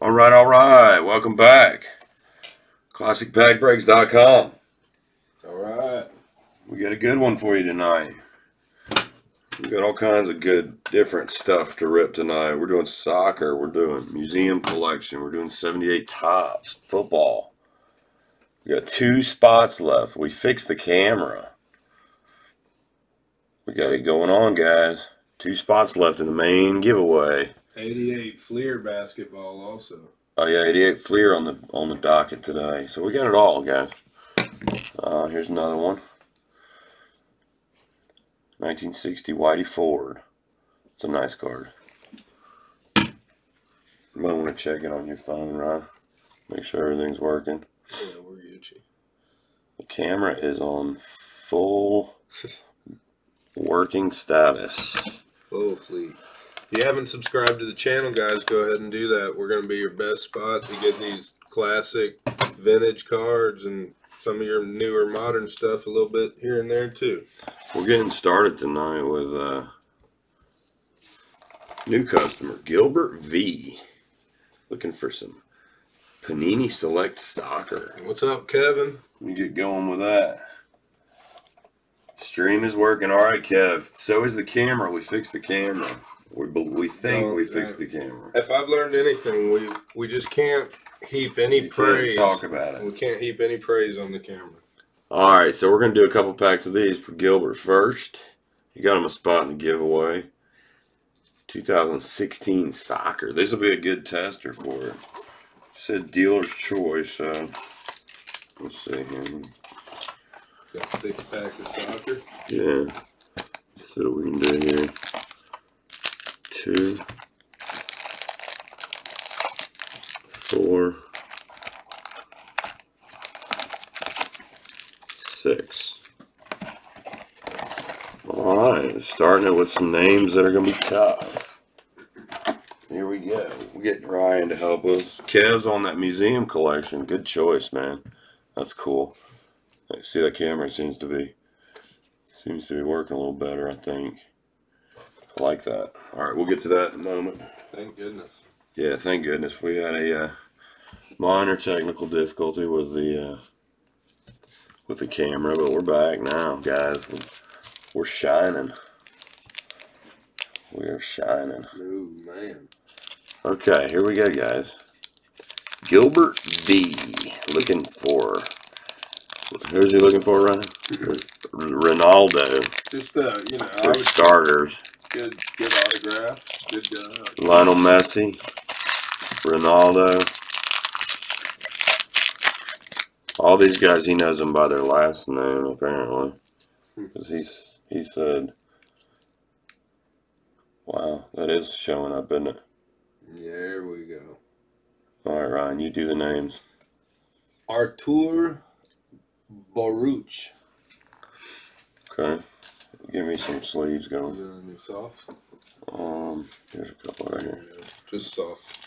All right, all right. Welcome back. ClassicPackBreaks.com. All right. We got a good one for you tonight. We got all kinds of good, different stuff to rip tonight. We're doing soccer. We're doing museum collection. We're doing 78 Topps, football. We got two spots left. We fixed the camera. We got it going on, guys. Two spots left in the main giveaway. 88 Fleer basketball also. Oh yeah, 88 Fleer on the on the docket today. So we got it all, guys. Uh, here's another one. 1960 Whitey Ford. It's a nice card. You might want to check it on your phone, right? Make sure everything's working. Yeah, we're Gucci. The camera is on full working status. Full fleet. If you haven't subscribed to the channel, guys, go ahead and do that. We're going to be your best spot to get these classic vintage cards and some of your newer modern stuff a little bit here and there too. We're getting started tonight with a new customer Gilbert V. Looking for some Panini Select Soccer. What's up, Kevin? We get going with that. Stream is working all right, Kev. So is the camera. We fixed the camera. We bel- we think Oh, we fixed the camera. If I've learned anything, we we just can't heap any We can't praise. talk about We it. can't heap any praise on the camera. All right, so we're gonna do a couple packs of these for Gilbert first. You got him a spot in the giveaway. 2016 soccer. This will be a good tester for it. Said dealer's choice. Uh, let's see here. Got six packs of soccer. Yeah. So we can do here. Two. Four. Six. Alright, starting it with some names that are going to be tough. Here we go. We're getting Ryan to help us. Kev's on that museum collection. Good choice, man. That's cool. See that camera seems to be Seems to be working a little better, I think. I like that. All right, we'll get to that in a moment. Thank goodness. Yeah, thank goodness we had a uh, minor technical difficulty with the uh, with the camera, but we're back now, guys. We're, we're shining. We are shining. Oh man. Okay, here we go, guys. Gilbert V. Looking for. Who's he looking for, Ryan? Ronaldo Just uh, you know, I for starters. Good good autograph. Good guy. Lionel Messi, Ronaldo. All these guys, he knows them by their last name, apparently. Hmm. Because he's, he said, wow, that is showing up, isn't it? There we go. All right, Ryan, you do the names. Artur Baruch. Okay. Give me some sleeves You going. got any socks? Um, here's a couple right here. Yeah, Just soft.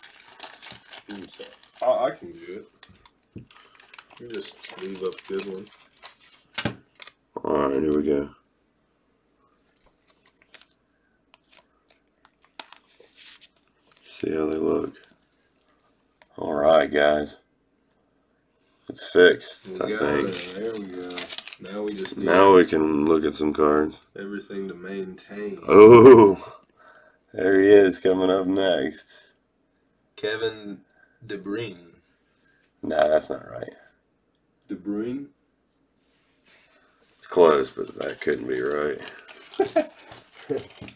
Mm, soft. I, I can do it. You just leave up good one. All right, here we go. See how they look. All right, guys. It's fixed, We I got think. it. There we go. Now we just need Now we can look at some cards. everything to maintain. Oh, there he is coming up next. Kevin De Bruyne. Nah, that's not right. De Bruyne? It's close, but that couldn't be right.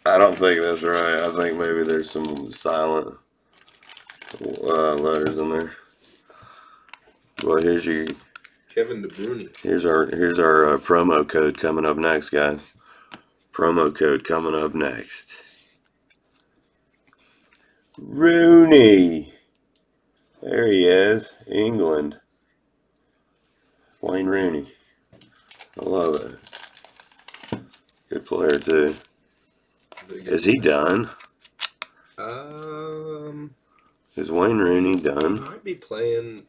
I don't think that's right. I think maybe there's some silent uh, letters in there. Well, here's your Kevin De Bruyne. here's our here's our uh, promo code coming up next, guys. Promo code coming up next. Rooney. There he is, England. Wayne Rooney. I love it. Good player too. Is he done? Um, Is Wayne Rooney done? might be playing.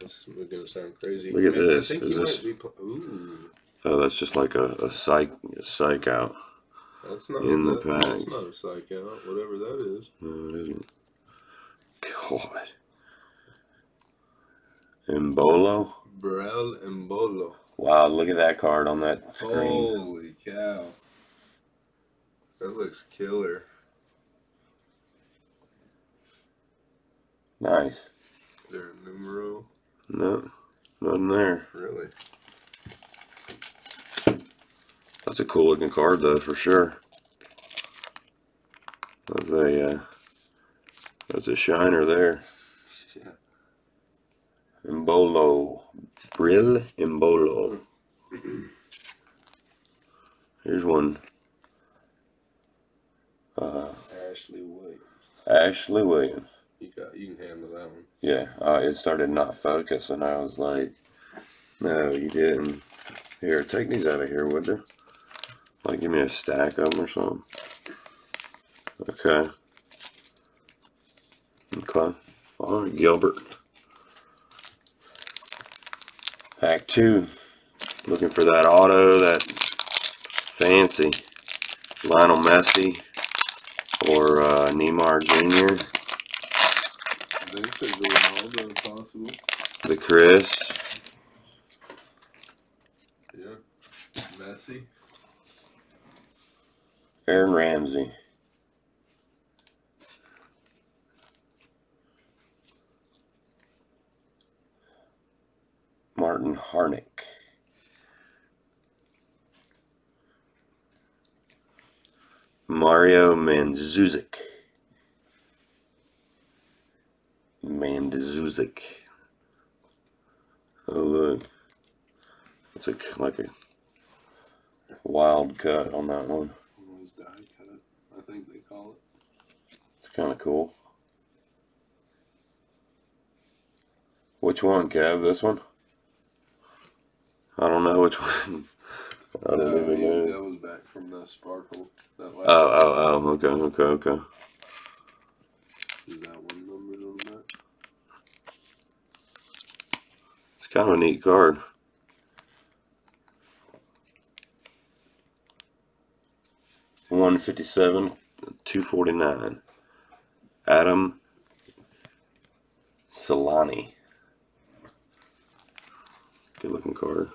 That's gonna sound crazy. Look at I this. Is this- might be. Ooh, Oh, that's just like a, a psych a psych out. that's not In the that- That's pack. not a psych out. Whatever that is. No, it isn't. God. Embolo. Burrell and Bolo. Wow, look at that card on that screen. Holy cow. That looks killer. Nice. Is there a numero? No, nothing there. Really? That's a cool looking card though, for sure. That's a uh, that's a shiner there. Yeah. Embolo, Brill Embolo. Here's one. Uh, Ashley Williams. Ashley Williams. You got you can handle that one. Yeah, uh, it started not focus, and I was like, "No, you didn't." Here, take these out of here, would you? Like, give me a stack of them or something. Okay. Okay. All right, Gilbert. Pack two. Looking for that auto, that fancy Lionel Messi or uh, Neymar Jr. I think there's a Ronaldo if possible. The Chris. Yeah. Messi. Aaron Ramsey. Martin Harnik. Mario Mandzuzic. Mandzuzic. Oh look. It's a, like a wild cut on that one. One die cut. I think they call it. It's kind of cool. Which one, Kev? This one? I don't know which one. I don't No, even yeah, know. that was back from the sparkle. That Oh, oh, oh, okay, okay, okay. is that one numbered on the back? It's kind of a neat card. One fifty seven, two forty nine. Adam Solani. Good looking card.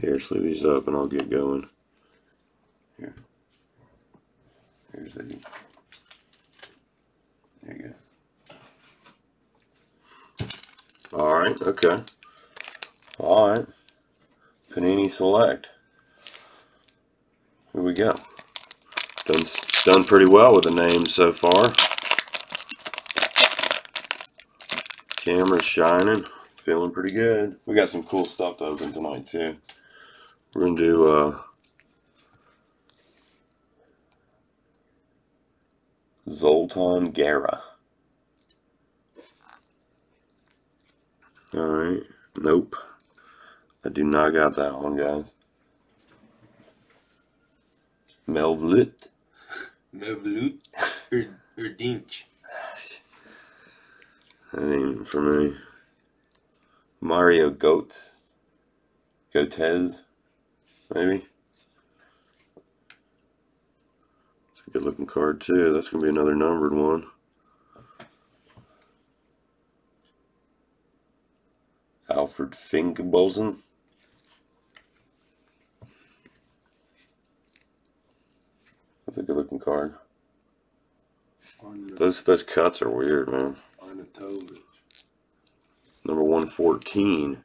Here, sleeve these up and I'll get going. Here. Here's the. There you go. All right. Okay. All right. Panini Select. Here we go. Done done pretty well with the names so far. Camera's shining. Feeling pretty good. We got some cool stuff to open tonight too. We're gonna do uh Zoltan Guerra. Alright. Nope. I do not got that one, guys. Melvlut. Mevlut or or Dinch. That ain't even for me. Mario Goats. Gotez. Maybe. It's a good looking card too. That's gonna be another numbered one. Alfred Finkbosen. That's a good looking card. Those those cuts are weird, man. Arnautovic. Number one fourteen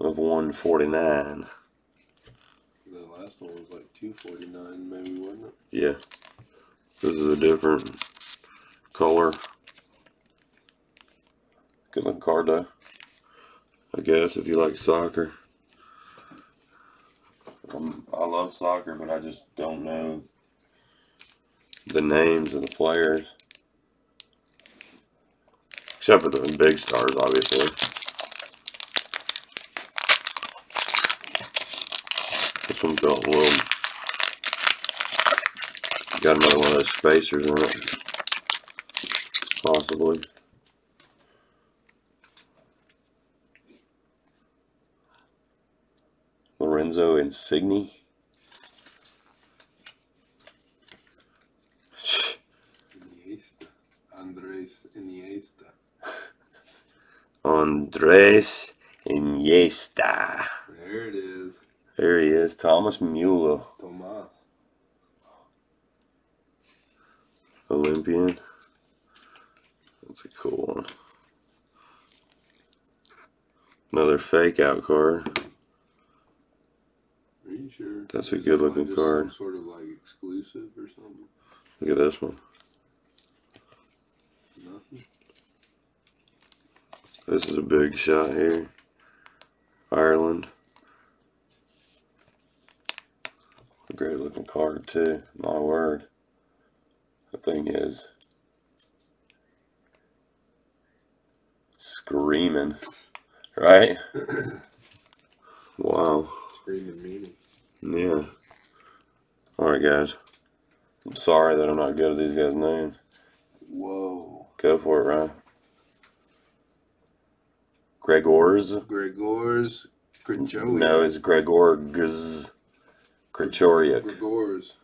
of one forty nine. The last one was like two forty nine, maybe wasn't it? Yeah. This is a different color. Good looking card though. I guess if you like soccer. Um, I love soccer, but I just don't know the names of the players. Except for the big stars, obviously. This one's got a little Got another one of those spacers in it. Possibly. Lorenzo Insigne. Iniesta. Andres Iniesta. Andres Iniesta. There it is. There he is, Thomas Mueller, Tomas. Olympian. That's a cool one. Another fake out card. Are you sure? That's a good looking card. Some sort of like exclusive or something. Look at this one. Nothing. This is a big shot here. Ireland. A great looking card too. My word. The thing is screaming. Right? Wow. Screaming meaning. Yeah. Alright guys. I'm sorry that I'm not good at these guys' names. Whoa. Go for it, Ryan. Gregors. Gregors Krichowiak. No, it's Gregorgs. Krichoriak. Gregors.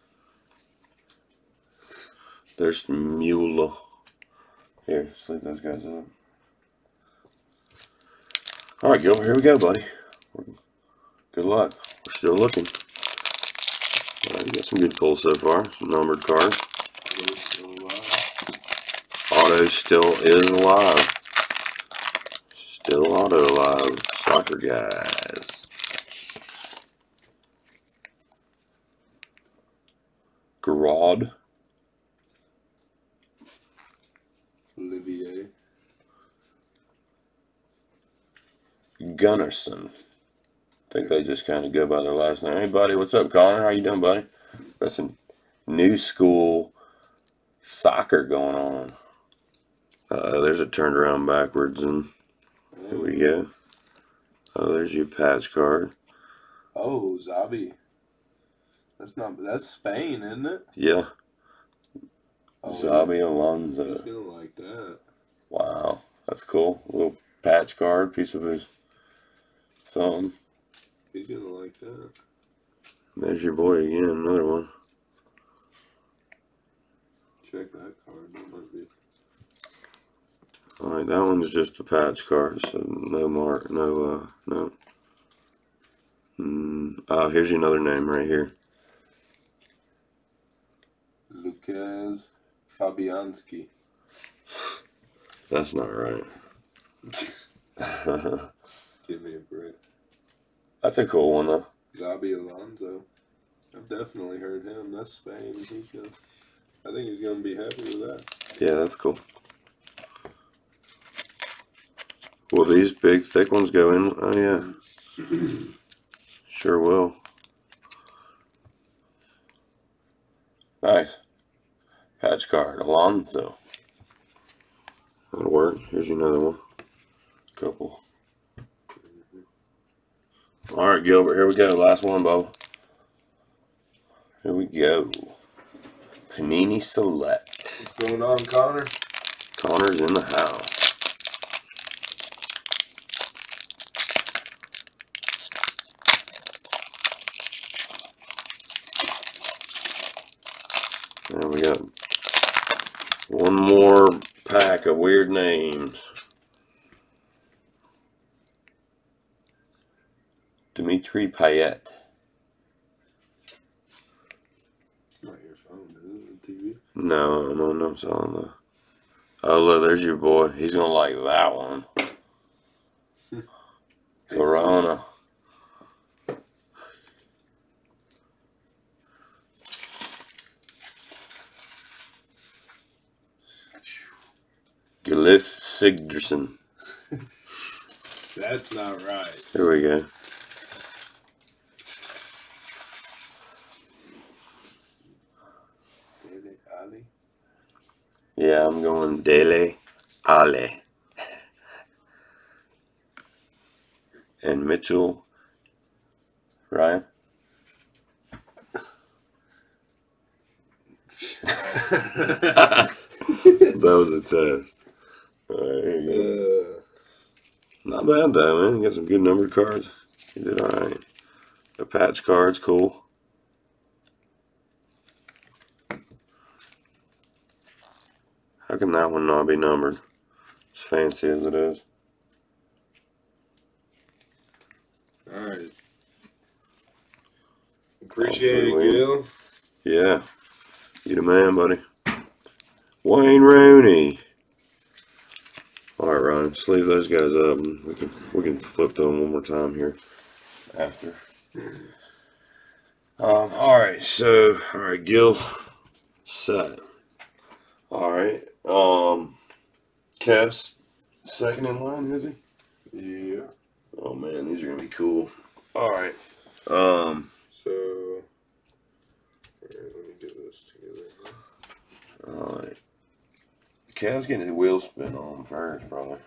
There's Mule. Here, sleep those guys up. All right, Gilbert, here we go, buddy. Good luck. We're still looking. All right, you got some good pulls so far. Some numbered cards. Those still alive. Auto still is alive. Still auto alive. Soccer guys. Garrod. Olivier. Gunnarsson. I think they just kind of go by their last name. Hey, buddy, what's up, Connor? How you doing, buddy? Got some new school soccer going on. Uh, there's a turned around backwards, and there we go. Oh, there's your patch card. Oh, Xabi. That's not. That's Spain, isn't it? Yeah, Oh, Xabi Alonso. He's gonna like that. Wow, that's cool. little patch card, piece of his something. He's gonna like that. There's your boy again, another one. Check that card. That might be. All right, that one's just a patch card, so no mark, no, uh, no. Mm, oh, here's another name right here. Lucas Fabianski. That's not right. Give me a break. That's a cool one though. Xabi Alonso. I've definitely heard him. That's Spain. He's gonna, I think he's gonna be happy with that. Yeah, that's cool. Will these big thick ones go in? Oh yeah, sure will. Nice. Patch card, Alonso. That'll work. Here's another one. Couple. All right, Gilbert. Here we go. Last one, Bo. Here we go. Panini Select. What's going on, Connor? Connor's in the house. There we go. one more pack of weird names. Dimitri Payet. Not your phone, is it? The TV. No, no, no, it's on the. Oh, look, there's your boy. He's gonna like that one. Corona. Glyph Sigderson. That's not right. Here we go. Dele Alli. Yeah, I'm going Dele Ale. And Mitchell. Ryan? that was a test. All right, here go. Uh, Not bad though, man. You got some good numbered cards. You did all right. The patch card's cool. How can that one not be numbered? As fancy as it is. All right. Appreciate it, Gil. Yeah. You the man, buddy. Wayne Rooney. All right, Ryan. Just leave those guys up, and we can we can flip them one more time here after. Um. All right. So, all right, Gil. Set. All right. Um. Kev's second in line, is he? Yeah. Oh man, these are gonna be cool. All right. Um. So, here, let me get this together. All right. Kev's getting his wheel spin on first, brother.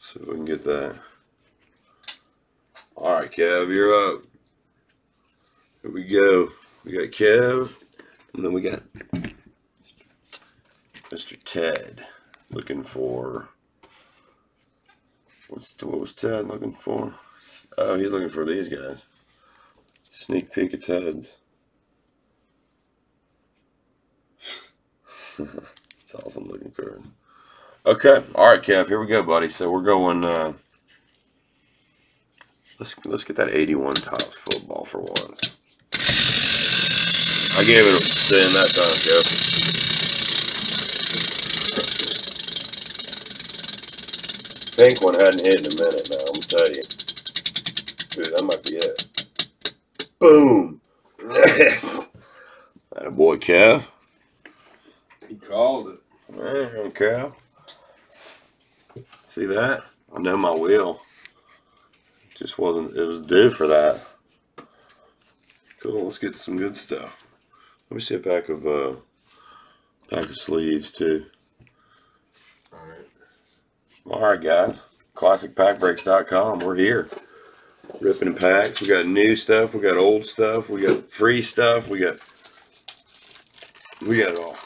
So we can get that. All right, Kev, you're up. Here we go. We got Kev, and then we got. Ted looking for. What's what was Ted looking for? Oh, he's looking for these guys. Sneak peek of Ted's. It's awesome looking card. Okay, all right, Kev. Here we go, buddy. So we're going. Uh, let's let's get that eighty-one Topps football for once. I gave it a spin that time, Kev. Pink one hadn't hit in a minute now. I'm gonna tell you, dude. That might be it. Boom. Yes. That a boy, Kev. He called it. Man, Kev. See that? I know my wheel. Just wasn't. It was due for that. Cool. Let's get some good stuff. Let me see a pack of uh, pack of sleeves too. All right. Guys. ClassicPackBreaks.com. We're here. Ripping packs. We got new stuff. We got old stuff. We got free stuff. We got. We got it all.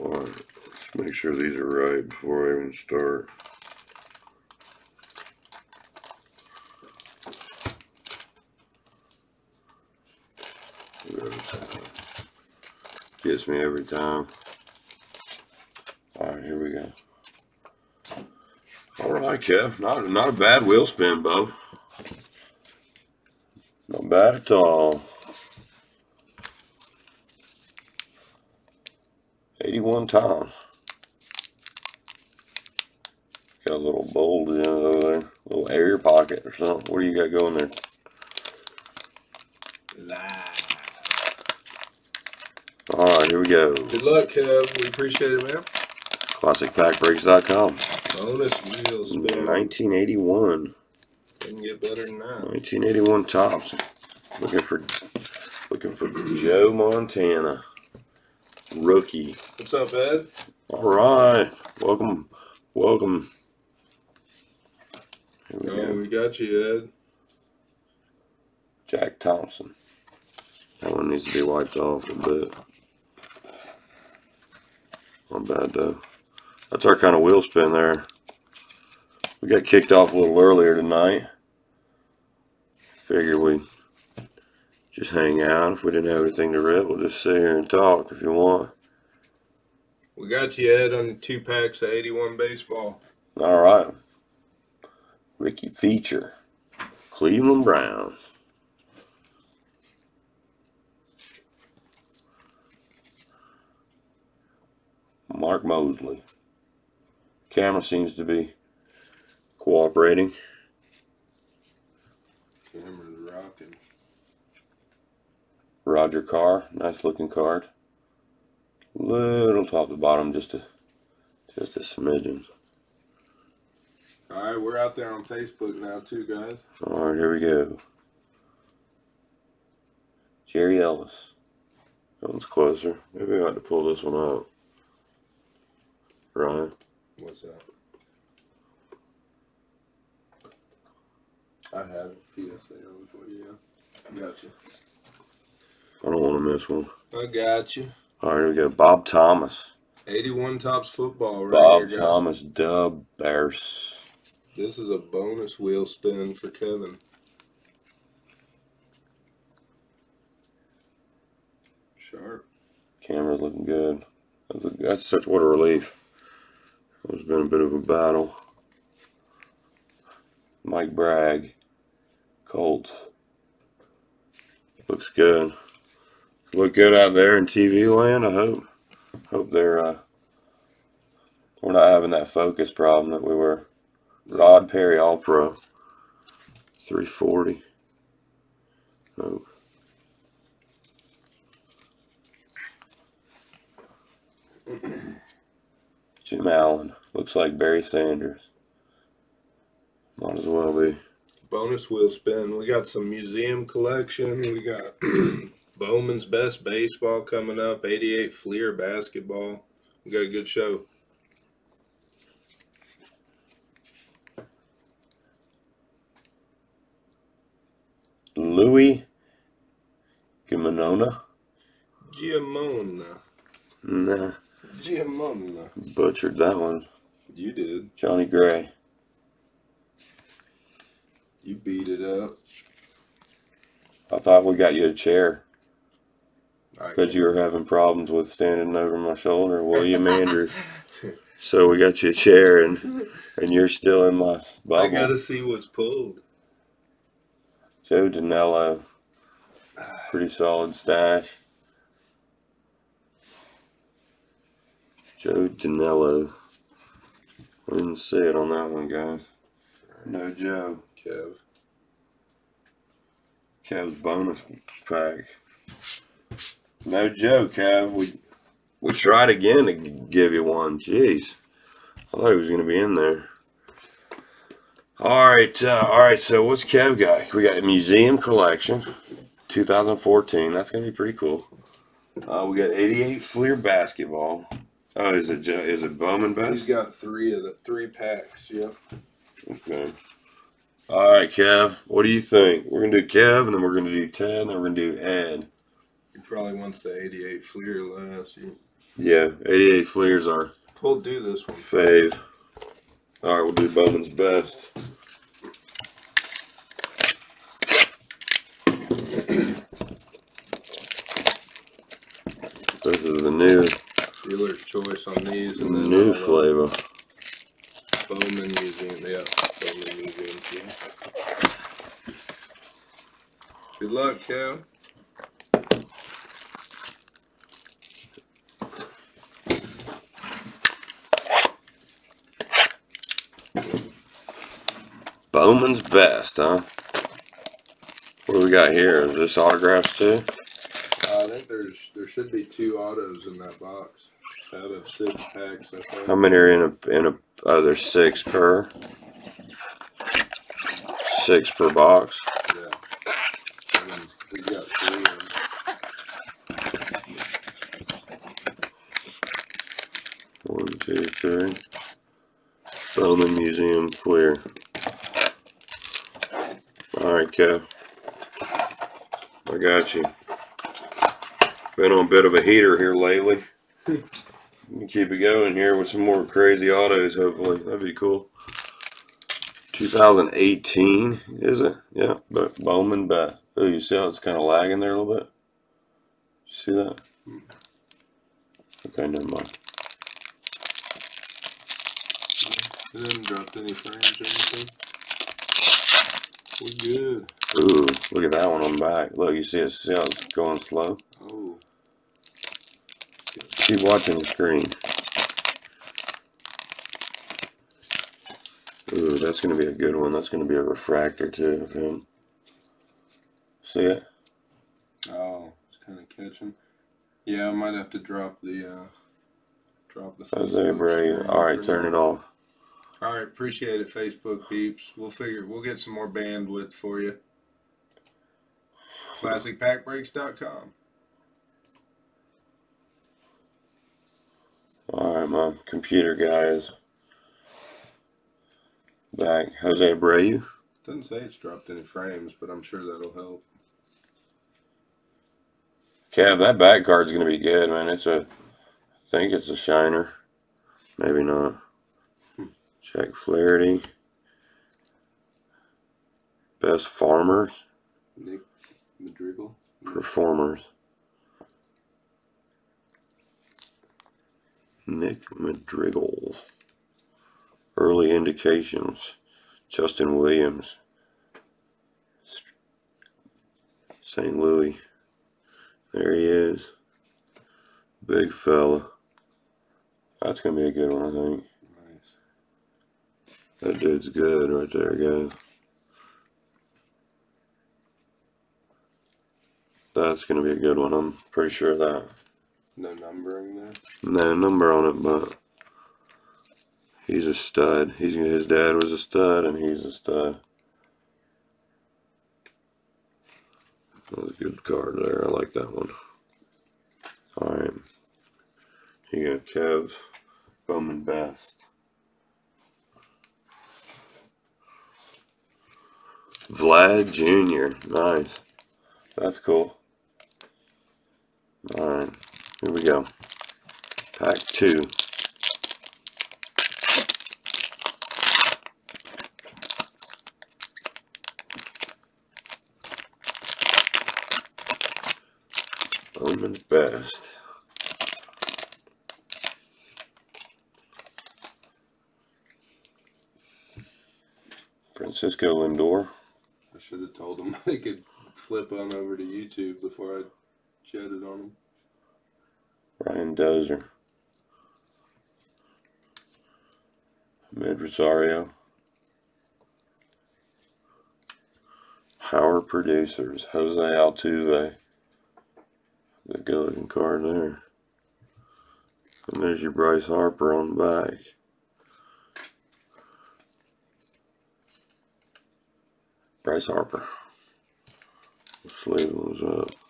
All right. Let's make sure these are right before I even start. Gets me every time. All right, here we go. All right, Kev. Not not a bad wheel spin, Bo. Not bad at all. Eighty-one times. Got a little bulge in it over there, a little air pocket or something. What do you got going there? Live. All right, here we go. Good luck, Kev. We appreciate it, man. ClassicPackBreaks.com. Bonus wheel spin. 1981. Didn't get better than that. 1981 Topps. Looking for looking for Joe Montana. Rookie. What's up, Ed? All right. Welcome. Welcome. Here we Oh, go. we got you, Ed. Jack Thompson. That one needs to be wiped off a bit. Not bad though. That's our kind of wheel spin there. We got kicked off a little earlier tonight. Figure we just hang out. If we didn't have anything to rip, we'll just sit here and talk if you want. We got you, Ed, on two packs of 81 baseball. All right. Ricky Feacher. Cleveland Browns. Mark Moseley. Camera seems to be cooperating. Camera's rocking. Roger Carr, nice looking card. Little top to bottom, just a just a smidgen. All right, we're out there on Facebook now, too, guys. All right, here we go. Gerry Ellis. That one's closer. Maybe I ought to pull this one out. Ryan. What's that? I have. PSA on for you. Yeah. Got you. I don't want to miss one. I got you. All right, we got Bob Thomas. 81 Topps football right Bob here. Thomas Dub Bears. This is a bonus wheel spin for Kevin. Sharp. Camera's looking good. That's, a, that's such what a relief. It's been a bit of a battle. Mike Bragg, Colts. Looks good. Look good out there in TV land. I hope. Hope they're uh, we're not having that focus problem that we were. Rod Perry All Pro. 340. Oh. Jim Allen. Looks like Barry Sanders. Might as well be. Bonus wheel spin. We got some museum collection. We got Bowman's Best Baseball coming up. 88 Fleer Basketball. We got a good show. Louis Gimonona. Giamona. Nah, Giamona. butchered that one. You did. Johnny Gray. You beat it up. I thought we got you a chair because you were having problems with standing over my shoulder, William Andrews. So we got you a chair, and and you're still in my I gotta see what's pulled. Joe Danelo, ah. pretty solid stash. Joe Danelo. I didn't see it on that one, guys. No Joe. Kev. Kev's bonus pack. No Joe, Kev. We we tried again to give you one. Jeez, I thought he was gonna be in there. All right, uh, all right. So what's Kev got? We got museum collection, 2014. That's gonna be pretty cool. Uh, we got 88 Fleer basketball. Oh, is it is it Bowman He's best? got three of the three packs. Yep. Okay. All right, Kev. What do you think? We're gonna do Kev, and then we're gonna do Ted, and then we're gonna do Ed. He probably wants the 88 Fleer last. Yeah, 88 Fleers are pull do this one. fave. All right, we'll do Bowman's best. This is the new choice on these, and then new flavor. Bowman Museum. Yeah, Bowman Museum. Yeah. Good luck, Kev. Bowman's best, huh? What do we got here? Is this autographs too? Uh, I think there's there should be two autos in that box out of six packs. I. How many are in a in a? Oh, there's six per. Six per box. Yeah. And then we've got three of. One, two, three. Bowman Museum clear. All right, Kev. I got you. Been on a bit of a heater here lately. Keep it going here with some more crazy autos, hopefully. That'd be cool. 2018, is it? Yeah, but Bowman Beth. Oh, you see how it's kind of lagging there a little bit? See that? Okay, never mind. It hasn't dropped any frames or anything. We're good. Ooh, look at that one on the back. Look, you see it, see how it's going slow? Oh, Keep watching the screen. Ooh, that's going to be a good one. That's going to be a refractor, too, of him. See it? oh, it's kind of catching. Yeah, I might have to drop the uh, drop the. Facebook Bray. All right, turn it off. All right, appreciate it, Facebook peeps. We'll figure. We'll get some more bandwidth for you. ClassicPackBreaks.com. All right, my computer guy is back. Jose Abreu. Doesn't say it's dropped any frames, but I'm sure that'll help. Kev, that back card's going to be good, man. It's a, I think it's a shiner. Maybe not. Jack Flaherty. Best farmers, Nick Madrigal. performers. Nick Madrigal. Early indications. Justin Williams. St. Louis. There he is. Big fella. That's going to be a good one, I think. Nice. That dude's good right there, guys. That's going to be a good one. I'm pretty sure of that. No numbering there. No number on it, but he's a stud. He's his dad was a stud, and he's a stud. That was a good card there. I like that one. All right, you got Kev Bowman Best. Vlad Jr. Nice. That's cool. All right, here we go. Pack two. Bowman's best. Francisco Lindor. I should have told them they could flip on over to YouTube before I jetted on them. Ryan Dozer. Mid Rosario. Power Producers. Jose Altuve. The looking card there. And there's your Bryce Harper on the back. Bryce Harper. Sleeve those up.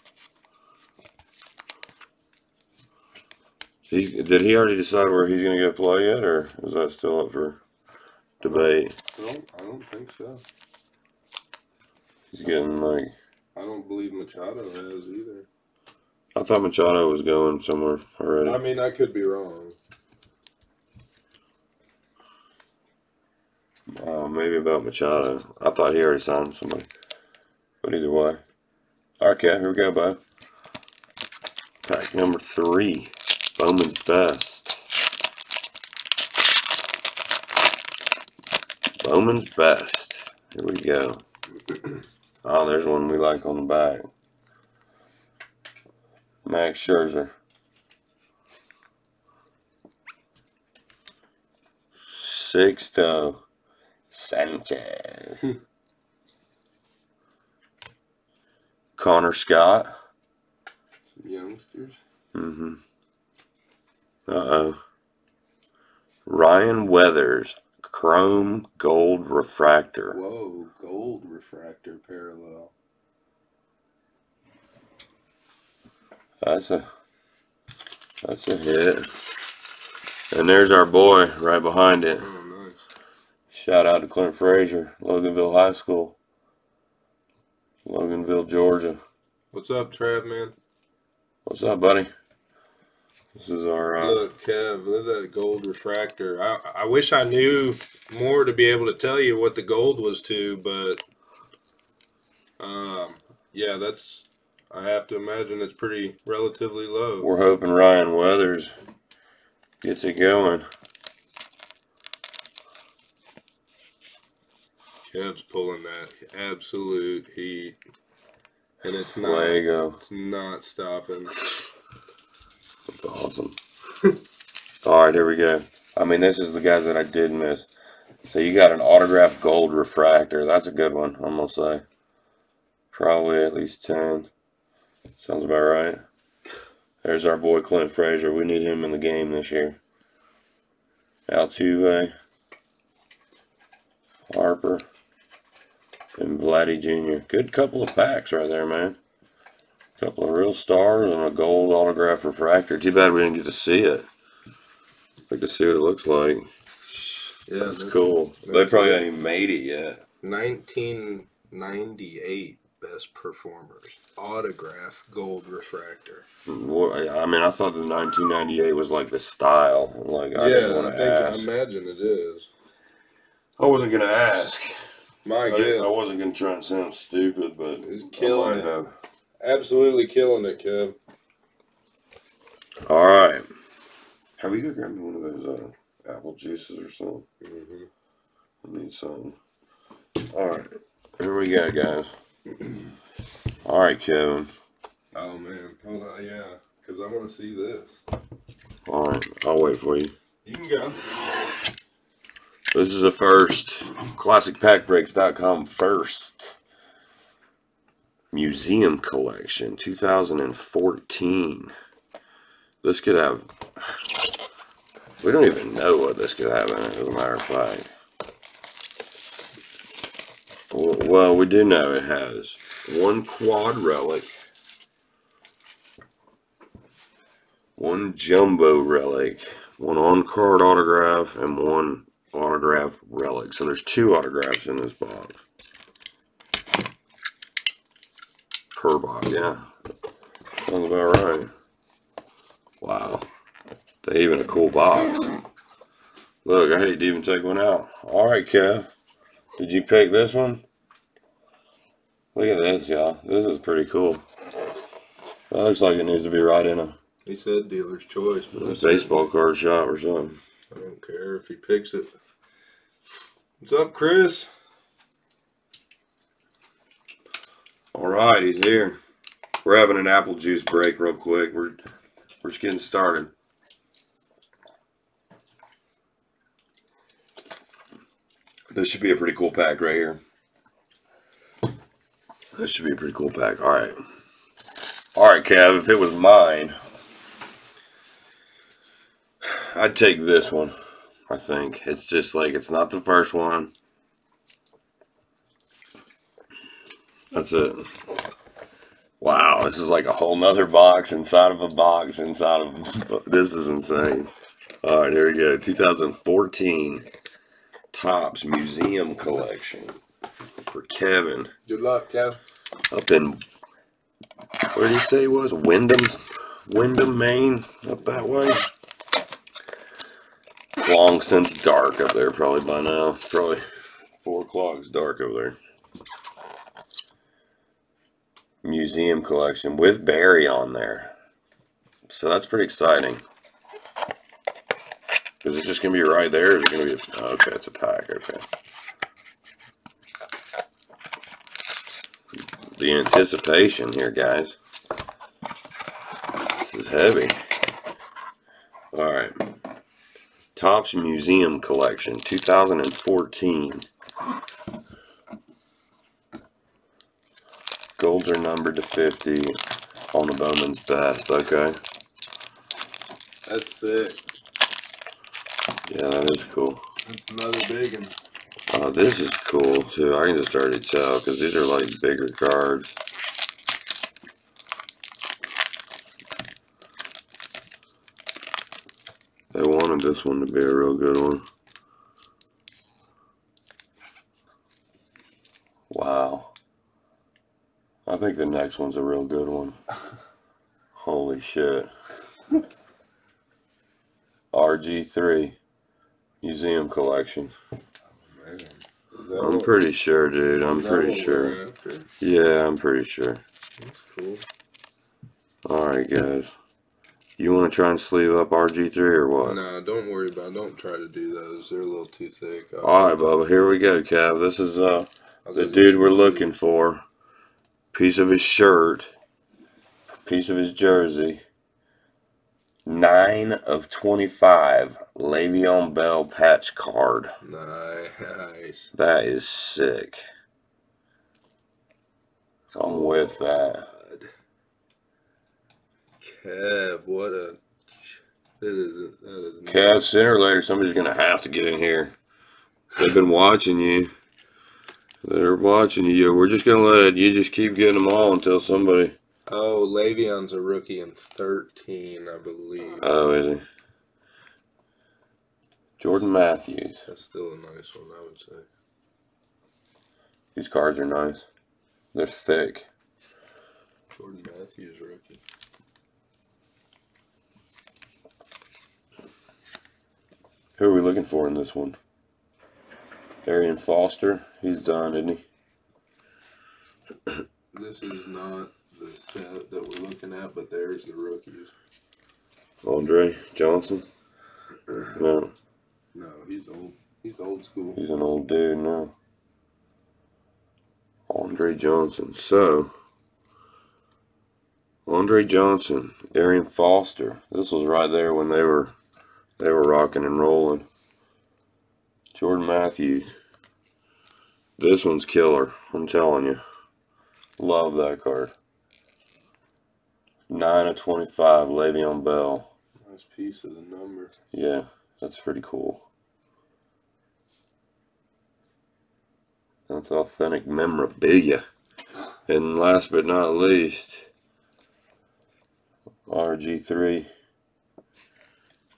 He, did he already decide where he's going to go play yet, or is that still up for debate? I don't, I don't think so. He's getting like I don't believe Machado has either. I thought Machado was going somewhere already. I mean, I could be wrong. Uh, maybe about Machado. I thought he already signed somebody. But either way. Okay, here we go, bud. Pack number three. Bowman's best. Bowman's best. Here we go. Oh, there's one we like on the back. Max Scherzer. Sixto Sanchez. Connor Scott. Some youngsters. Mm-hmm. Uh oh. Ryan Weathers, Chrome Gold Refractor. Whoa, gold refractor parallel. That's a that's a hit. And there's our boy right behind it. Oh, nice. Shout out to Clint Frazier, Loganville High School, Loganville, Georgia. What's up, Trav, man? What's up, buddy? This is our uh, Look, Kev, look at that gold refractor. I, I wish I knew more to be able to tell you what the gold was to, but um, yeah, that's. I have to imagine it's pretty relatively low. we're hoping Ryan Weathers gets it going. Kev's pulling that absolute heat, and it's not. Fuego. It's not stopping. Awesome. All right, here we go. I mean, this is the guys that I did miss. So you got an autographed gold refractor. That's a good one, I'm gonna say. Probably at least ten. Sounds about right. There's our boy Clint Frazier. We need him in the game this year. Altuve, Harper, and Vladdy Jr. Good couple of packs right there, man. Couple of real stars and a gold autograph refractor. Too bad we didn't get to see it. Like to see what it looks like. Yeah, That's cool. They probably haven't even made it yet. 1998 best performers autograph gold refractor. I mean, I thought the 1998 was like the style. Like I yeah, didn't I want think to I imagine it is. I wasn't gonna ask. My I, I wasn't gonna try and sound stupid, but He's I killing might it. have. Absolutely killing it, Kev. All right. Have you grabbed me one of those uh, apple juices or something? hmm I need something. All right, here we go, guys. All right, Kevin. Oh man, hold on, yeah, because I want to see this. All right, I'll wait for you. You can go. This is the first ClassicPackBreaks.com first museum collection, 2014. This could have. We don't even know what this could have in it, as a matter of fact. Well, we do know it has one quad relic, one jumbo relic, one on card autograph, and one autograph relic. So there's two autographs in this box. Per box, yeah. Sounds about right. Wow. They even a cool box. Look, I hate to even take one out. Alright, Kev. Did you pick this one? Look at this, y'all. This is pretty cool. That looks like it needs to be right in a, He said dealer's choice, but I a said, baseball card shop or something. I don't care if he picks it. What's up, Chris? All right, he's here. We're having an apple juice break real quick. We're we're just getting started. This should be a pretty cool pack right here. This should be a pretty cool pack. All right. All right, Kev, if it was mine, I'd take this one. I think it's just like it's not the first one. That's it. Wow, this is like a whole nother box inside of a box inside of this is insane. All right, here we go. 2014 Topps Museum Collection for Kevin Good luck, Kevin. up in where did he say it was? Windham, Windham, Maine, up that way. Long since dark up there, probably by now. Probably four o'clock. It's dark over there. Museum collection with Barry on there, so that's pretty exciting. Is it just gonna be right there? It gonna be? A, oh, okay, it's a pack. Okay. the anticipation here, guys. This is heavy. All right. Topps Museum Collection, 2014. Golds are numbered to 50 on the Bowman's Best. Okay. That's sick. Yeah, that is cool. That's another big one. Oh, this is cool too. I can just already tell because these are like bigger cards. They wanted this one to be a real good one. Wow. I think the next one's a real good one. Holy shit. RG3 Museum Collection. Man. Is that I'm what- pretty sure, dude. I'm pretty sure. Yeah, I'm pretty sure. That's cool. All right, guys. You want to try and sleeve up RG3 or what? No, don't worry about. it. Don't try to do those. They're a little too thick. All right, Bubba. Here we go, Cav. This is uh the dude we're looking for. Piece of his shirt. Piece of his jersey. Nine of twenty-five. Le'Veon Bell patch card. Nice. That is sick. I'm with that. God. Kev, what a. That is. That is Cav, sooner or later, somebody's gonna have to get in here. They've been watching you. They're watching you. We're just gonna let you just keep getting them all until somebody. Oh, Le'Veon's a rookie in 13, I believe. Oh, is he? Jordan Matthews. That's still a nice one, I would say. These cards are nice. They're thick. Jordan Matthews rookie. Who are we looking for in this one? Arian Foster. He's done, isn't he? This is not the set that we're looking at, but there's the rookies. Andre Johnson. No, No, he's old. He's old school. he's an old dude now. Andre Johnson. So, Andre Johnson, Arian Foster. This was right there when they were they were rocking and rolling. Jordan Matthews. This one's killer. I'm telling you. Love that card. Nine of twenty-five. Le'Veon Bell. Nice piece of the number. Yeah, that's pretty cool. That's authentic memorabilia. And last but not least, RG3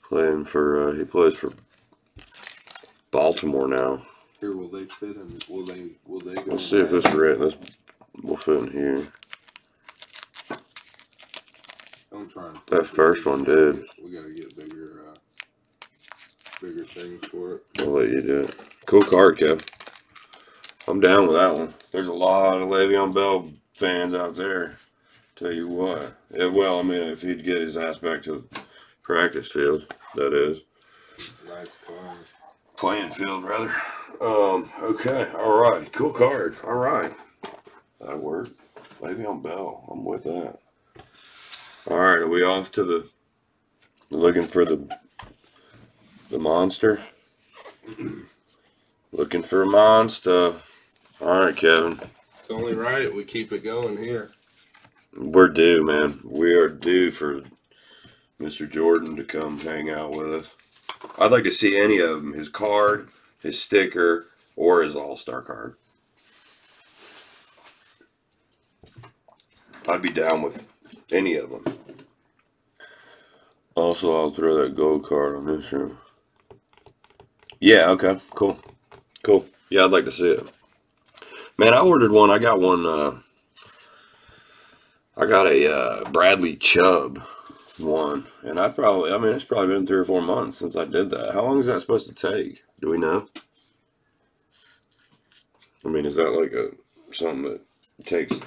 playing for uh, he plays for Baltimore now. Here, will they fit in? Will they? Will they go? Let's see if this right. This will fit in here. I'm trying. to That first one did. We gotta get bigger, uh, bigger things for it. I'll let you do it. Cool card, Kev. I'm down with that one. There's a lot of Le'Veon Bell fans out there. Tell you what. Yeah, well, I mean, if he'd get his ass back to practice field, that is. Nice card. Playing field, rather. Um, okay. All right. Cool card. All right. That worked. Le'Veon Bell. I'm with that. All right. Are we off to the looking for the the monster? looking for a monster. All right, Kevin. It's only right we keep it going here. We're due, man. We are due for Mr. Jordan to come hang out with us. I'd like to see any of them his card, his sticker, or his All Star card. I'd be down with any of them. Also, I'll throw that gold card on this room. Yeah, okay, cool. Cool. Yeah, I'd like to see it. Man, I ordered one. I got one. Uh, I got a uh, Bradley Chubb one, and I probably, I mean, it's probably been three or four months since I did that. How long is that supposed to take? Do we know? I mean, is that like a something that takes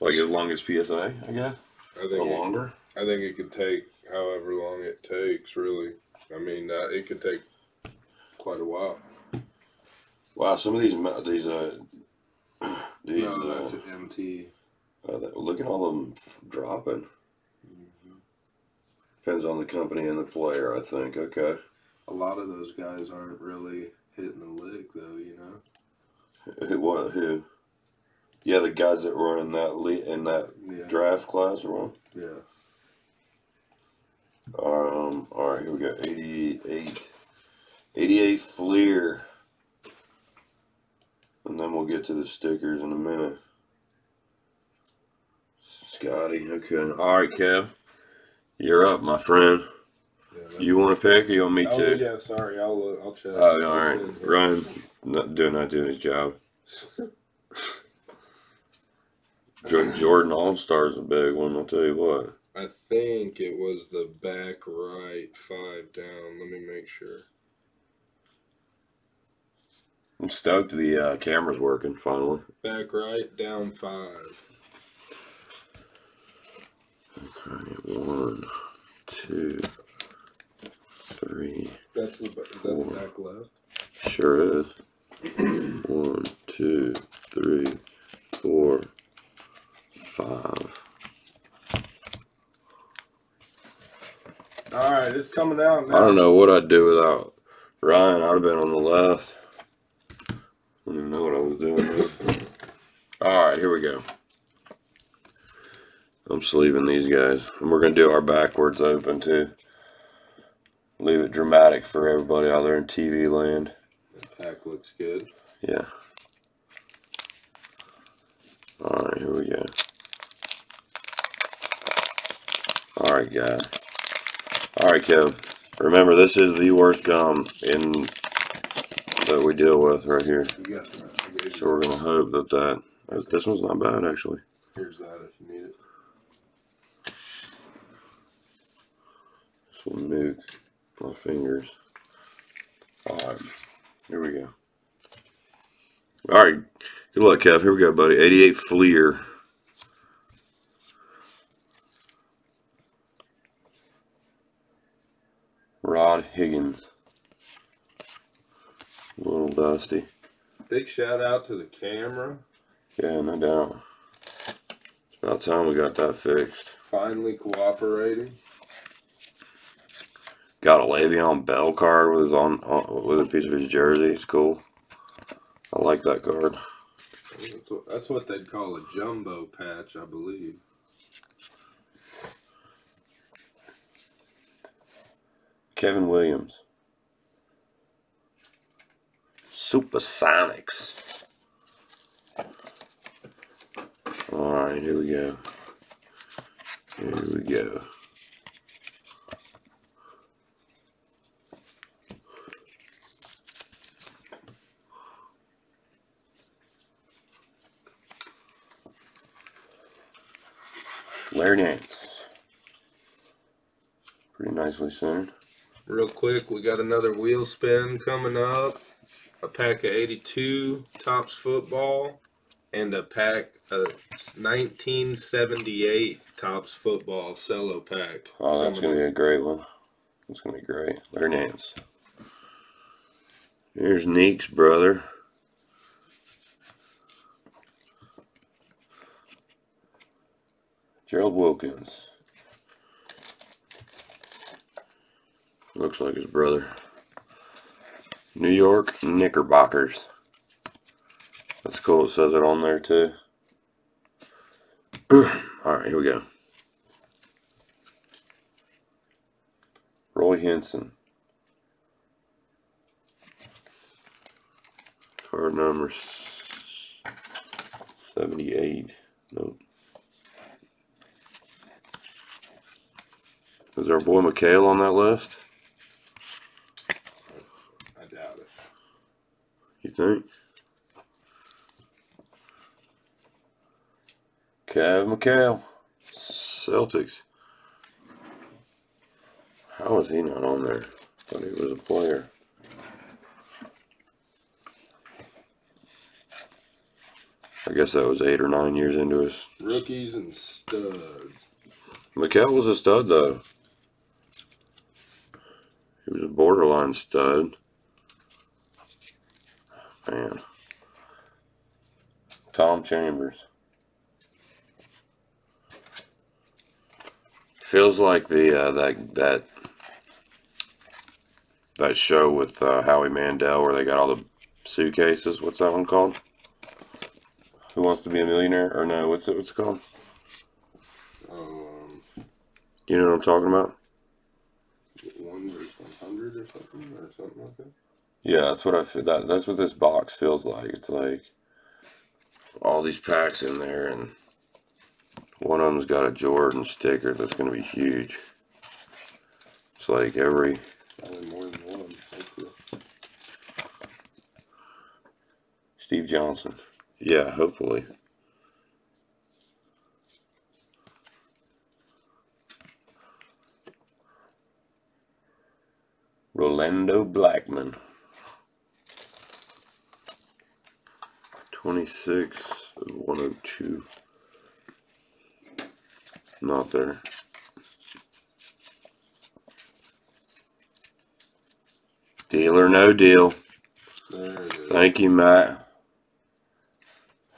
like as long as PSA? I guess I or think. It, longer. I think it could take however long it takes. Really. I mean, uh, it could take quite a while. Wow, some of these these uh these no, uh, that's an MT. uh, look at all of them f- dropping. Depends on the company and the player, I think. Okay, A lot of those guys aren't really hitting the lick, though. You know. who what who? Yeah, the guys that were in that le- in that Yeah. draft class or what? Yeah. Um, all right, here we go. 88. 88 Fleer. And then we'll get to the stickers in a minute. Scotty, okay. All right, Kev. You're up, my friend. yeah You want to pick or you want me Oh to? yeah, sorry. I'll look. I'll check. Oh, all right. Ryan's not doing not doing his job. Jordan All Star's a big one. I'll tell you what. I think it was the back right five down. Let me make sure. I'm stoked the uh, camera's working finally. Back right down five. Alright, one, two, three. That's the is that Four. the back left? Sure is. One, two, three, four, five. All right, it's coming out I don't know what I'd do without Ryan. I'd have been on the left. I don't even know what I was doing. Alright, here we go. I'm sleeving these guys. And we're going to do our backwards open too. Leave it dramatic for everybody out there in TV land. The pack looks good. Yeah. Alright, here we go. Alright, guys. Alright, Kev. Remember, this is the worst gum in that we deal with right here. You got that. I gave you- So we're gonna hope that that this one's not bad actually. Here's that if you need it. This will nuke my fingers. Alright, here we go. Alright, good luck, Kev. Here we go, buddy. 88 Fleer. Rod Higgins. A little dusty. Big shout out to the camera. Yeah, no doubt. It's about time we got that fixed. Finally cooperating. Got a Le'Veon Bell card with on, on with a piece of his jersey. It's cool. I like that card. That's what, that's what they'd call a jumbo patch, I believe. Kevin Williams. Supersonics. Alright, here we go. Here we go. Larry Nance. Pretty nicely centered. Real quick, we got another wheel spin coming up. A pack of 82 Topps football and a pack of 1978 Topps football cello pack. Oh, that's gonna be a great one. That's gonna be great. Larry Nance. Here's Nique's brother. Gerald Wilkins. Looks like his brother. New York Knickerbockers. That's cool. It says it on there too. Alright, here we go. Roy Hinson. Card number 78. Nope. Is our boy McHale on that list? I doubt it. You think? Cav McHale. Celtics. How is he not on there? Thought he was a player. I guess that was eight or nine years into his. Rookies and studs. McHale was a stud though. He was a borderline stud. Man. Tom Chambers. Feels like the uh, that that that show with uh, Howie Mandel where they got all the suitcases. What's that one called? Who wants to be a millionaire? Or no? What's it? What's it called? Um, You know what I'm talking about? One versus 100 or something, or something like that. Yeah, that's what I feel. That that's what this box feels like. It's like all these packs in there, and one of them's got a Jordan sticker that's gonna be huge. It's like every Probably more than one. hopefully. Steve Johnson. Yeah, hopefully. Rolando Blackman. 26 of 102. Not there. Deal or no deal. Thank you, Matt.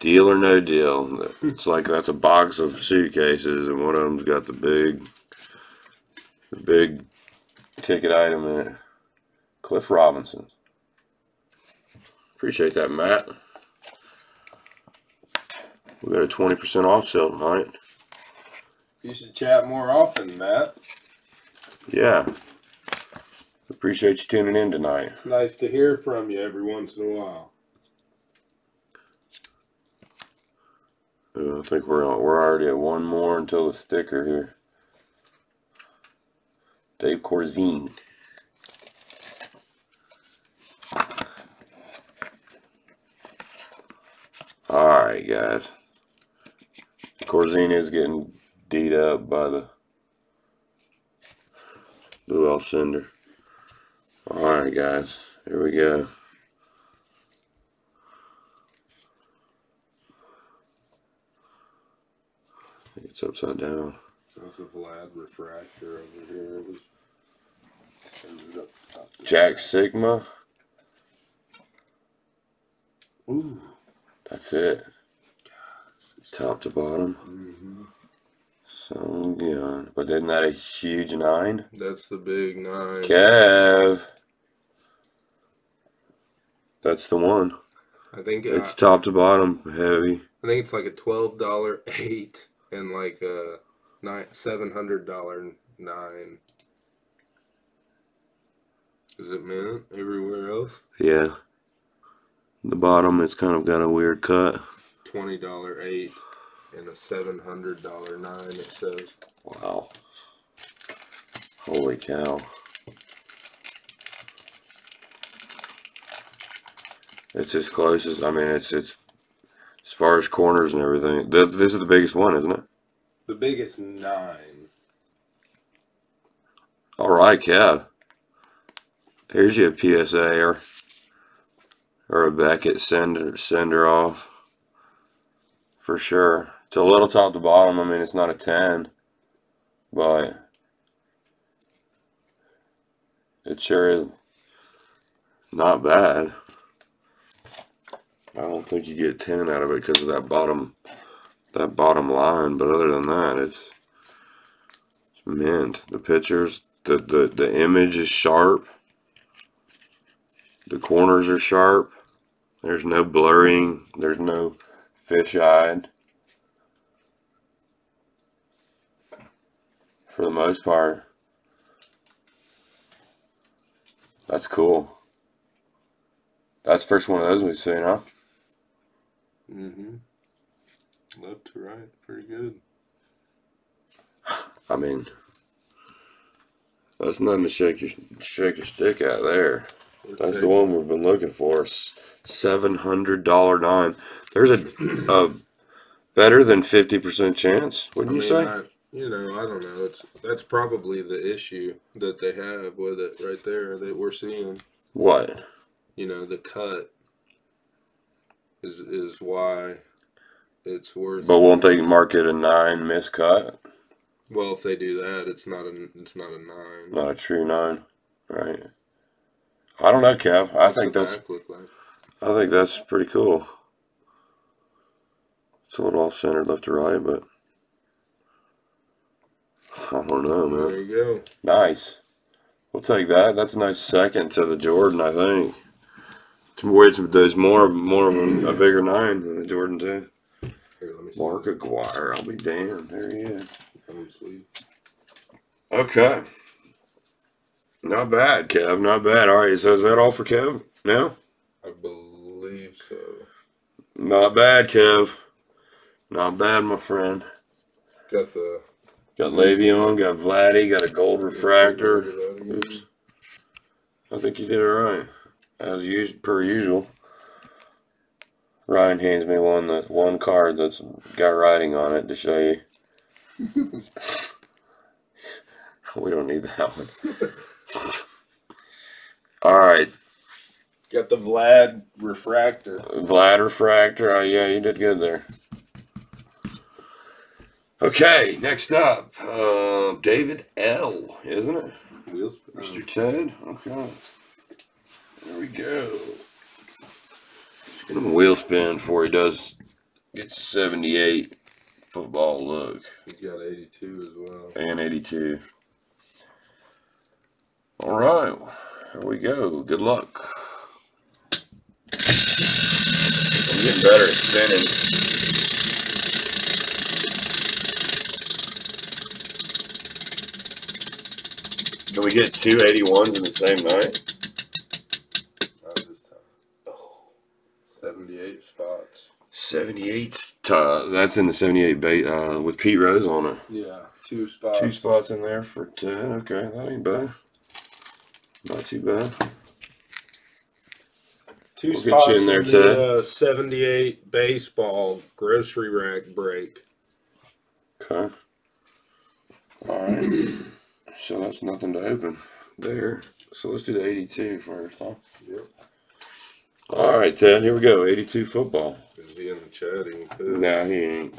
Deal or no deal. It's like that's a box of suitcases, and one of them's got the big, the big ticket item in it. Cliff Robinson. Appreciate that, Matt. We got a twenty percent off sale tonight. You should chat more often, Matt. Yeah. Appreciate you tuning in tonight. It's nice to hear from you every once in a while. Uh, I think we're on, we're already at one more until the sticker here. Dave Corzine. All right, guys. Corzine is getting beat up by the Blue Elf Cinder. All right, guys. Here we go. It's upside down. That's a Vlad refractor over here. It was Jack Sigma. Ooh. That's it. Top to bottom. hmm So yeah, but isn't that a huge nine? That's the big nine. Kev. That's the one. I think It's uh, top to bottom heavy. I think it's like a twelve dollar eight and like a nine seven hundred dollar nine. Is it mint everywhere else? Yeah. The bottom, it's kind of got a weird cut. Twenty dollar eight and a seven hundred dollar nine. It says. Wow. Holy cow. It's as close as I mean it's it's as far as corners and everything. This, this is the biggest one, isn't it? The biggest nine. All right, Kev. Here's your PSA or or a Beckett sender sender off for sure. It's a little top to bottom. I mean, it's not a ten, but it sure is not bad. I don't think you get ten out of it because of that bottom that bottom line. But other than that, it's, it's mint. The pictures, the, the the image is sharp. The corners are sharp. There's no blurring. There's no fish-eyed. For the most part. That's cool. That's the first one of those we've seen, huh? Mm-hmm. Left to right, pretty good. I mean, that's nothing to shake your shake your stick at there. That's the one we've been looking for. Seven hundred dollar nine. There's a, a better than fifty percent chance. I Wouldn't you mean, say? I, you know, I don't know. It's that's probably the issue that they have with it right there that we're seeing. What? You know, the cut is is why it's worth. But won't they market a nine miscut? well, if they do that, it's not a it's not a nine. Not a true nine, right? I don't know, Kev. I think that's like? I think that's pretty cool. It's a little off centered left to right, but I don't know, man. There you go. Nice. We'll take that. That's a nice second to the Jordan, I think. It's, there's more, more of a, a bigger nine than the Jordan too. Here, let me see. Mark Aguirre, I'll be damned. There he is. Okay. Not bad, Kev. Not bad. All right. So is that all for Kev? No. I believe so. Not bad, Kev. Not bad, my friend. Got the Got Le'Veon, got Vladdy, got a gold refractor. Oops. I think you did it right, as us per usual. Ryan hands me one that one card that's got writing on it to show you. we don't need that one. All right, Got the Vlad refractor. Vlad refractor. Oh yeah, you did good there. Okay, next up, uh, David L. Isn't it? Wheels. Mr. Ted. Okay. There we go. Get him a wheel spin before he does gets a 78 football look He's got 82 as well. and 82. All right, here we go. Good luck. I'm getting better at spinning. Can we get two 81s in the same night? Not this time. Oh, 78 spots. 78. Uh, that's in the 78 bait uh, with Pete Rose on it. Yeah, two spots. Two spots in there for 10. Okay, that ain't bad. Not too bad. Two We'll get spots you in there, the, uh, 78 baseball grocery rack break. Okay. All right. so that's nothing to open there. So let's do the 82 first, huh? Yep. All right, Ted. Here we go. 82 football. Is he in the too? Nah, he ain't.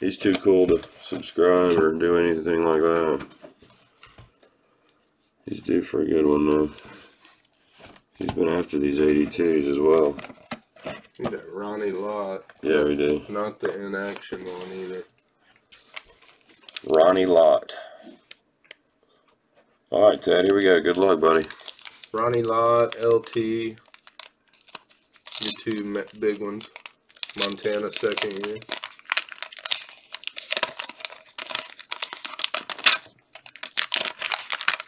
He's too cool to subscribe or do anything like that. He's due for a good one though. He's been after these 82s as well. We got Ronnie Lott, Yeah, we do. not the inaction one either. Ronnie Lott. All right, Ted. Here we go. Good luck, buddy. Ronnie Lott, LT, your two big ones. Montana second year.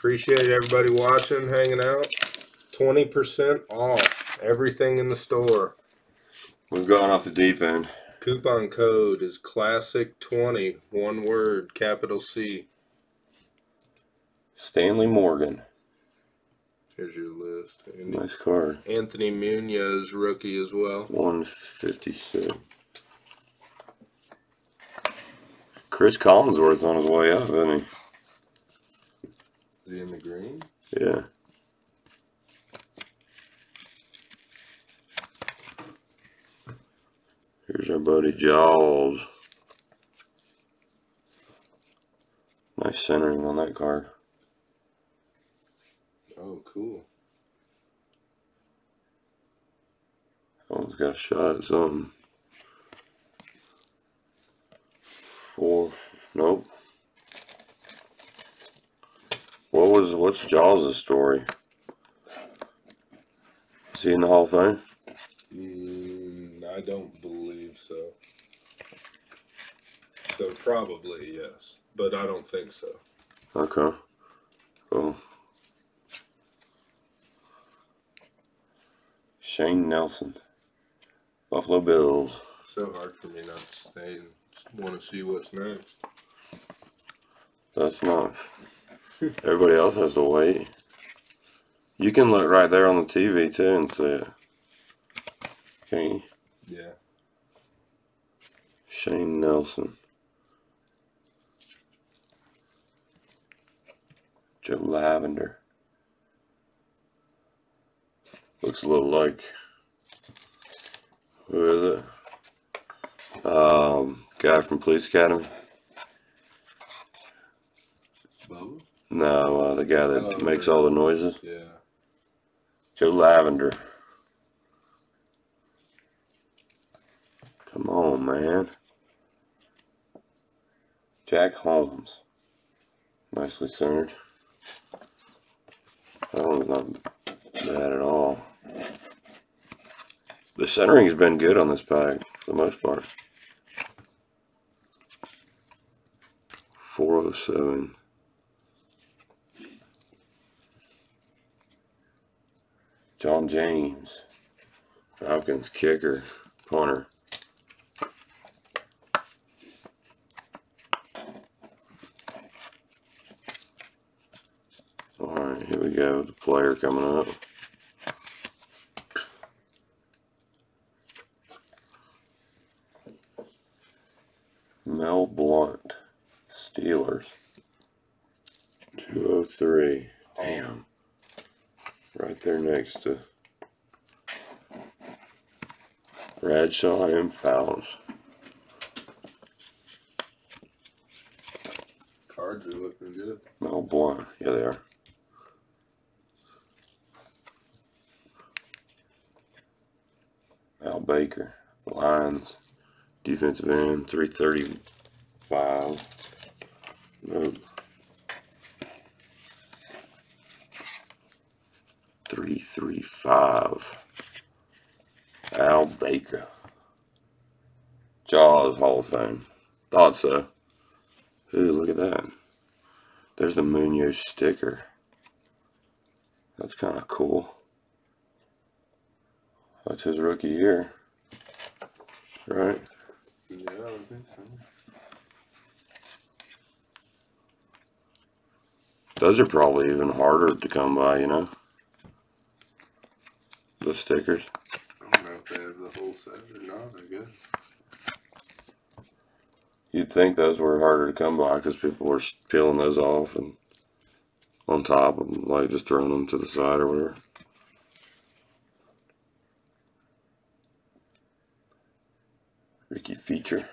Appreciate everybody watching, hanging out. 20% off everything in the store. We've gone off the deep end. Coupon code is classic20, one word, capital C. Stanley Morgan. Here's your list. And Nice card. Anthony Munoz, rookie as well. 156. Chris Collinsworth's on his way up, isn't Is he in the green? Yeah. Here's our buddy Jaws. Nice centering on that card. Oh, cool. That one's got a shot at something. Four. Nope. What was what's Jaws' story? Is he in the Hall of Fame? Mm, I don't believe so. So probably yes, but I don't think so. Okay. Cool. Shane Nelson. Buffalo Bills. So hard for me not to stay and want to see what's next. That's nice. Everybody else has to wait. You can look right there on the TV too and see it. Can you? Yeah. Shane Nelson. Joe Lavender. Looks a little like. Who is it? Um, guy from Police Academy. Bubba? No, uh, the guy that makes all the noises. Yeah. Joe Lavender. Come on, man. Jack Holmes. Nicely centered. That one's not bad at all. The centering has been good on this pack for the most part. 407. John James. Falcons kicker. Punter. Alright, here we go. The player coming up. Mel Blount. Steelers. 203. Damn. Next to Bradshaw and Fowles. Cards are looking good. Oh, Mel Blount. Yeah, they are. Al Baker. Lions. Defensive end. 335. Nope. 335. Al Baker. Jaws Hall of Fame. Thought so. Ooh, look at that. There's the Munoz sticker. That's kind of cool. That's his rookie year. Right? Yeah, I think so. Those are probably even harder to come by, you know? The stickers. I don't know if they have the whole set or not, I guess. You'd think those were harder to come by because people were peeling those off and on top of them, like just throwing them to the side or whatever. Ricky Feacher.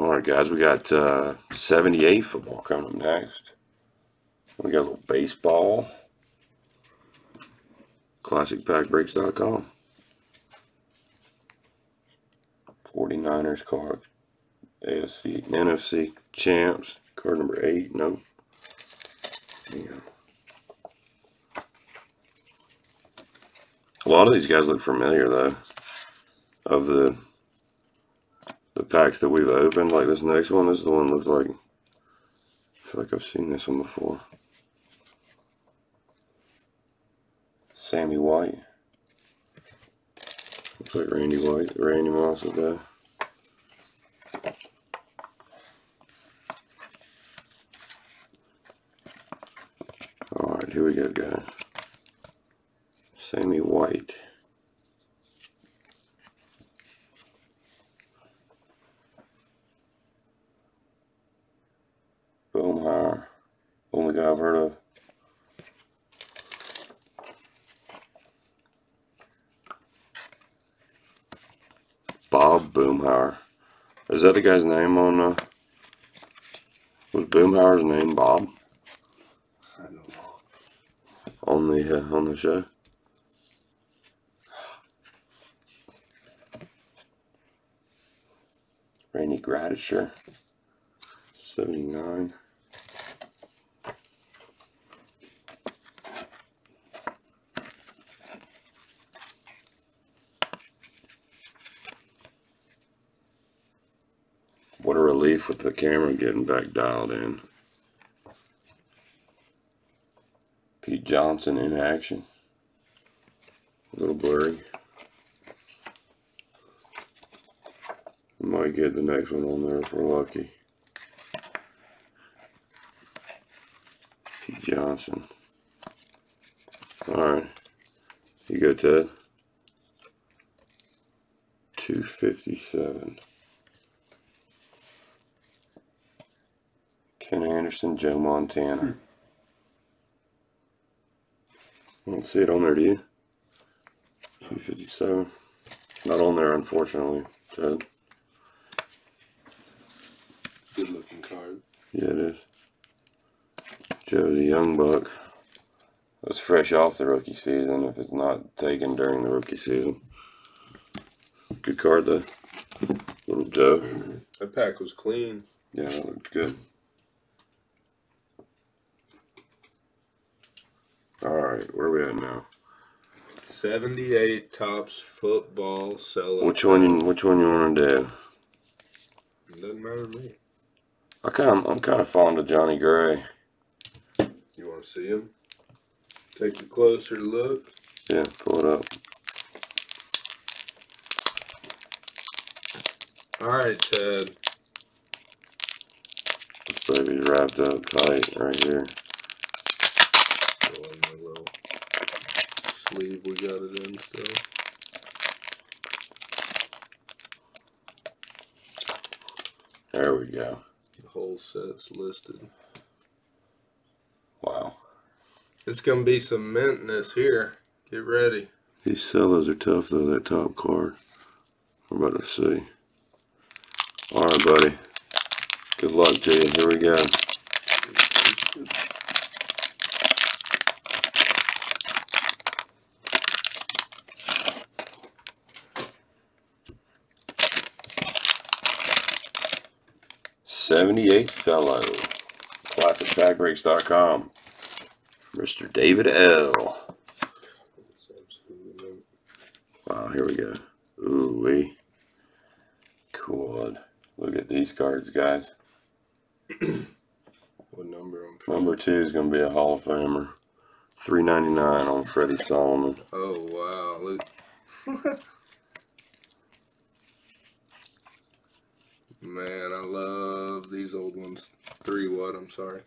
All right, guys, we got uh, 78 football coming up next. We got a little baseball. ClassicPackBreaks.com. 49ers card. AFC, NFC champs. Card number eight. Nope. Yeah. A lot of these guys look familiar though. Of the the packs that we've opened, like this next one, this is the one looks like I feel like I've seen this one before. Sammy White. Looks like Randy White, Randy Moss is there. Alright, here we go, guys. Is that the guy's name on, uh, was Boomhauer's name Bob? I don't know. On the, uh, on the show? Randy Gradishar, 79. With the camera getting back dialed in. Pete Johnson in action. A little blurry. Might get the next one on there if we're lucky. Pete Johnson. Alright. You go, Ted. 257. Anderson, Joe Montana. I don't see it on there, do you? 257. Not on there, unfortunately. Ted. Good looking card. Yeah, it is. Joe's a young buck. That's fresh off the rookie season if it's not taken during the rookie season. Good card, though. Little Joe. That pack was clean. Yeah, that looked good. Alright, where are we at now? 78 Topps football sell. Which one you which one you wanna do? Doesn't matter to me. I kinda I'm kinda fond of Johnny Gray. You want to see him? Take a closer look. Yeah, pull it up. All right, Ted. This baby's wrapped up tight right here. Go in the little sleeve we got it in still. There we go. The whole set's listed. Wow. It's gonna be some mintness here. Get ready. These cellos are tough though, that top card. We're about to see. Alright, buddy. Good luck to you. Here we go. Seventy-eight cello. ClassicPackBreaks.com. Mr. David L. Wow, here we go. Ooh wee. Cool. Look at these cards, guys. What number on? Number two is going to be a Hall of Famer. Three ninety nine on Freddie Solomon. Oh wow! Look. Man, I love these old ones. Three what? I'm sorry.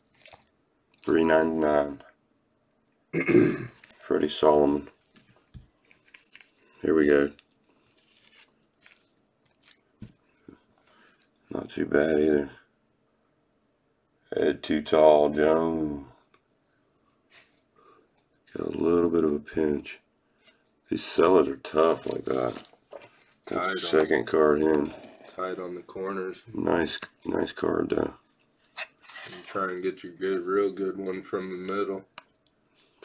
Three ninety nine. Freddie Solomon. Here we go. Not too bad either. Head too tall, Joan. Got a little bit of a pinch. These cellos are tough like that. Tied on. Second card in. Tight on the corners. Nice, Nice card though. And try and get your good, real good one from the middle.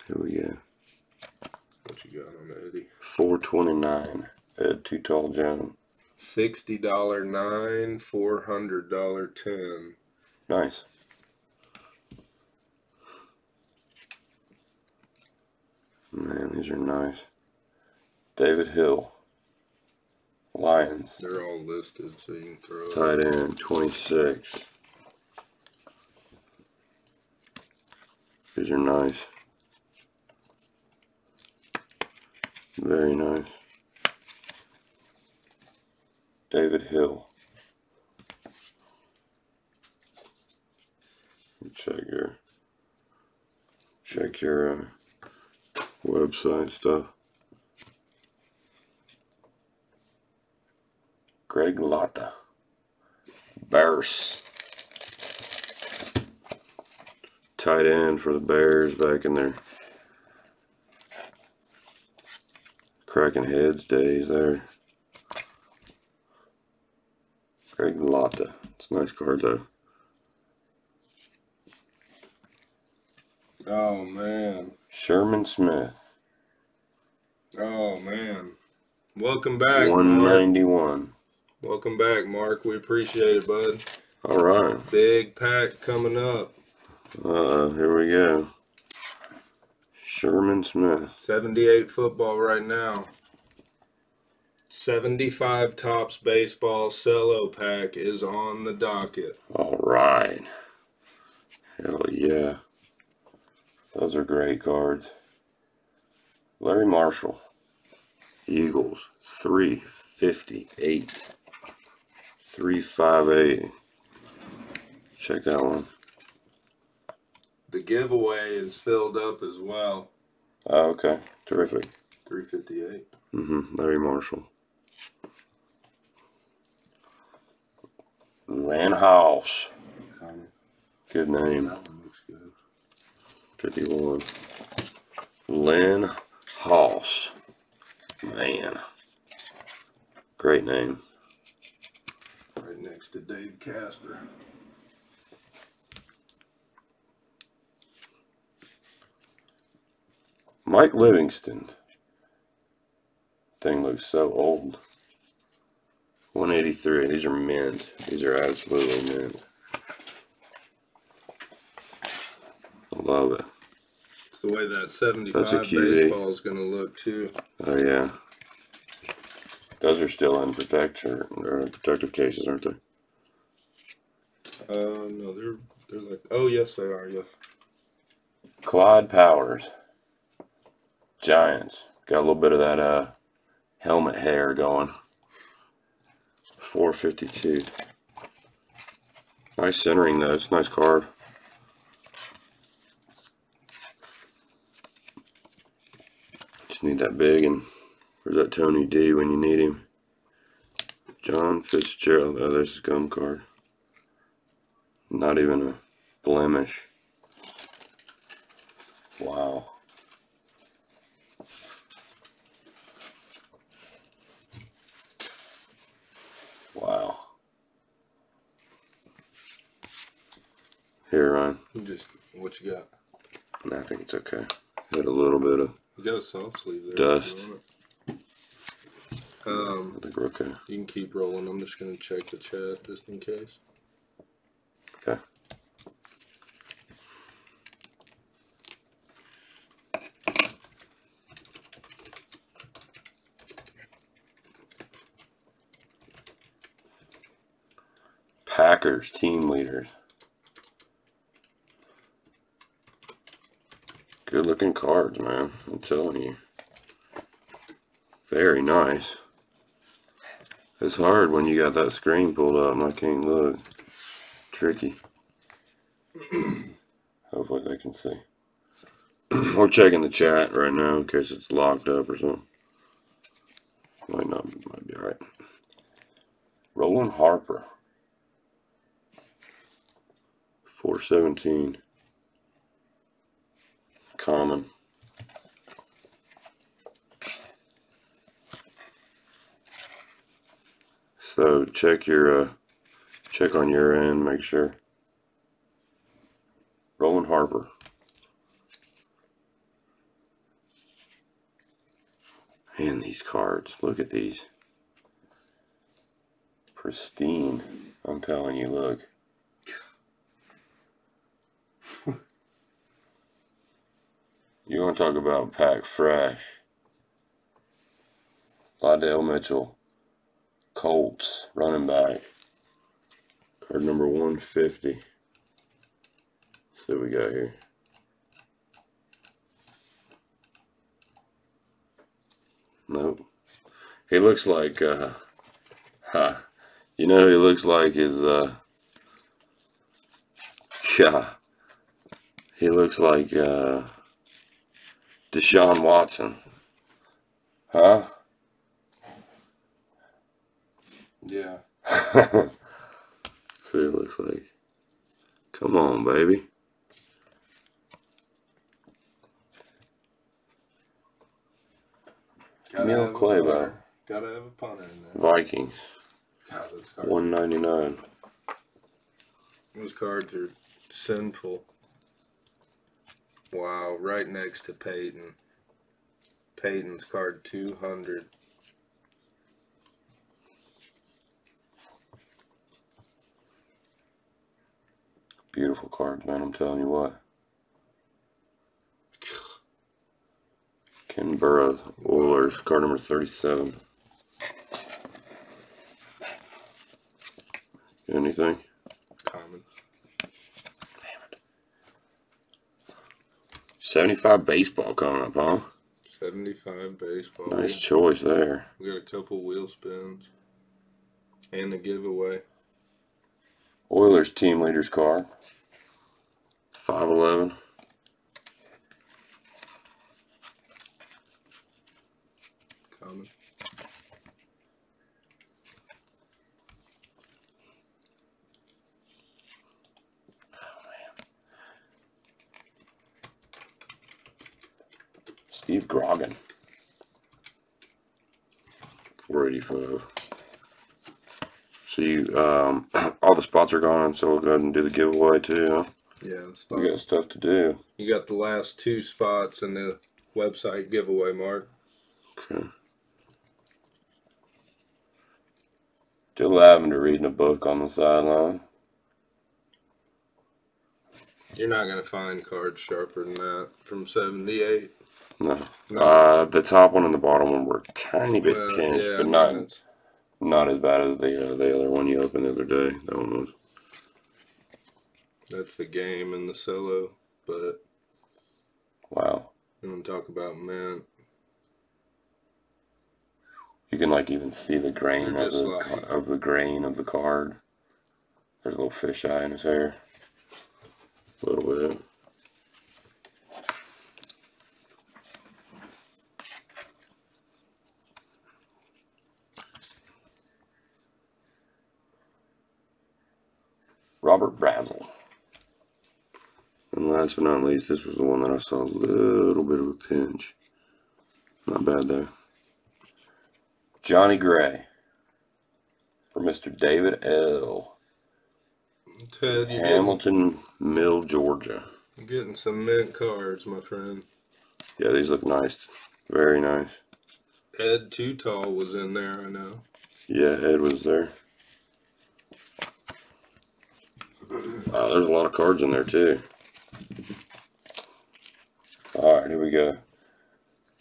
Here we go. You got on Eddie? Four twenty nine. Ed Too Tall Jones. Sixty dollar nine, four hundred dollar ten. Nice. Man, these are nice. David Hill. Lions. They're all listed, so you can throw. Tight end, 26. These are nice. Very nice. David Hill. Check your check your uh, website stuff. Greg Latta. Bears. Tight end for the Bears back in their cracking heads days there. Greg Latta. It's a nice card though. Oh man. Sherman Smith. Oh man. Welcome back. One Mark. ninety one. Welcome back, Mark. We appreciate it, bud. Alright. Big pack coming up. Uh oh, here we go. Sherman Smith. 78 football right now. 75 Topps baseball cello pack is on the docket. Alright. Hell yeah. Those are great cards. Larry Marshall. Eagles. 358. 358. Check that one. The giveaway is filled up as well. Oh, okay. Terrific. 358. Mm-hmm. Larry Marshall. Len Hauss. Good name. That one looks good. 51. Len Hauss. Man. Great name. Right next to Dave Casper. Mike Livingston. Thing looks so old. 183. These are mint. These are absolutely mint. I love it. It's the way that 75 That's a cutie. baseball is going to look too. Oh yeah. Those are still in protector or protective cases, aren't they? Uh, no, they're they're like. Oh yes, they are. Yes. Clyde Powers. Giants. Got a little bit of that uh helmet hair going. 452. Nice centering though. It's nice card. Just need that big and where's that Tony D when you need him? John Fitzgerald. Oh, there's his gum card. Not even a blemish. Wow. Here, Ryan. Just what you got? I think it's okay. Had a little bit of, You got a soft sleeve there. Dust. if you want it. Um, I think we're okay. you can keep rolling. I'm just gonna check the chat just in case. Okay. Packers team leaders. Good looking cards, man. I'm telling you. Very nice. It's hard when you got that screen pulled up and I can't look. Tricky. Hopefully they can see. We're checking the chat right now in case it's locked up or something. Might not, might be alright. Roland Harper. 417. Common. So check your uh, Check on your end, make sure. Roland Harper. Man, these cards. Look at these. Pristine. I'm telling you, look. you want to talk about pack fresh? Lydell Mitchell. Colts running back. Card number 150. See what we got here. Nope. He looks like, uh, ha. You know he looks like is, uh, yeah. He looks like, uh, Deshaun Watson. Huh? Yeah. What it looks like. Come on, baby. Gotta Neil Clay. Gotta have a punter in there. Vikings. God, One ninety nine. those cards are sinful. Wow, right next to Peyton. Peyton's card 200. Beautiful cards, man. I'm telling you what. Ken Burrough, Oilers, card number 37. Anything? Common. Damn it. 75 baseball coming up, huh? 75 baseball. Nice choice there. We got a couple wheel spins. And the giveaway. Oilers team leaders card. 511. Common. Steve Grogan. 485. You, um, all the spots are gone, so we'll go ahead and do the giveaway too. Huh? Yeah. We got stuff to do. You got the last two spots in the website giveaway, Mark. Okay. Still lavender reading a book on the sideline. You're not gonna find cards sharper than that from '78. No. No. Uh, the top one and the bottom one were a tiny bit pinched, yeah, but not it's- not as bad as the uh, the other one you opened the other day. That one was. that's the game and the solo. But Wow. you want to talk about mint? You can like even see the grain of the like- of the grain of the card. There's a little fish eye in his hair. A little bit. Robert Brazile. And last but not least, this was the one that I saw a little bit of a pinch. Not bad though. Johnny Gray for Mr. David L. Ted, you getting, Hamilton Mill, Georgia. you getting some mint cards, my friend. Yeah, these look nice. Very nice. Ed Too Tall was in there, I know. Yeah, Ed was there. Wow, there's a lot of cards in there too. All right, here we go.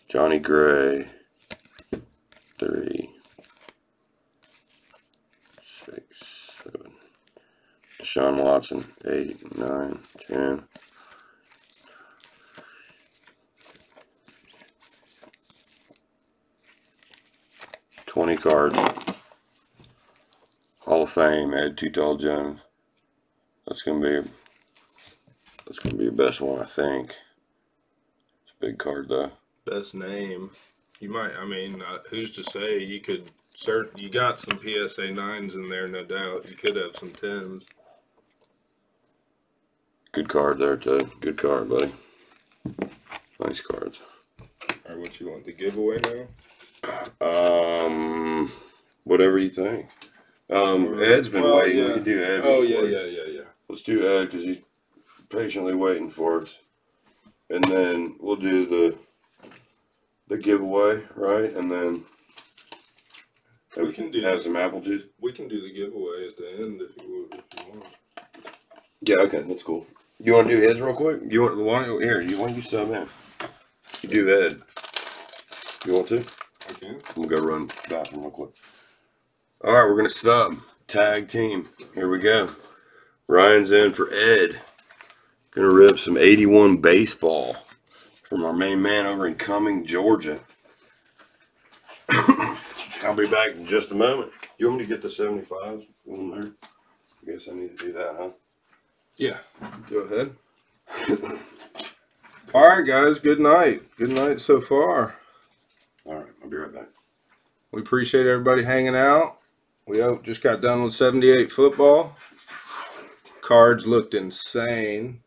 Johnny Gray, three, six, seven. Deshaun Watson, eight, nine, ten. Twenty cards. Hall of Fame, Ed Too Tall Jones. That's gonna be that's gonna be your best one, I think. It's a big card though. Best name. You might. I mean, uh, who's to say? You could. Cert, you got some PSA nines in there, no doubt. You could have some tens. Good card there, Ted. Good card, buddy. Nice cards. All right, what you want the giveaway now? Um, whatever you think. Um, Ed's been Well, waiting. yeah. We can do Ed. Oh yeah, yeah, yeah, yeah. Let's do Ed because he's patiently waiting for us, and then we'll do the the giveaway, right? And then We can do have some apple juice. We can do the giveaway at the end if you if you want. Yeah, okay, that's cool. You want to do Ed's real quick? You want the one here? You want you sub in? You do Ed. You want to? Okay. I'm gonna go run to bathroom real quick. All right, we're gonna sub tag team. Here we go. Ryan's in for Ed. Gonna rip some 81 baseball from our main man over in Cumming, Georgia. I'll be back in just a moment. You want me to get the 75s in there? I guess I need to do that, huh? Yeah. Go ahead. All right, guys. Good night. Good night so far. All right, I'll be right back. We appreciate everybody hanging out. We just got done with 78 football. Cards looked insane.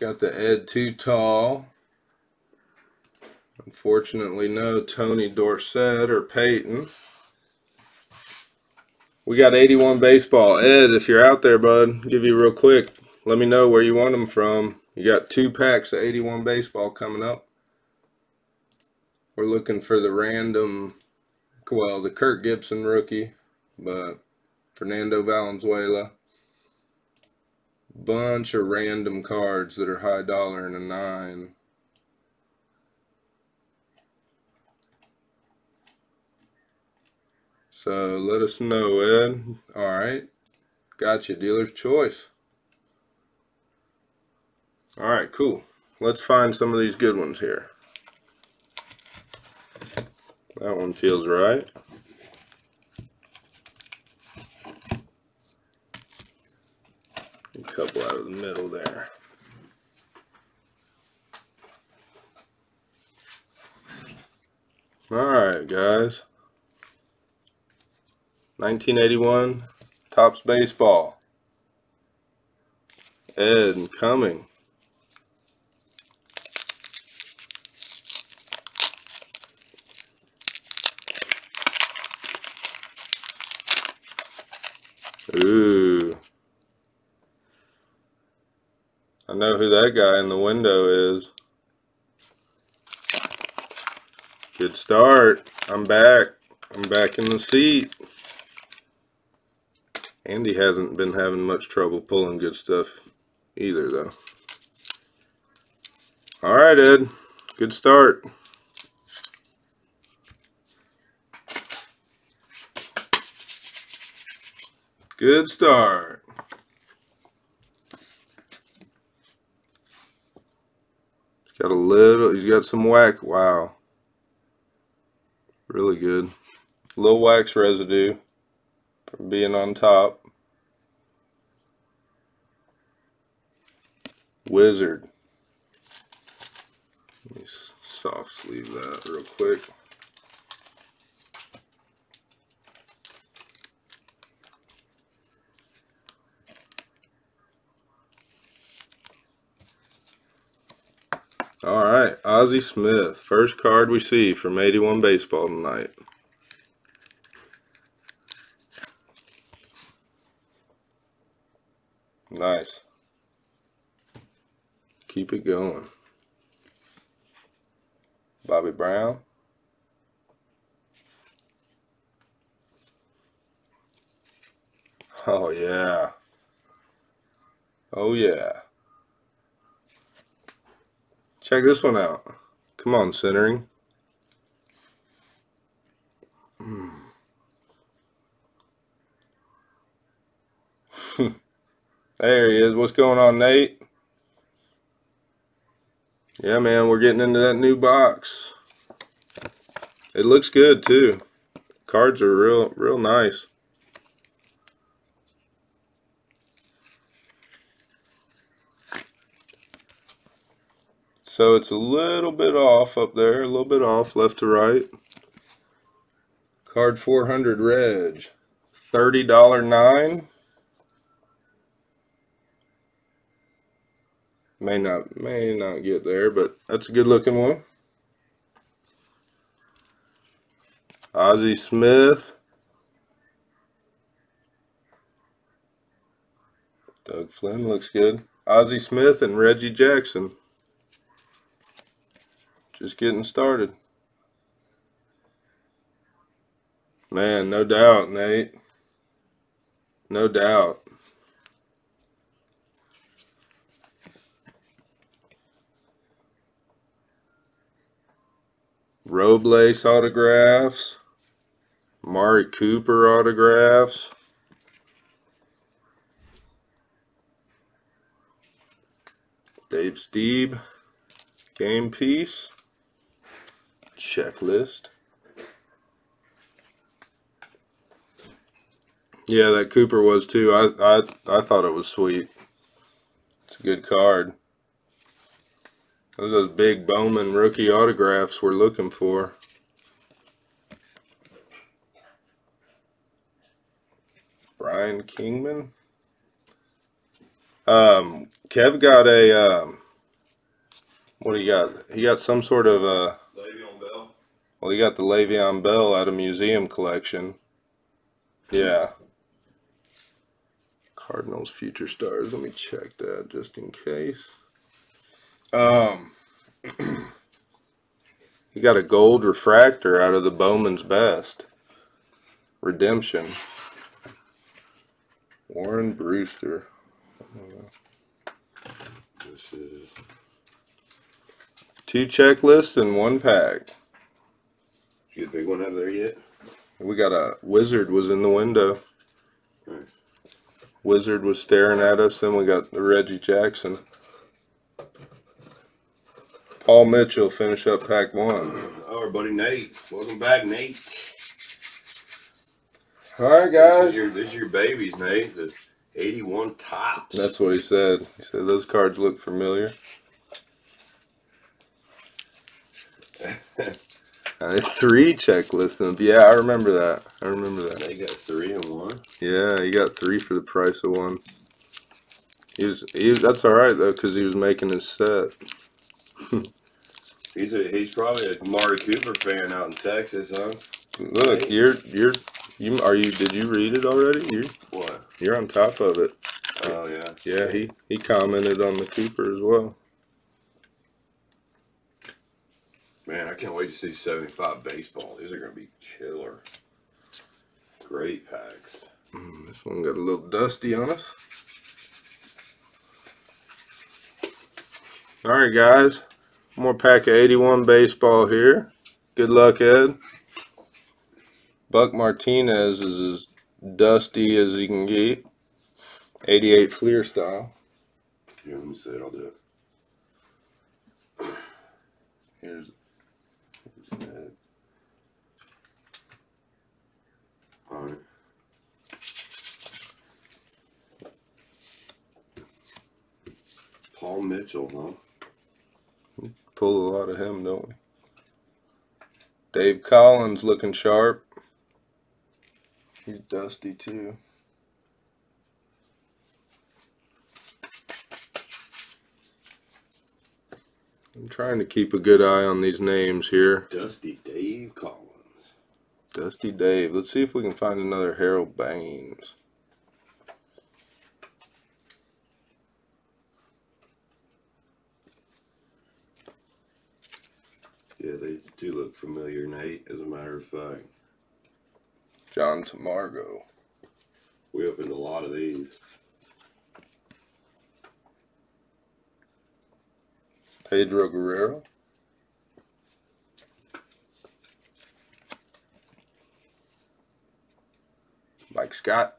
Got the Ed Too Tall. Unfortunately, no Tony Dorsett or Peyton. We got 81 baseball. Ed, if you're out there, bud, give you real quick. Let me know where you want them from. You got two packs of 81 baseball coming up. We're looking for the random, well, the Kirk Gibson rookie, but Fernando Valenzuela. Bunch of random cards that are high dollar and a nine. So let us know, Ed. All right. Got you. Dealer's choice. All right, cool. Let's find some of these good ones here. That one feels right. Couple out of the middle there. All right, guys. 1981 Topps Baseball. Ed Cumming. Ooh. I know who that guy in the window is. Good start. I'm back. I'm back in the seat. Andy hasn't been having much trouble pulling good stuff either, though. All right, Ed. Good start. Good start. Got a little, he's got some whack. Wow. Really good. Little wax residue from being on top. Wizard. Let me soft sleeve that real quick. All right, Ozzie Smith. First card we see from 81 Baseball tonight. Nice. Keep it going. Bobby Brown. Oh, yeah. Oh, yeah. Check this one out. Come on, centering. Hmm. there he is. What's going on, Nate? Yeah, man, we're getting into that new box. It looks good too. Cards are real, real nice. So it's a little bit off up there, a little bit off left to right. Card 400 Reg, $30 nine. May not, may not get there, but that's a good looking one. Ozzie Smith. Doug Flynn looks good. Ozzie Smith and Reggie Jackson. Just getting started. Man, no doubt, Nate. No doubt. Robles autographs. Mari Cooper autographs. Dave Stieb. Game piece. Checklist. Yeah, that Cooper was too. I I I thought it was sweet. It's a good card. Those those big Bowman rookie autographs we're looking for. Brian Kingman. Um, Kev got a um, what do you got? He got some sort of uh, Le'Veon Bell. Well, you got the Le'Veon Bell out of museum collection. Yeah. Cardinals future stars. Let me check that just in case. Um, you got a gold refractor out of the Bowman's Best. Redemption. Warren Brusstar. This is Two checklists and one pack. Get a big one out of there yet? We got a wizard was in the window. Nice. Wizard was staring at us, Then we got the Reggie Jackson. Paul Mitchell finish up pack one. Our buddy Nate. Welcome back, Nate. All right, This is guys. your this is your babies, Nate. The eighty-one Topps. That's what he said. He said those cards look familiar. I three checklists. And yeah, I remember that. I remember that. they got three and one. Yeah, he got three for the price of one. He was, he was that's all right though, because he was making his set. He's a he's probably a Mari Cooper fan out in Texas, huh? Look, Right. you're you're you are you? Did you read it already? You What? you're on top of it. Oh yeah. Yeah, he he commented on the Cooper as well. Man, I can't wait to see seventy-five baseball. These are gonna be killer. Great packs. Mm, This one got a little dusty on us. All right, guys. More pack of 81 baseball here. Good luck, Ed. Buck Martinez is as dusty as he can get. 88 Fleer style. Yeah, let me see it. I'll do it. Here's, here's All right. Paul Mitchell, huh? Pull a lot of him, don't we? Dave Collins looking sharp. He's dusty too. I'm trying to keep a good eye on these names here. Dusty Dave Collins. Dusty Dave. Let's see if we can find another Harold Baines. Yeah, they do look familiar, Nate, as a matter of fact. John Tamargo. We opened a lot of these. Pedro Guerrero. Mike Scott.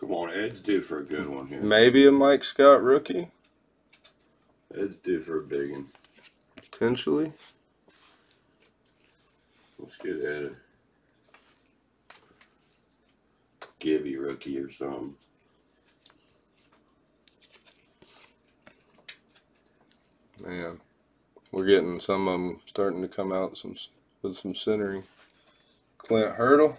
Come on, Ed's due for a good one here. Maybe a Mike Scott rookie, Ed's due for a big one. potentially. Let's get Ed a Gibby rookie or something. Man, we're getting some of them starting to come out some with some centering. Clint Hurdle.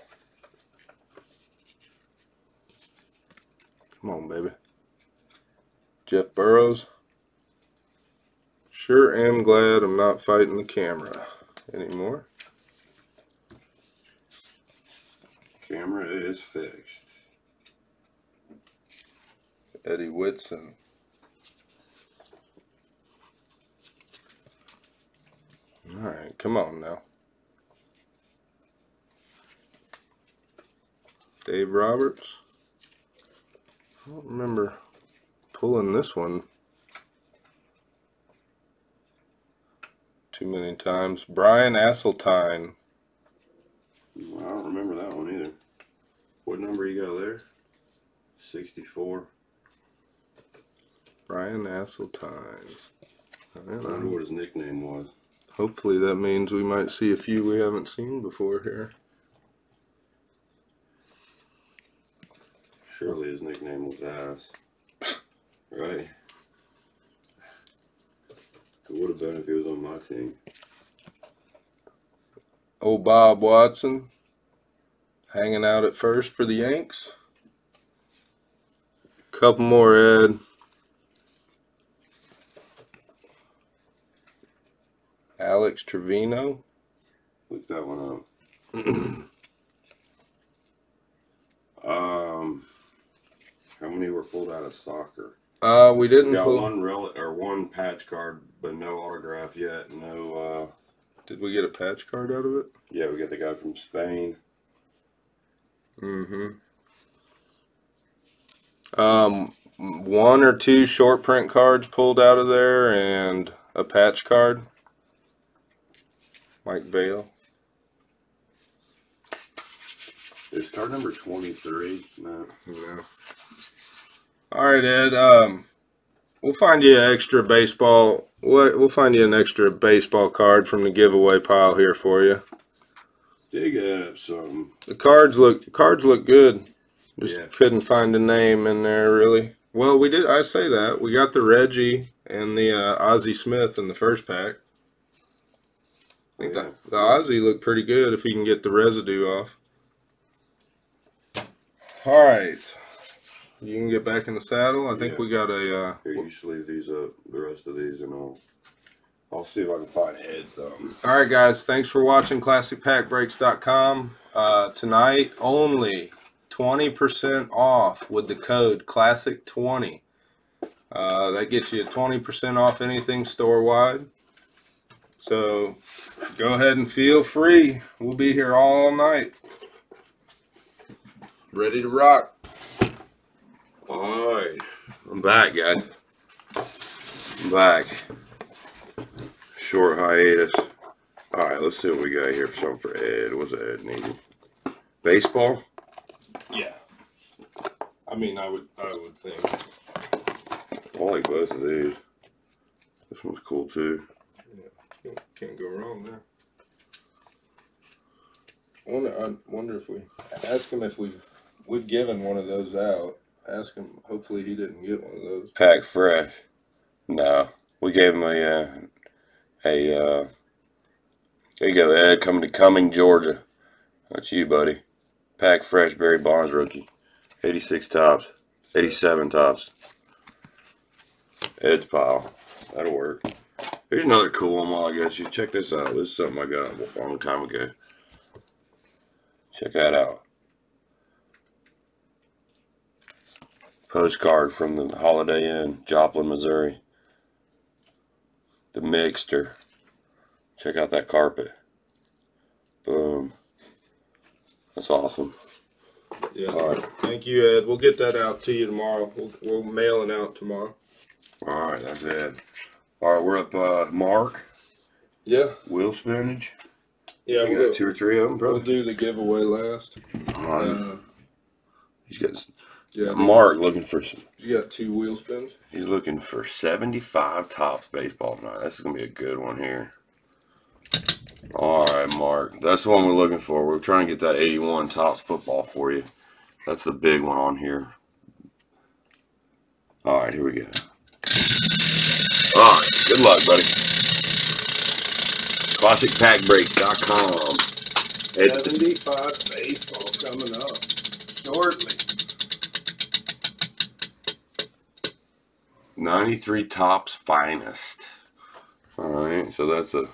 Come on, baby. Jeff Burroughs. Sure am glad I'm not fighting the camera anymore. Camera is fixed. Eddie Whitson. All right, come on now. Dave Roberts. I don't remember pulling this one too many times. Brian Asselstine. I don't remember that one either. What number you got there? 64. Brian Asselstine. I I don't wonder know. what his nickname was. Hopefully that means we might see a few we haven't seen before here. Surely his nickname was Ass. right? It would have been if he was on my team. Old Bob Watson hanging out at first for the Yanks. Couple more, Ed. Alex Trevino. Look that one up. um, how many were pulled out of soccer? Uh, we didn't Got pull. one rel or one patch card, but no autograph yet. No. uh Did we get a patch card out of it? Yeah, we got the guy from Spain. Mm-hmm. Um, one or two short print cards pulled out of there, and a patch card. Mike Vail. Is card number twenty three? No. Yeah. All right, Ed. Um, we'll find you an extra baseball. We'll we'll find you an extra baseball card from the giveaway pile here for you. Dig up something. The cards look cards look good. Just Yeah. couldn't find a name in there really. Well, we did. I say that we got the Reggie and the uh, Ozzie Smith in the first pack. I think Yeah. the, the Ozzie looked pretty good if he can get the residue off. All right, you can get back in the saddle. I think Yeah. we got a. Uh, Here, you sleeve these up, the rest of these, and I'll, I'll see if I can find Ed something. all right, guys. Thanks for watching ClassicPackBreaks.com. Uh, tonight only 20% off with the code Classic20. Uh, that gets you 20% off anything store wide. So go ahead and feel free. We'll be here all night. Ready to rock. All right, I'm back, guys. I'm back. Short hiatus. All right, let's see what we got here something for Ed. What's Ed needing? Baseball? Yeah. I mean, I would, I would think. I like both of these. This one's cool too. Can't go wrong there. Wonder, I wonder if we ask him if we've we've given one of those out. Ask him. Hopefully, he didn't get one of those. Pack fresh. No, we gave him a uh, a. Uh, there you go, Ed. Coming to Cumming, Georgia. That's you, buddy. Pack fresh, Barry Bonds rookie. 86 Topps, 87 Topps. Ed's pile. That'll work. Here's another cool one while I got you. Check this out. This is something I got a long time ago. Check that out. Postcard from the Holiday Inn, Joplin, Missouri. The Mixter. Check out that carpet. Boom. That's awesome. Yeah. All right. Thank you, Ed. We'll get that out to you tomorrow. We'll, we'll mail it out tomorrow. All right, that's it. All right, we're up. Uh, Mark, Yeah. wheel spinach. Yeah. you We'll, got two or three of them, we'll do the giveaway last. All right. Uh, He's got yeah. Mark looking for. some- You got two wheel spins. He's looking for seventy-five Topps baseball tonight. This is gonna be a good one here. All right, Mark. That's the one we're looking for. We're trying to get that eighty-one Topps football for you. That's the big one on here. All right, here we go. All right, good luck, buddy. ClassicPackBreaks.com. Ed, Seventy-five baseball coming up shortly. 93 Topps finest. All right, so that's a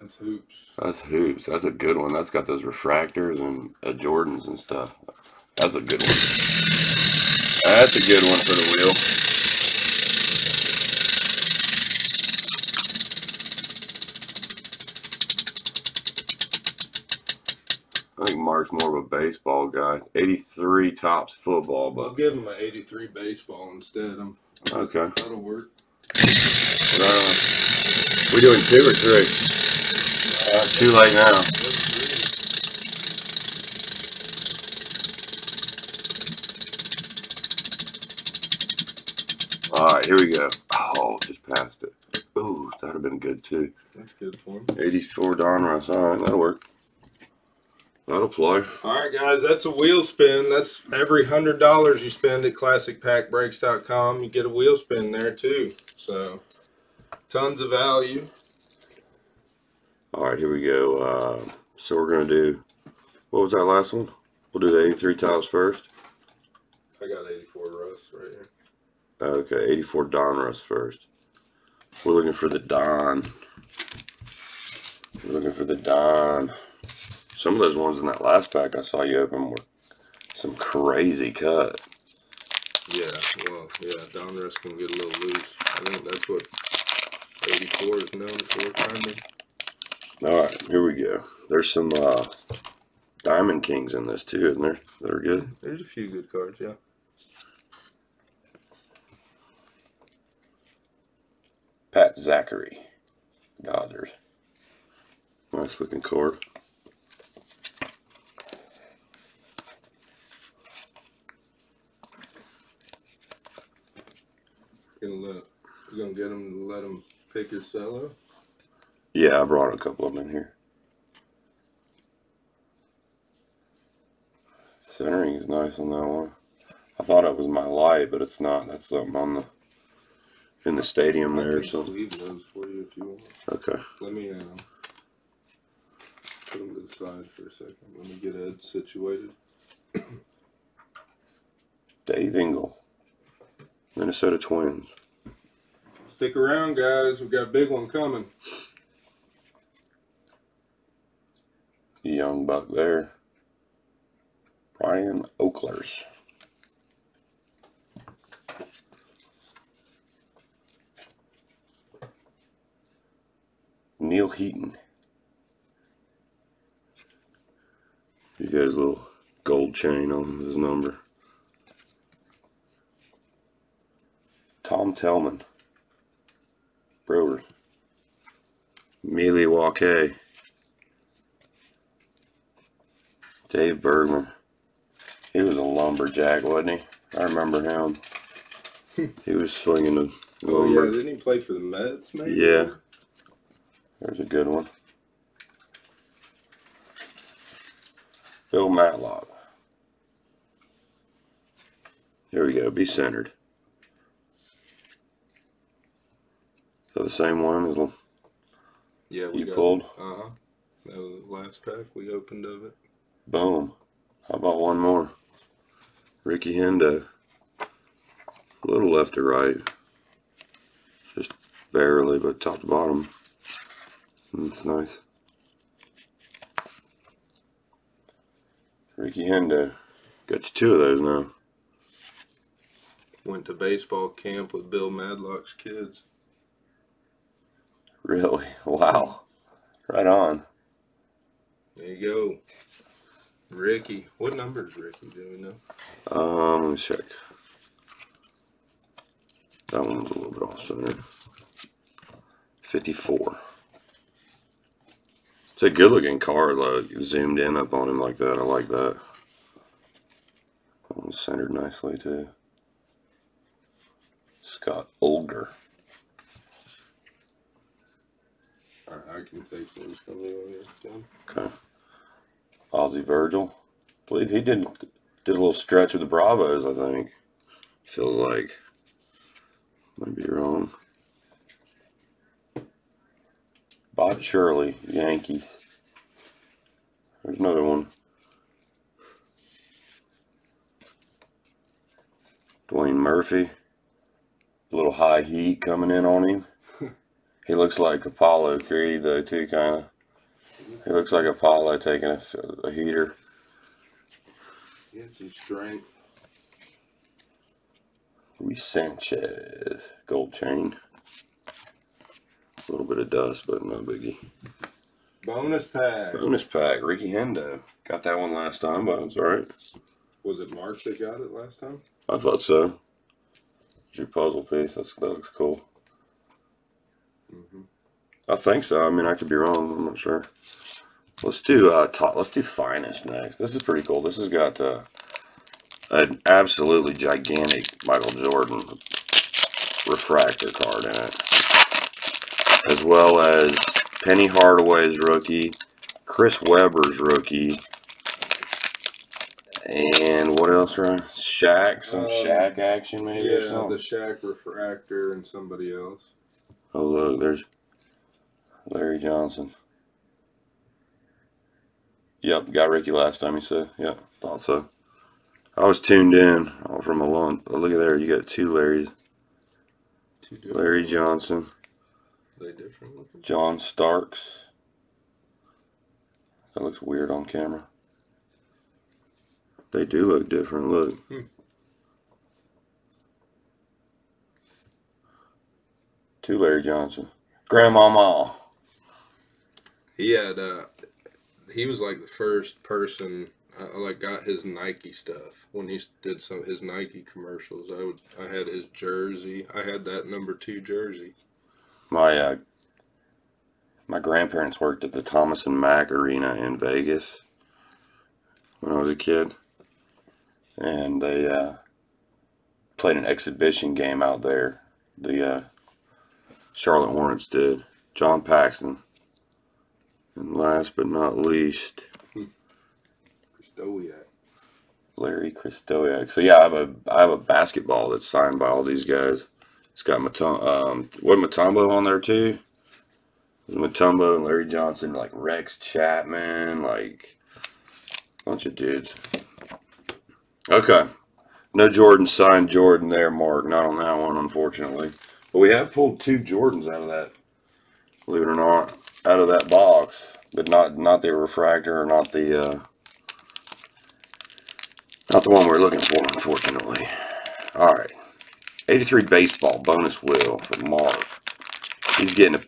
That's hoops. that's hoops. That's a good one. That's got those refractors and uh, Jordans and stuff. That's a good one. That's a good one for the wheel. I think Mark's more of a baseball guy. 83 Topps football, but I'll give him an 83 baseball instead. I'm, okay. that'll work. On. We doing two or three? Uh, too late now. All right, here we go. Oh, just passed it. Ooh, that'd have been good too. That's good for him. 84 Donruss. All right, that'll work. That'll play. All right, guys, that's a wheel spin. That's every hundred dollars you spend at ClassicPackBreaks.com, you get a wheel spin there too. So, tons of value. All right, here we go. Uh, so we're gonna do. What was that last one? We'll do the 83 Topps first. I got 84 Russ right here. Okay, 84 Donruss first. We're looking for the Don. We're looking for the Don. Some of those ones in that last pack I saw you open were some crazy cut. Yeah, well, yeah, Donruss can get a little loose. I think that's what 84 is known for, kind of. All right, here we go. There's some uh, Diamond Kings in this too, isn't there? They're good. There's a few good cards, yeah. Pat Zachary. Dodgers. Nice looking card. Gonna let, you gonna get him to let him pick his cello? Yeah, I brought a couple of them in here. Centering is nice on that one. I thought it was my light, but it's not. That's something on the in the stadium I there. So sleeve those for you if you want. okay. Let me um, put them to the side for a second. Let me get Ed situated. Dave Engle, Minnesota Twins. Stick around, guys. We've got a big one coming. Young buck there. Bryan Oelkers. Neal Heaton. He got his little gold chain on his number. Tom Tellmann. Brewer. Mealy Waukee. Dave Bergman. He was a lumberjack, wasn't he? I remember him. he was swinging the Oh yeah, lumber. didn't he play for the Mets? Maybe. Yeah. There's a good one. Bill Madlock. Here we go. Be centered. The same one as Yeah, we you got. pulled. Uh huh. That was the last pack we opened of it. Boom. How about one more? Ricky Hendo. A little left to right. Just barely, but top to bottom. That's nice. Ricky Hendo. Got you two of those now. Went to baseball camp with Bill Madlock's kids. Really? Wow. Right on. There you go. Ricky. What number is Ricky? Do we know? Um, let me check. That one's a little bit off center. 54. It's a good looking car, like zoomed in up on him like that. I like that. That one's centered nicely too. Scott Ullger. Right, I can take those from you when you're. Okay. Ozzie Virgil. I believe he did did a little stretch with the Bravos, I think. Feels like. Might be wrong. Bob Shirley, Yankees. There's another one. Dwayne Murphy. A little high heat coming in on him. He looks like Apollo Creed, though, too, kind of. He looks like Apollo taking a, a heater. He had some strength. Luis Sanchez, gold chain. A little bit of dust, but no biggie. Bonus pack. Bonus pack, Ricky Hendo. Got that one last time, but it's alright. Was it Mark that got it last time? I thought so. It's your puzzle piece. That's, that looks cool. Mm-hmm. I think so. I mean, I could be wrong. I'm not sure. Let's do uh, top. Let's do finest next. This is pretty cool. This has got uh, an absolutely gigantic Michael Jordan refractor card in it, as well as Penny Hardaway's rookie, Chris Webber's rookie, and what else? Right? Shaq, some Um, Shaq action maybe or Yeah, the Shaq refractor and somebody else. Oh look, there's Larry Johnson. Yep, got Ricky last time. He said, "Yep, thought so." I was tuned in from a long. oh, Look at there, you got two Larrys: Two different. Larry Johnson, They different looking. John Starks. That looks weird on camera. They do look different. Look. Hmm. Two Larry Johnson. Grandma Grandmama. He had. uh He was like the first person. I I, like got his Nike stuff when he did some of his Nike commercials. I would. I had his jersey. I had that number two jersey. My uh, my grandparents worked at the Thomas and Mack Arena in Vegas when I was a kid, and they uh, played an exhibition game out there. The uh, Charlotte Hornets did. John Paxson, and last but not least, Stowiak. Larry Krystkowiak. So yeah, I have a I have a basketball that's signed by all these guys. It's got Mutombo, um, what Mutombo on there too. Mutombo and Larry Johnson, like Rex Chapman, like bunch of dudes. Okay, no Jordan signed Jordan there, Mark. Not on that one, unfortunately. But we have pulled two Jordans out of that. Believe it or not, out of that box, but not not the refractor or not the. Uh, not the one we're looking for, unfortunately. All right. 83 baseball bonus wheel for Mark. He's getting a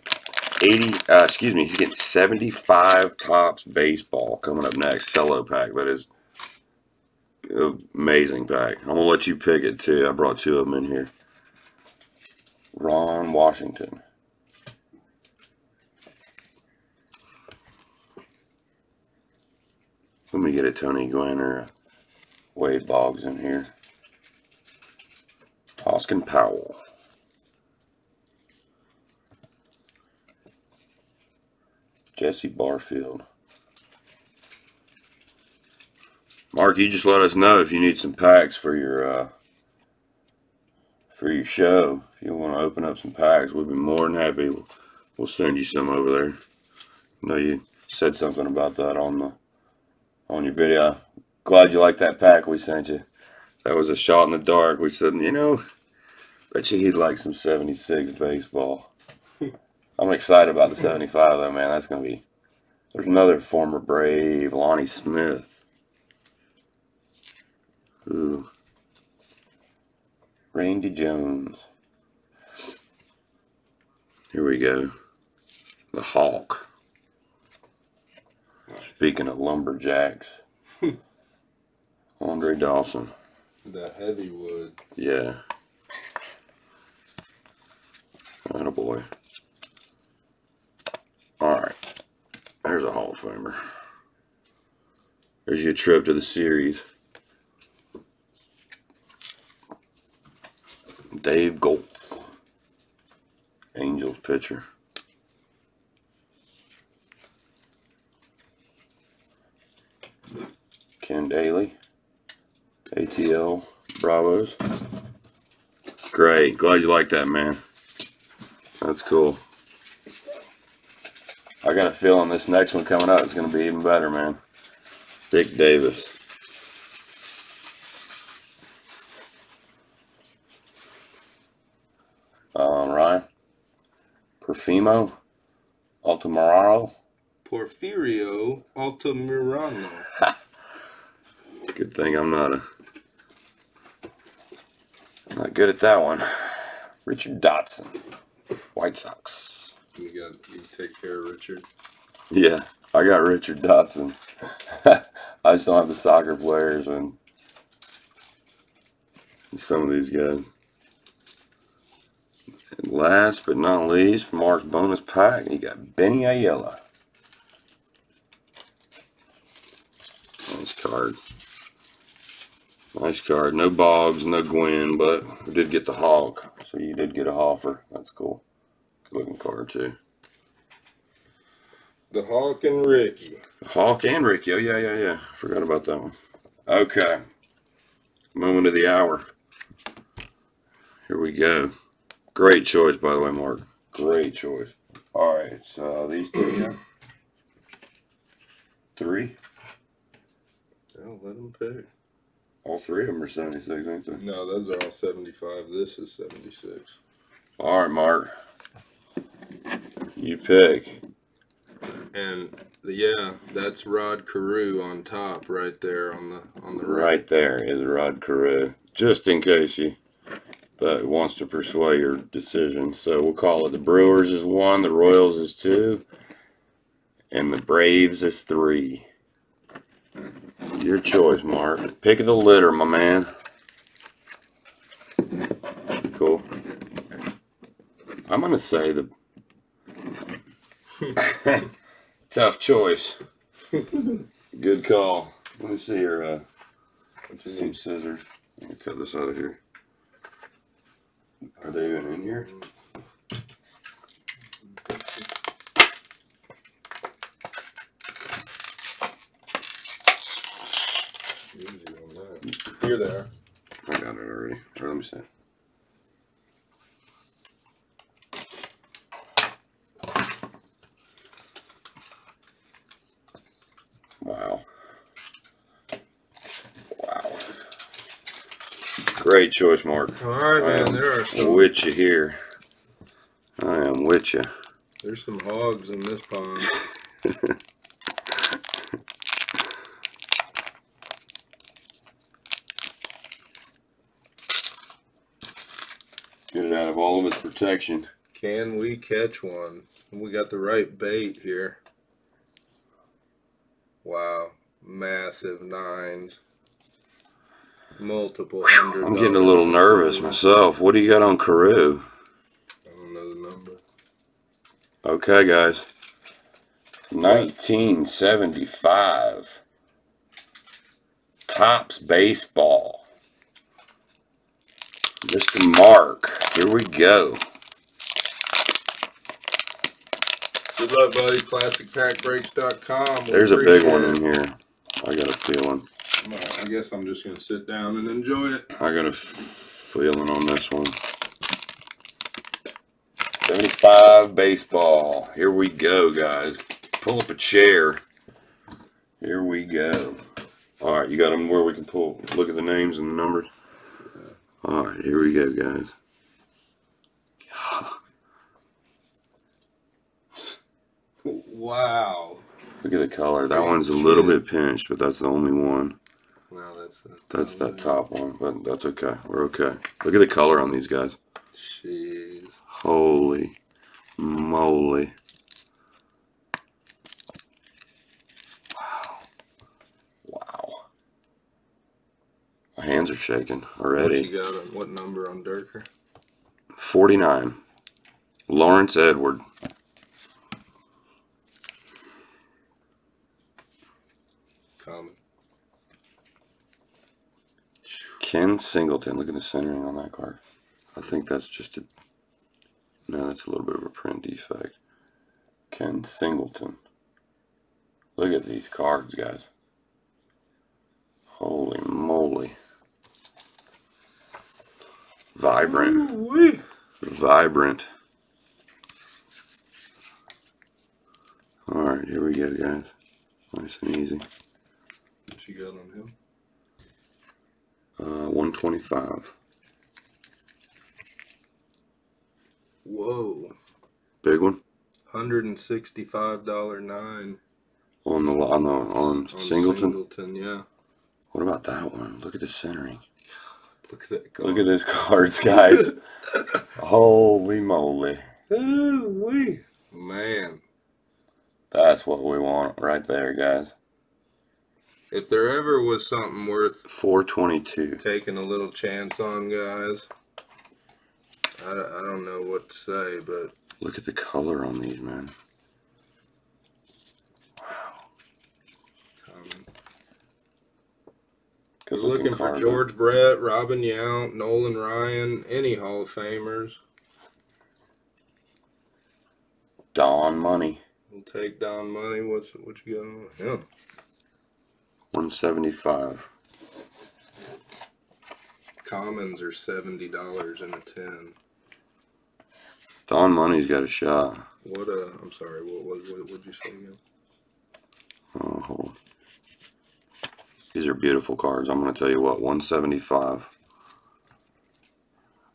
80, uh, excuse me, he's getting 75 Topps baseball coming up next. Cello pack. That is amazing pack. I'm to let you pick it too. I brought two of them in here. Ron Washington. Let me get a Tony Gwynn or a Wade Boggs in here. Hosken Powell. Jesse Barfield. Mark, you just let us know if you need some packs for your uh, for your show. If you want to open up some packs, we'd be more than happy. We'll, send you some over there. I know you said something about that on the on your video. Glad you like that pack we sent you. That was a shot in the dark. We said, you know, bet you he'd like some 76 baseball. I'm excited about the 75 though, man. That's gonna be. There's another former Brave, Lonnie Smith. Ooh. Randy Jones. Here we go. The Hawk. Speaking of lumberjacks, Andre Dawson. The heavy wood. Yeah. a boy. Alright. There's a Hall of Famer. There's your trip to the series. Dave Goltz. Angels pitcher. Ken Dayley. ATL Bravos. Great. Glad you like that, man. That's cool. I got a feeling this next one coming up is going to be even better, man. Dick Davis. Um, Ryan. Perfimo. Altamirano. Porfirio Altamirano. Good thing I'm not a Not good at that one. Richard Dotson, White Sox. You got you take care of Richard. Yeah, I got Richard Dotson. I just don't have the soccer players and some of these guys. And last but not least, from Mark's bonus pack, you got Benny Ayala. Nice card. Nice card. No Boggs, no Gwynn, but we did get the Hog. So you did get a Hoffer. That's cool. Good looking card, too. The Hawk and Ricky. The Hawk and Ricky. Oh, yeah, yeah, yeah. Forgot about that one. Okay. Moment of the hour. Here we go. Great choice, by the way, Mark. Great choice. All right, so these two, yeah. Three. Oh, let him pick. All three of them are 76, ain't they? No, those are all 75. This is 76. All right, Mark. You pick. And the, yeah, that's Rod Carew on top right there on the on the right. Right there is Rod Carew. Just in case you that wants to persuade your decision. So we'll call it the Brewers is one, the Royals is two, and the Braves is three. Your choice, Mark. Pick of the litter, my man. That's cool. I'm gonna say the tough choice. Good call. Let me see your uh, some scissors. Cut this out of here. Are they even in here? Easy on that. Here they are. I got it already. Let me see. Wow. Wow. Great choice, Mark. All right, man. There are some. with you here. I am with you. There's some hogs in this pond. Get it out of all of its protection. Can we catch one? We got the right bait here. Wow, massive nines. Multiple hundred. I'm getting a little nervous myself. What do you got on Carew? I don't know the number. Okay, guys. 1975. Topps Baseball. Mr. Mark. Here we go. Good luck, buddy. ClassicPackBreaks.com. We There's a big one in here. I got a feeling. Alright, I guess I'm just gonna sit down and enjoy it. I got a feeling on this one. 75 baseball. Here we go, guys. Pull up a chair. Here we go. All right, you got them where we can pull. Look at the names and the numbers. All right, here we go, guys. Wow. Look at the color. That one's a little bit pinched, but that's the only one. Wow, that's that. That's that top one, but that's okay. We're okay. Look at the color on these guys. Jeez. Holy moly. Wow. Wow. My hands are shaking What already. you got on what number on Dierker? 49. Lawrence Edward. Common. Ken Singleton. Look at the centering on that card. I think that's just a. No, that's a little bit of a print defect. Ken Singleton. Look at these cards, guys. Holy moly. Vibrant. Ooh-wee. Vibrant. Alright, here we go, guys. Nice and easy. What you got on him? Uh, 125. Whoa. Big one. Hundred and sixty-five dollar nine on the on the on on Singleton. Singleton, yeah. What about that one? Look at the centering. Look at that card. Look at this cards, guys. Holy moly. Ooh, wee. Man, That's what we want right there, guys. If there ever was something worth 422. taking a little chance on, guys, I, I don't know what to say, but Look at the color on these, man. um, Good you're looking for George Brett, Robin Yount, Nolan Ryan, any Hall of Famers. Don Money. We'll take Don Money. What's what you got on him? 175. Commons are seventy dollars in a tin. Don Money's got a shot. What uh? I'm sorry. What was what, what'd you say again? Oh, hold on. These are beautiful cards. I'm going to tell you what, 175.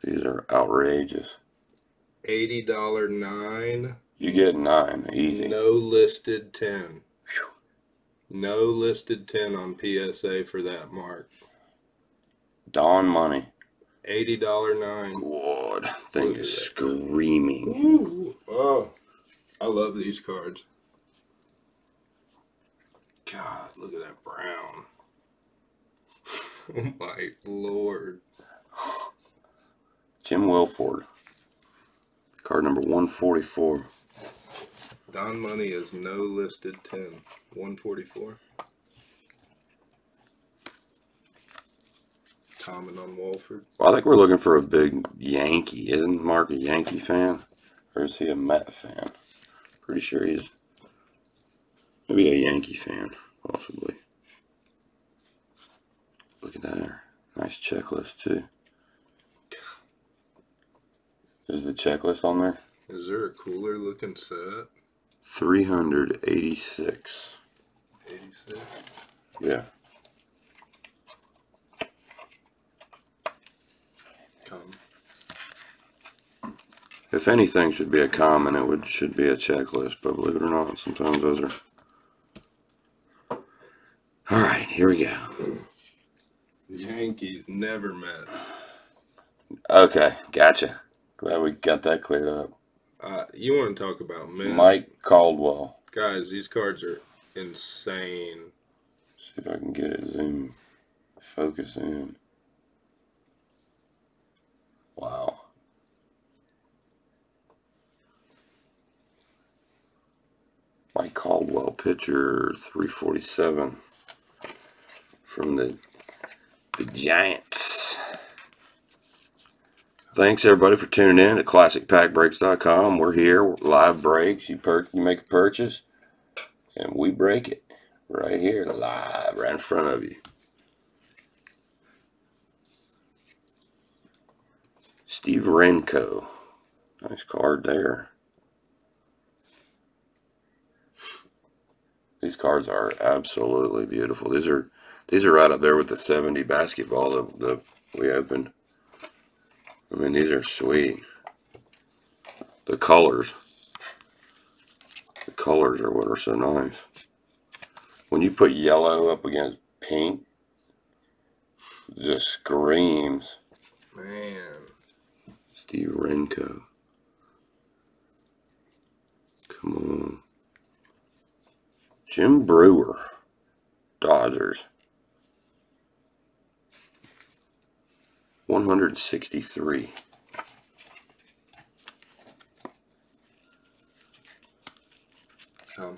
These are outrageous. Eighty dollar nine. You get nine, easy. No listed ten. No listed ten on PSA for that mark. Don Money. Eighty dollar nine. God, thing Look is screaming. Ooh, oh, I love these cards. God, look at that brown. oh my lord. Jim Wohlford. Card number 144. Don Money is no listed 10. 144. Common on Wohlford. Well, I think we're looking for a big Yankee. Isn't Mark a Yankee fan? Or is he a Met fan? Pretty sure he's maybe a Yankee fan, possibly. Look at that. Nice checklist, too. Is the checklist on there? Is there a cooler looking set? 386. 86. Yeah. Come. If anything should be a common, it would should be a checklist. But believe it or not, sometimes those are. All right, here we go. Yankees never Mets. Okay, gotcha. Glad we got that cleared up. Uh, you want to talk about men? Mike Caldwell. Guys, these cards are insane. See if I can get it zoom, focus in. Wow. Mike Caldwell, pitcher 347 from the the Giants. Thanks everybody for tuning in to ClassicPackBreaks.com. We're here, live breaks. You per you make a purchase, and we break it right here, live, right in front of you. Steve Renko, nice card there. These cards are absolutely beautiful. These are these are right up there with the 70 basketball that, that we opened. I mean, these are sweet. The colors. The colors are what are so nice. When you put yellow up against pink, it just screams Man. Steve Renko. Come on. Jim Brewer, Dodgers. 163. Come. Um,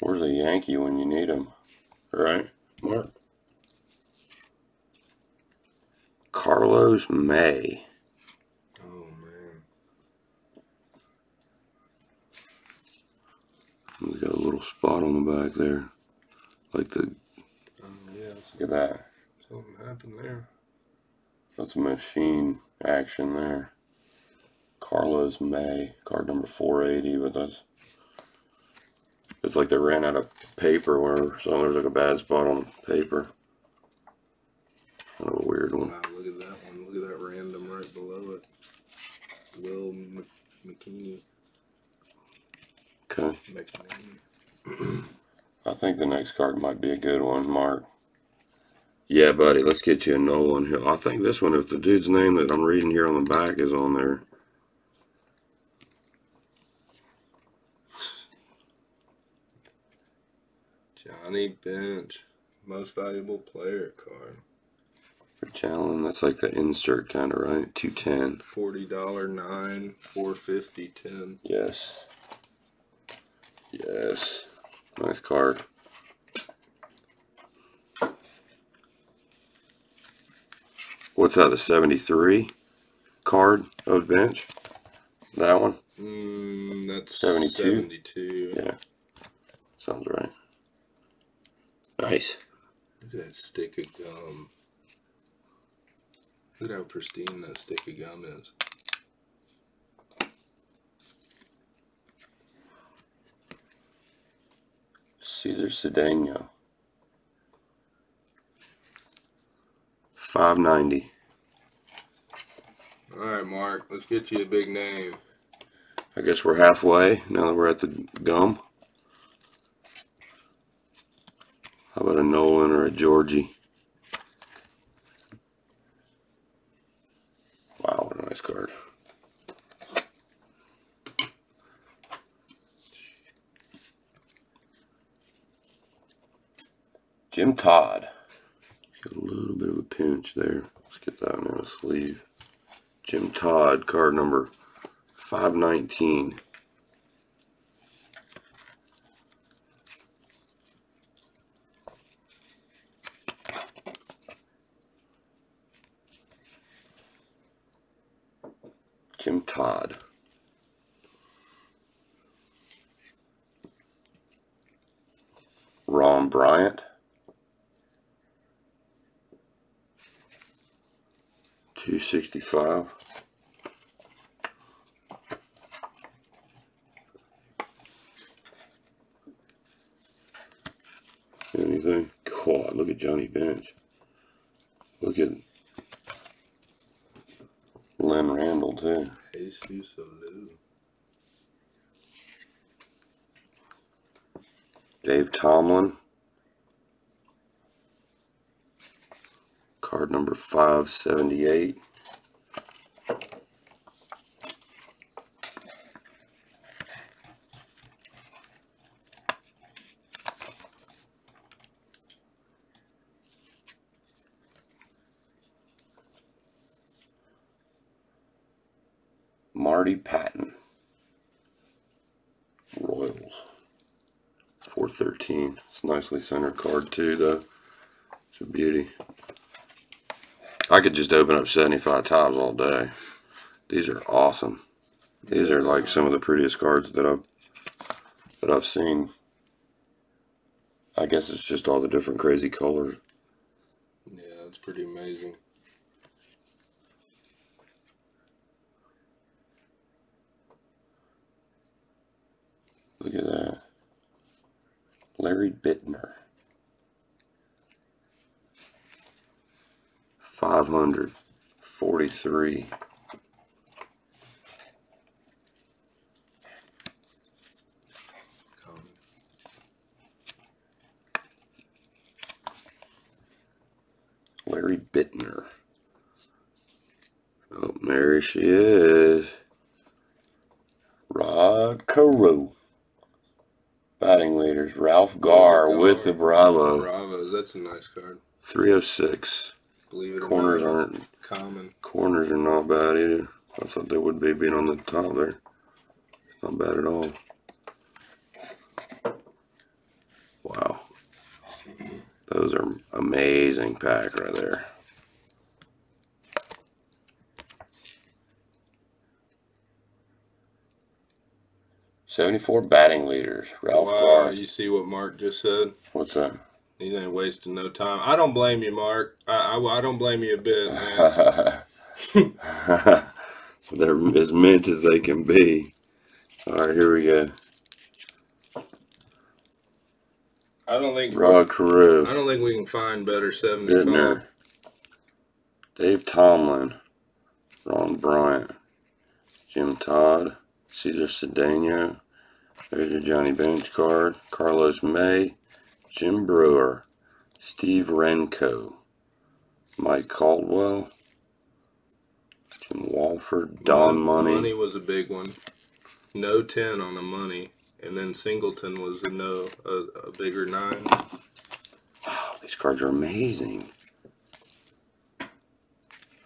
Where's a Yankee when you need him? Right, Mark? Carlos May. Oh, man. He's got a little spot on the back there. Like the, yeah. Look at that. Something happened there. That's a machine action there. Carlos May, card number 480, but that's. It's like they ran out of paper where so there's like a bad spot on the paper. Kind of a weird one. Wow, look at that one. Look at that random right below it. Will Mc- McKinney. Okay. I think the next card might be a good one, Mark. Yeah, buddy, let's get you a Nolan Hill. I think this one, if the dude's name that I'm reading here on the back is on there. Johnny Bench, most valuable player card. For Allen, that's like the insert kind of, right? 210. Forty dollar nine, four fifty ten. Yes. Yes. Nice card. What's that, a 73 card of bench? That one? Mm, that's 72? 72. Yeah. Sounds right. Nice. Look at that stick of gum. Look at how pristine that stick of gum is. Cesar Cedeno. 590. All right, Mark, let's get you a big name. I guess we're halfway now that we're at the gum. How about a Nolan or a Georgie? Wow, what a nice card. Jim Todd. Got a little bit of a pinch there. Let's get that in a sleeve. Jim Todd, card number 519. Jim Todd. Ron Bryant. Two sixty five. Anything? God, look at Johnny Bench. Look at Lynn Randall too. Jesus Alou. Dave Tomlin. Card number 578. Marty Pattin. Royals. 413. It's nicely centered card too though. It's a beauty. I could just open up 75 times all day. These are awesome. These are like some of the prettiest cards that I've that I've seen. I guess it's just all the different crazy colors. Yeah, that's pretty amazing. Look at that. Larry Bittner. 543. Um, Larry Bittner. Oh, there she is. Rod Carew. Batting leaders. Ralph Garr with the Bravo. Bravos, that's a nice card. 306. Believe it or Corners not. aren't Common. corners are not bad either. I thought they would be being on the top there. Not bad at all. Wow. Those are amazing pack right there. Seventy-four batting leaders. Ralph wow, Garr. you see what Mark just said? What's that? He ain't wasting no time. I don't blame you, Mark. I, I, I don't blame you a bit, man. They're as mint as they can be. All right, here we go. I don't think Rod Carew. I don't think we can find better seventy five. Bittner. Dave Tomlin. Ron Bryant. Jim Todd. Cesar Cedeno. There's your Johnny Bench card. Carlos May. Jim Brewer. Steve Renko. Mike Caldwell. Jim Wohlford. Don Money. Money was a big one. No 10 on the money. And then Singleton was a no, a, a bigger nine. Oh, these cards are amazing.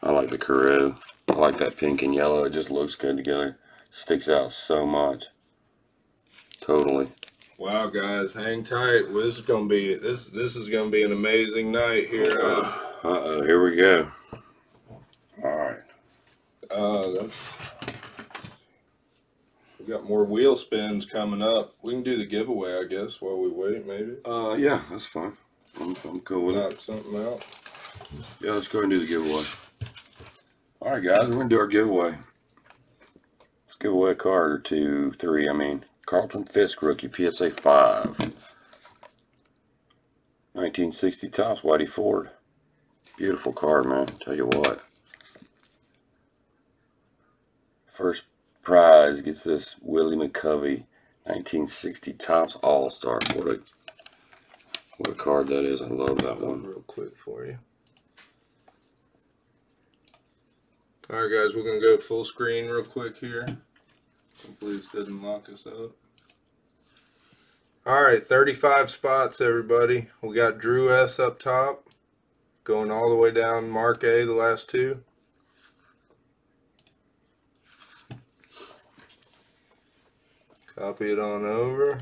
I like the Carew. I like that pink and yellow. It just looks good together. Sticks out so much. Totally. Wow, guys, hang tight. Well, This is gonna be this. This is gonna be an amazing night here. Uh, Uh oh, here we go. All right. uh, that's, we got more wheel spins coming up. We can do the giveaway, I guess, while we wait. Maybe Uh, yeah, that's fine. I'm, I'm cool with it. knock something out. Yeah, let's go ahead and do the giveaway. All right, guys, we're gonna do our giveaway. Let's give away a card or two, three. I mean, Carlton Fisk rookie PSA five. 1960 Topps, Whitey Ford. Beautiful card, man. Tell you what. First prize gets this Willie McCovey 1960 Topps All Star. What a what a card that is. I love that one. real quick for you. All right, guys, we're gonna go full screen real quick here. Hopefully, this doesn't lock us up. All right, 35 spots, everybody. We got Drew S up top, going all the way down Mark A, the last two. Copy it on over.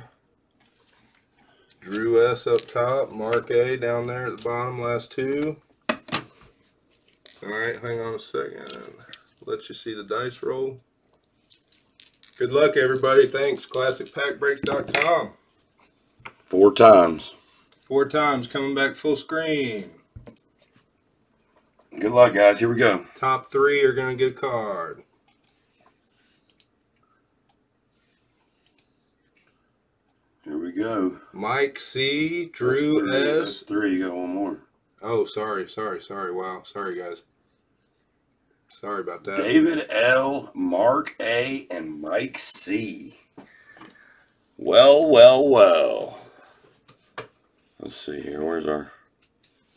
Drew S up top, Mark A down there at the bottom, last two. Alright, hang on a second. Let you see the dice roll. Good luck, everybody. Thanks. ClassicPackBreaks.com. Four times. Four times coming back full screen. Good luck, guys. Here we go. Top three are going to get a card. Here we go. Mike C, Drew three. That's S. three. You got one more. Oh, sorry, sorry, sorry. Wow, sorry, guys. Sorry about that. David L, Mark A, and Mike C. Well, well, well. Let's see here. Where's our?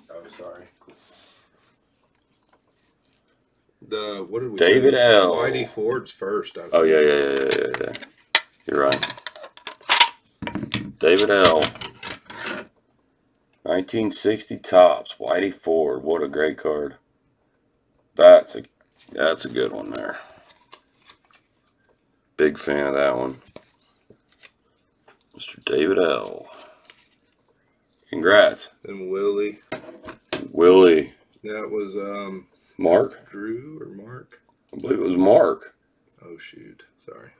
Oh, sorry. The what did we? David say? L. Oh, Whitey Ford's first. I Oh yeah, yeah, yeah, yeah, yeah. You're right. David L. 1960 Topps. Whitey Ford. What a great card. That's a that's a good one there. Big fan of that one. Mr. David L. Congrats. And Willie. Willie. That was um Mark? Drew or Mark. I believe it was Mark. Oh shoot, sorry.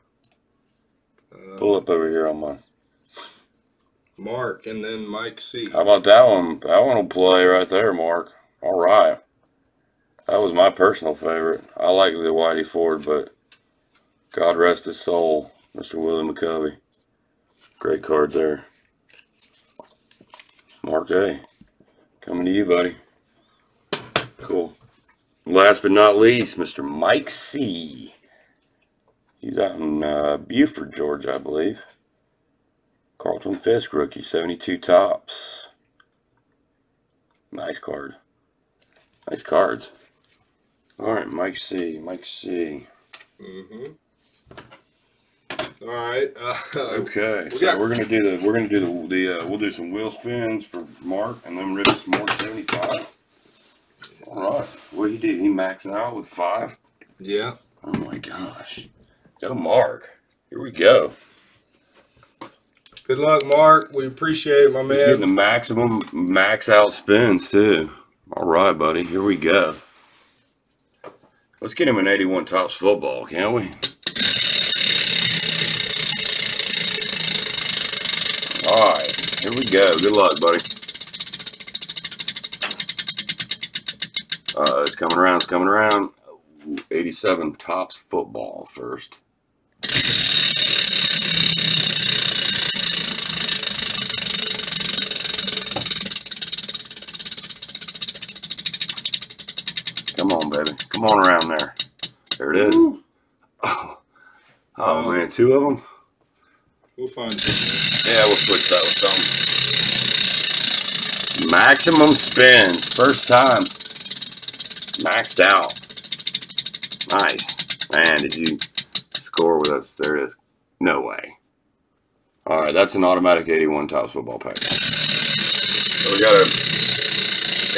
Uh, Pull up over here on my. Mark and then Mike C. How about that one? That one will play right there, Mark. All right. That was my personal favorite. I like the Whitey Ford, but God rest his soul, Mr. Willie McCovey. Great card there. Mark A. Coming to you, buddy. Cool. Last but not least, Mr. Mike C. He's out in uh, Buford, Georgia, I believe. Carlton Fisk rookie, 72 Topps. Nice card. Nice cards. All right, Mike C. Mike C. Mm-hmm. All right. Uh, Okay, we so got- we're gonna do the we're gonna do the the uh, we'll do some wheel spins for Mark, and then we're gonna do some more 75. All right, what he did? He maxed out with five. yeah. Oh my gosh, go Mark. Here we go. Good luck, Mark. We appreciate it, my He's getting the maximum max out spins too. All right, buddy. Here we go. Let's get him an 81 Topps football, can't we? All right, here we go. Good luck, buddy. Uh, it's coming around. It's coming around. 87 Topps football first. Come on, baby. Come on around there. There it is. Oh, oh man, two of them. We'll find something. Yeah, we'll switch that with something. Maximum spin. First time. Maxed out. Nice. Man, did you score with us? There it is. No way. All right, that's an automatic 81 Topps football pack. So we got a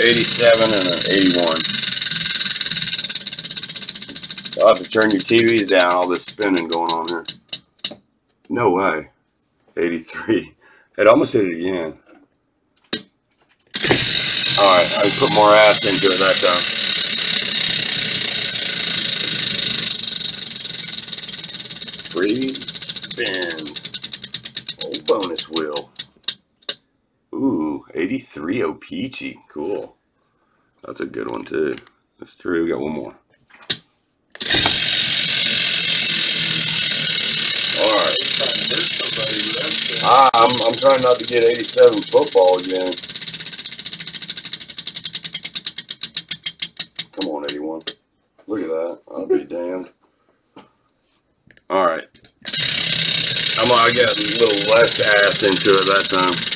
87 and an 81. You'll have to turn your TVs down, all this spinning going on here. No way. 83. It almost hit it again. Alright, I put more ass into it that time. Free spin. Old bonus wheel. Ooh, 83 O-Pee-Chee. Cool. That's a good one too. That's three. We got one more. Alright. Ah, I'm, I'm trying not to get 87 football again. Come on, 81. Look at that. I'll be damned. Alright. I'm, I got a little less ass into it that time.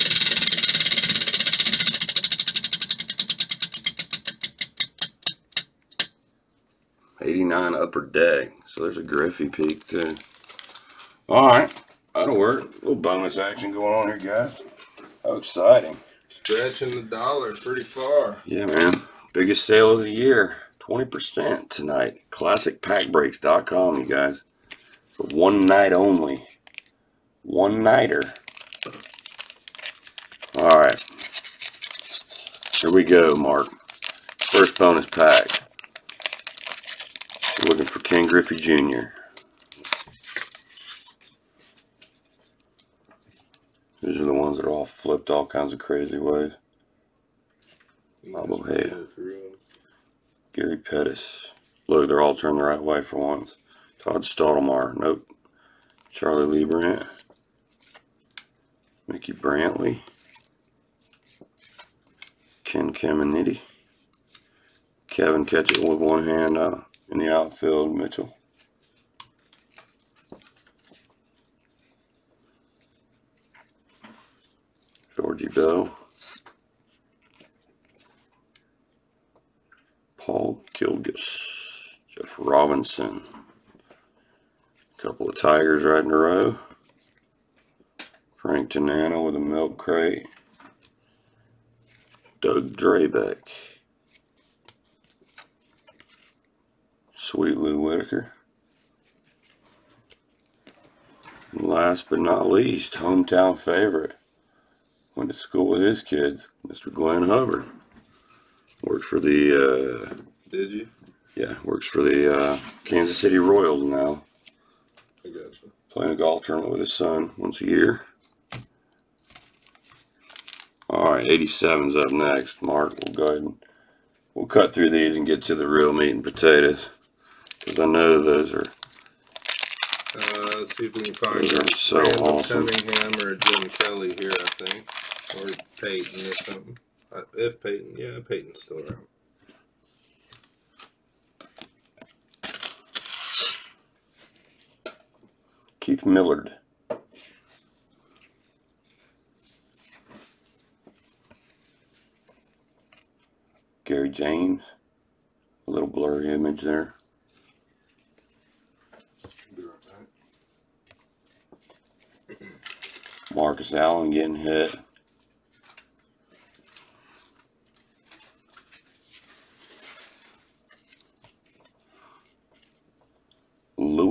Eighty-nine upper deck. So there's a Griffey peak too. Alright. That'll work. A little bonus action going on here, guys. How exciting. Stretching the dollar pretty far. Yeah, man. Biggest sale of the year. 20% tonight. ClassicPackBreaks.com, you guys. For one night only. One nighter. Alright. Here we go, Mark. First bonus pack. We're looking for Ken Griffey Jr. These are the ones that are all flipped all kinds of crazy ways. Bobblehead. Gary Pettis. Look, they're all turned the right way for once. Todd Stottlemyre. Nope. Charlie Leibrandt. Mickey Brantley. Ken Caminiti. Kevin catch it with one hand uh, in the outfield. Mitchell. Georgie Bell. Paul Kilgus, Jeff Robinson, a couple of Tigers right in a row, Frank Tanana with a milk crate, Doug Drabek, Sweet Lou Whitaker, and last but not least, hometown favorite, went to school with his kids, Mr. Glenn Hubbard. Worked for the, uh, Did you? Yeah, works for the uh, Kansas City Royals now. I got you. Playing a golf tournament with his son once a year. All right, 87's up next. Mark, we'll go ahead and we'll cut through these and get to the real meat and potatoes. Because I know those are, Uh, let's see if we can find Those are so awesome. Cunningham or a Jim Kelly here, I think. Or Peyton or something. Uh, if Peyton, yeah, Peyton's still around. Keith Millard. Gary James. A little blurry image there. Marcus Allen getting hit.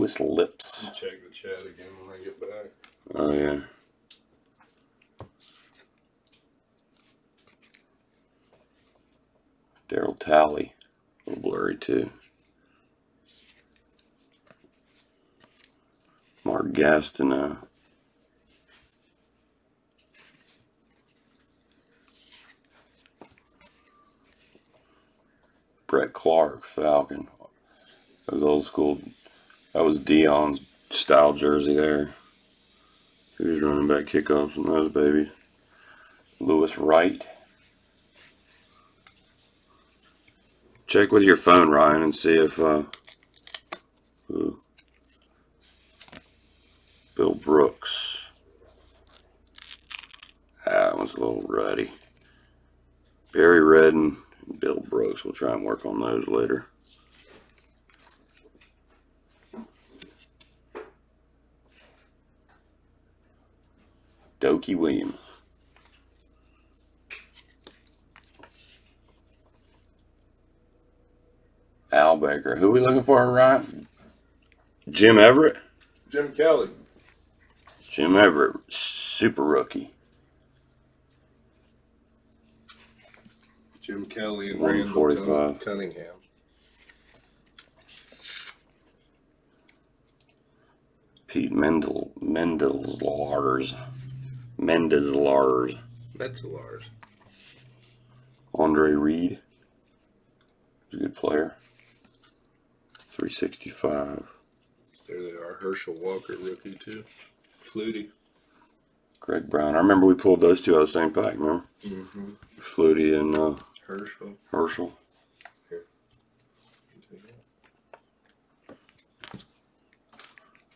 Louis Lipps. Check the chat again when I get back. Oh yeah. Darryl Talley. A little blurry too. Mark Gastineau. Uh, Bret Clark, Falcon. Was old school. That was Deion's style jersey there. Who's running back kickoffs on those babies? Louis Wright. Check with your phone, Ryan, and see if uh, ooh. Bill Brooks. That one's a little ruddy. Barry Redden Bill Brooks. We'll try and work on those later. Dokie Williams. Al Baker. Who we looking for, right? Jim Everett? Jim Kelly. Jim Everett, super rookie. Jim Kelly and Randall 145. Cunningham. Pete Mendel Mendelslars. Mendeslars. Lars. Andre Reed. He's a good player. 365. There they are. Herschel Walker, rookie too. Flutie. Greg Brown. I remember we pulled those two out of the same pack, remember? Mm-hmm. Flutie and uh, Herschel. Herschel.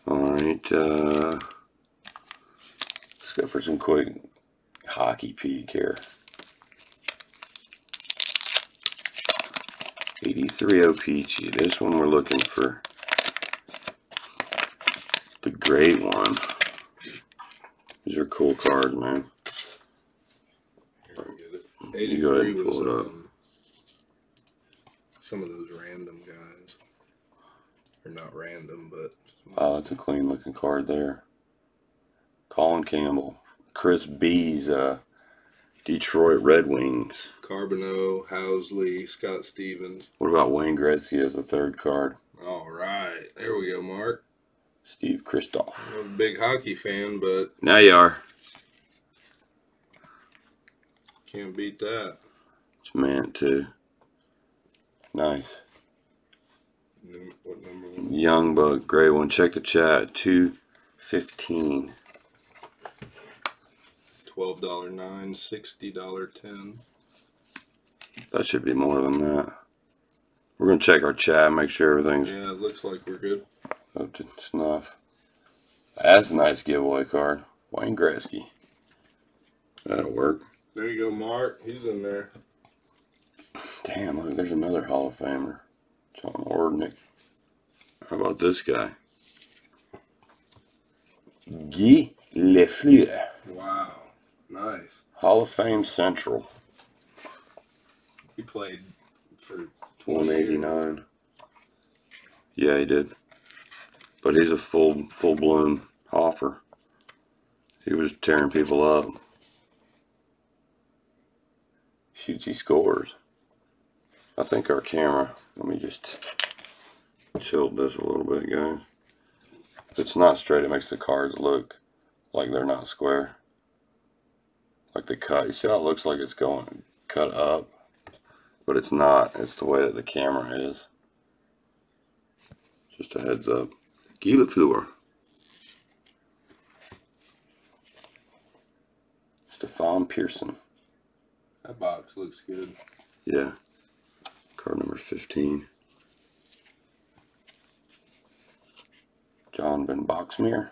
All right. Uh, go for some quick hockey peek here. 83 OPC. This one we're looking for the great one. These are cool cards, man. Here, get it. You go ahead and pull it up. um, some of those random guys are not random, but Oh, that's a clean looking card there. Colin Campbell. Chris B's uh, Detroit Red Wings. Carbonneau, Housley, Scott Stevens. What about Wayne Gretzky as the third card? All right. There we go, Mark. Steve Christoff. I'm a big hockey fan, but Now you are. can't beat that. It's meant to. Nice. Num- What number it? Young Buck, great one. Check the chat. 215. Twelve dollar nine, sixty dollar ten. That should be more than that. We're going to check our chat, make sure everything's Yeah, it looks like we're good. up to snuff. That's a nice giveaway card. Wayne Gretzky. That'll work. There you go, Mark. He's in there. Damn, look, there's another Hall of Famer. John Ogrodnick. How about this guy? Guy Lafleur. Nice. Hall of Fame Central. He played for twenty years. 189. Yeah, he did. But he's a full full blown offer. He was tearing people up. Shoots, he scores. I think our camera. Let me just tilt this a little bit, guys. If it's not straight, it makes the cards look like they're not square. Like the cut. You see how it looks like it's going cut up? but it's not. It's the way that the camera is. Just a heads up. Guy Lafleur. Stefan Persson. That box looks good. Yeah. Card number 15. John Van Boxmeer.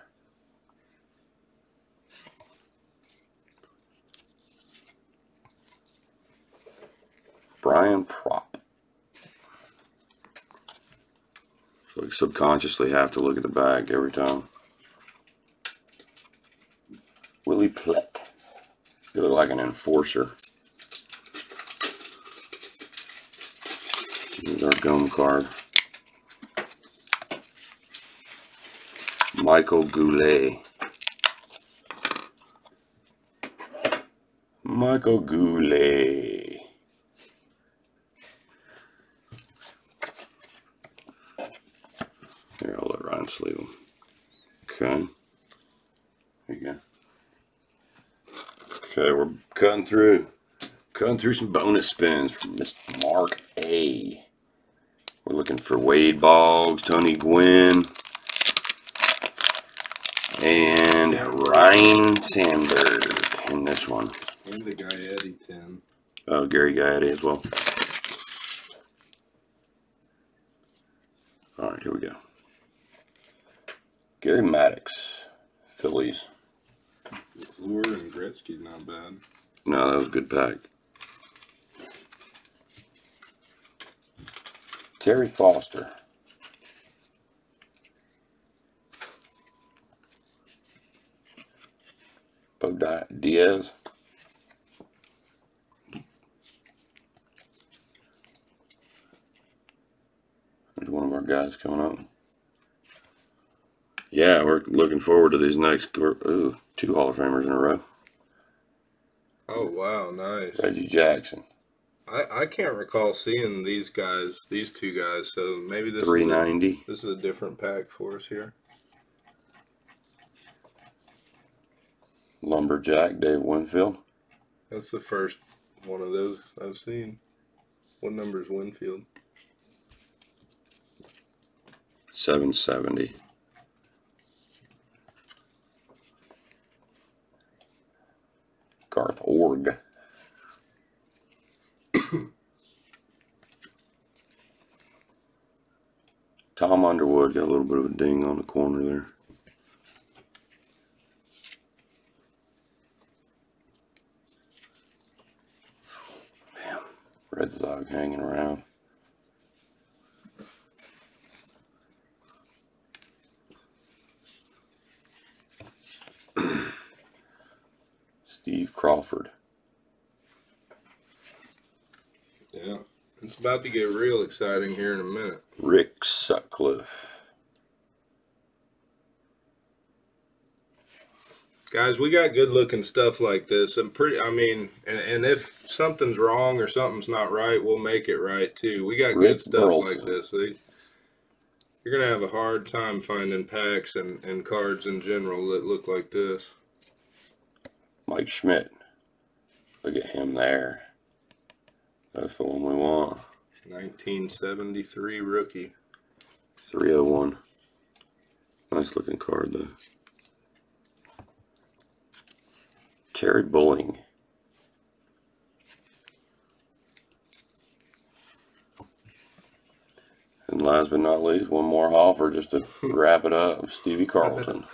Brian Propp. So you subconsciously have to look at the back every time. Willie Plett. You look like an enforcer. Here's our gum card. Michael Goulet. Michael Goulet. Here, I'll let Ryan sleeve them. Okay. There you go. Okay, we're cutting through. Cutting through some bonus spins from Mr. Mark A. We're looking for Wade Boggs, Tony Gwynn, and Ryne Sandberg in this one. And the guy Eddie ten. Oh, Gary Gaetti as well. All right, here we go. Gary Maddox, Phillies. Fleur and Gretzky's not bad. No, that was a good pack. Terry Foster. Bo Diaz. There's one of our guys coming up. Yeah, we're looking forward to these next. Ooh, two Hall of Famers in a row. Oh wow, nice. Reggie Jackson, I, I can't recall seeing these guys, these two guys. So maybe this three ninety. this is a different pack for us here. Lumberjack Dave Winfield. That's the first one of those I've seen. What number is Winfield? Seven seventy. Garth Iorg. Tom Underwood got a little bit of a ding on the corner there. Man, Red Zog hanging around. Steve Crawford. Yeah, it's about to get real exciting here in a minute. Rick Sutcliffe. Guys, we got good looking stuff like this, and pretty. I mean, and, and if something's wrong or something's not right, we'll make it right too. We got Rick good stuff Burleson. like this. They- you're gonna have a hard time finding packs and, and cards in general that look like this. Mike Schmidt. Look at him there. That's the one we want. 1973 rookie. 301. Nice looking card though. Terry Bulling. And last but not least, one more Hoffer just to wrap it up. Stevie Carlton.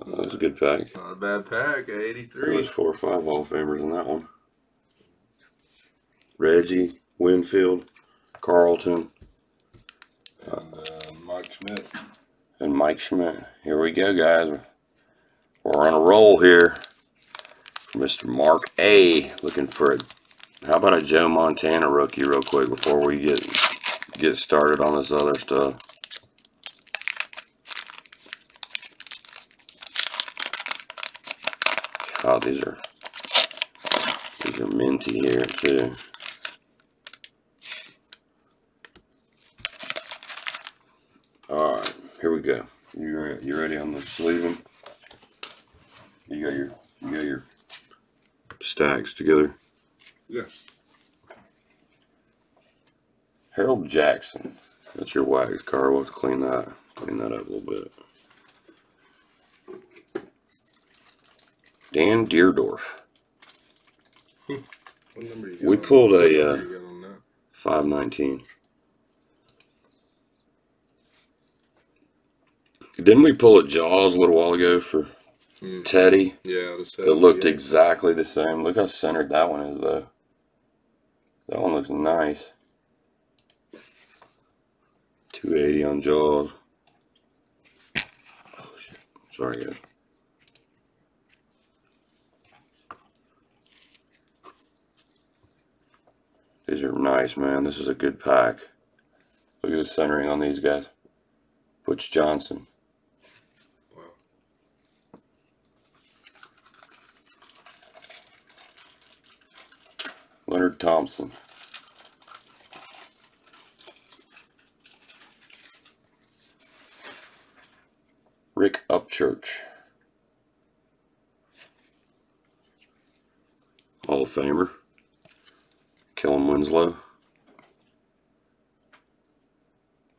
Uh, That was a good pack. Not a bad pack. Eighty-three. There was four or five Hall of Famers in that one. Reggie, Winfield, Carlton, And uh, Mike Schmidt. and Mike Schmidt. Here we go, guys. We're on a roll here. Mr. Mark A. Looking for a. How about a Joe Montana rookie, real quick, before we get get started on this other stuff. God, these are these are minty here too. All right, here we go. You you ready on the sleeving? You got your you got your stacks together. Yes. Harold Jackson. That's your wax car. We'll clean that clean that up a little bit. Dan Dierdorf. Number We on- pulled a, uh, you got on that? Five nineteen. Didn't we pull a Jaws a little while ago for Mm. Teddy? Yeah, the It looked yeah. exactly the same. Look how centered that one is, though. That one looks nice. 280 on Jaws. Oh, shit. Sorry, guys. These are nice, man. This is a good pack. Look at the centering on these guys. Butch Johnson. Wow. Leonard Thompson. Rick Upchurch. Hall of Famer. Kellen Winslow.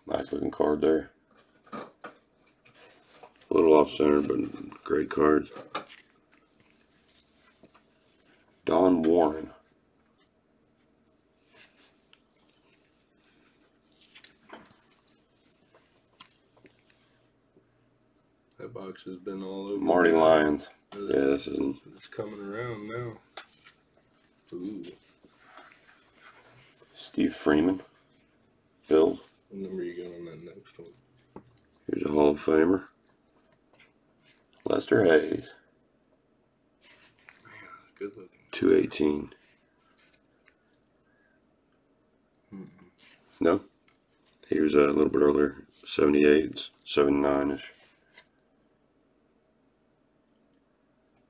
Nice looking card there. A little off center, but great cards. Don Warren. That box has been all over. Marty Lyons. Yeah, this is it's coming around now. Ooh. Steve Freeman. Bill. What number you got on that next one? Here's a Hall of Famer. Lester Hayes, Man, Good looking. 218. Mm-mm. No? Here's a little bit earlier, 78, 79 ish.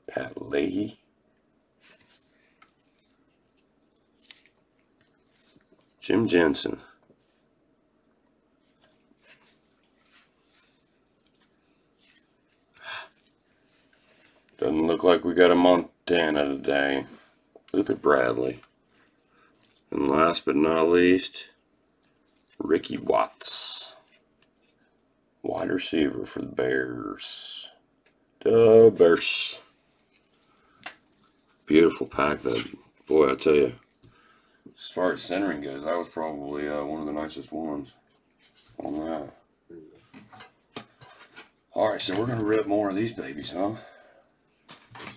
Pat Leahy. Jim Jensen. Doesn't look like we got a Montana today. Luther Bradley. And last but not least, Ricky Watts. Wide receiver for the Bears. The Bears. Beautiful pack, though. Boy, I tell you. As far as centering goes, that was probably uh, one of the nicest ones on that. All right, so we're going to rip more of these babies, huh?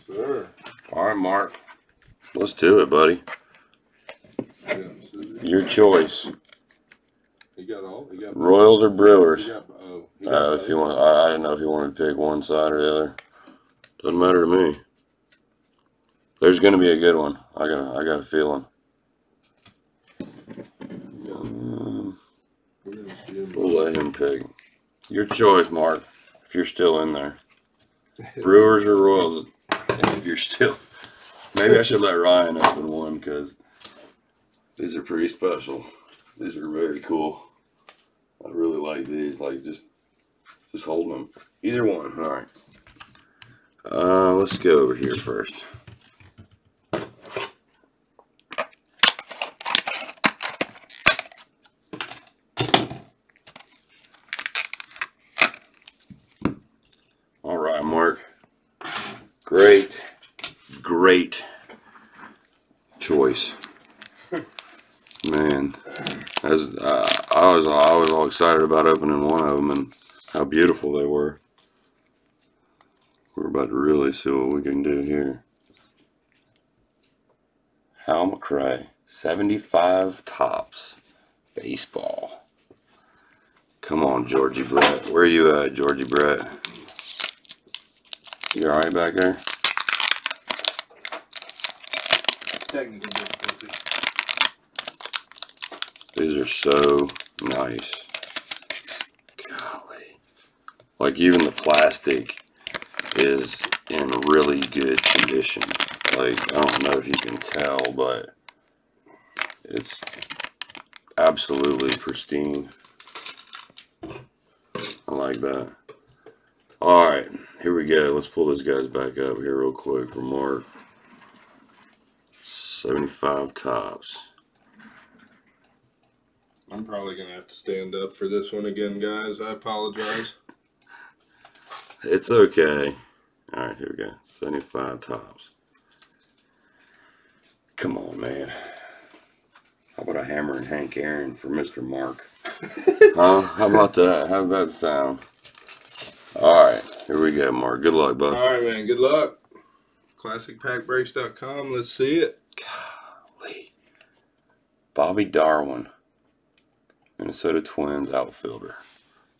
Sure. All right, Mark. Let's do it, buddy. Your choice. you got all. You got Royals or Brewers? got, oh, Uh, if you want, I, I didn't know if you wanted to pick one side or the other. Doesn't matter to me. There's gonna be a good one. I got, I got a feeling. Um, We're gonna see 'em. we'll let him pick. Your choice, Mark. If you're still in there, Brewers or Royals. And if you're still, maybe I should let Ryan open one because these are pretty special. These are very cool. I really like these. Like just, just holding them. Either one. All right. Uh, let's go over here first. All right, Mark. Great, great man. As uh, I was, I was all excited about opening one of them and how beautiful they were. We're about to really see what we can do here. Hal McRae, seventy-five Topps, baseball. Come on, Georgie Brett. Where you at, Georgie Brett? You all right back there? Technical. These are so nice. Golly. Like even the plastic is in really good condition. Like I don't know if you can tell, but it's absolutely pristine. I like that. All right, here we go. Let's pull those guys back up here real quick for Mark. 75 Topps. I'm probably gonna have to stand up for this one again, guys. I apologize. It's okay. All right, here we go. 75 Topps. Come on, man. How about a hammer and Hank Aaron for Mr. Mark? huh? How about that? How's that sound? All right, here we go, Mark. Good luck, bud. All right, man. Good luck. ClassicPackBreaks.com. Let's see it. Bobby Darwin, Minnesota Twins outfielder.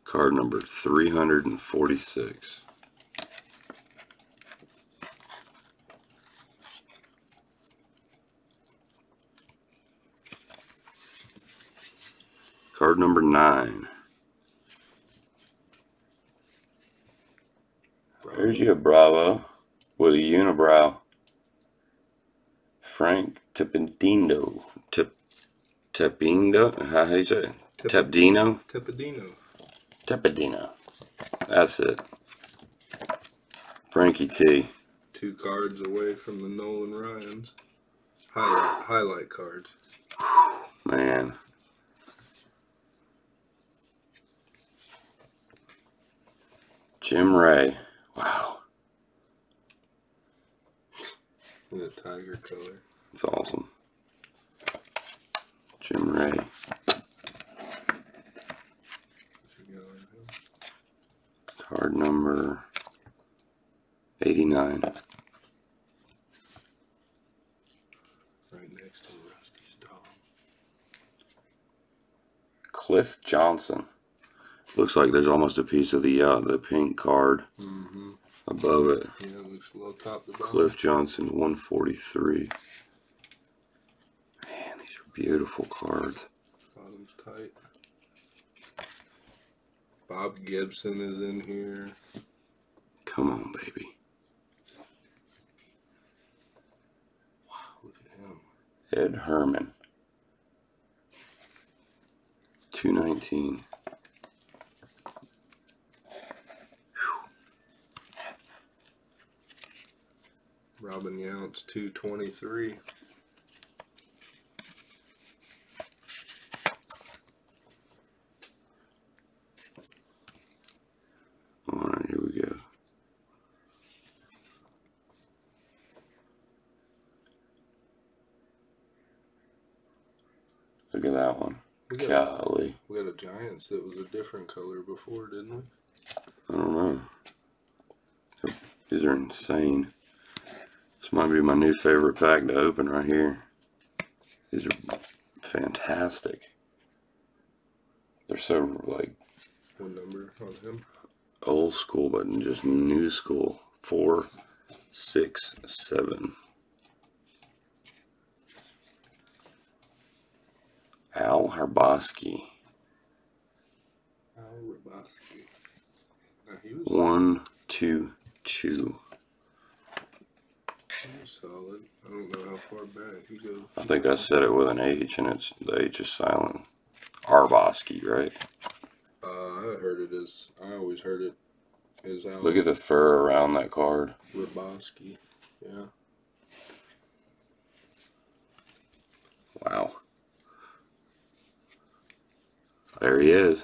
Card number 346. Card number nine. There's your Bravo with a unibrow. Frank Tependino. Tep, Tepindo? How do you say it? Tep- Tepdino? Tepidino. Tepidino. That's it. Frankie T. Two cards away from the Nolan Ryans. Highlight, highlight cards. Man. Jim Ray. Wow. The tiger color. It's awesome. Jim Ray. Card number 89. Right next to Rusty Staub. Cliff Johnson. Looks like there's almost a piece of the uh, the pink card Mm-hmm. above it. Yeah, it looks a little top to bottom. Cliff Johnson, 143. Man, these are beautiful cards. Bottom's tight. Bob Gibson is in here. Come on, baby. Wow, Look at him. Ed Herrmann. 219. Robin Yount's 223. Alright, here we go. Look at that one. We got, Golly. we got that was a different color before, didn't we? I don't know. These are insane. This might be my new favorite pack to open right here. These are fantastic. They're so like What number on him? old school, but just new school. Four, six, seven. Al Harboski. Al Raboski. Now, he was, One, two, two. solid. I don't know how far back he goes. I think I said it with an H, and it's the H is silent. Arboski, right? Uh, I heard it as I always heard it as Al Look at the fur around that card. Raboski. Yeah. Wow. There he is.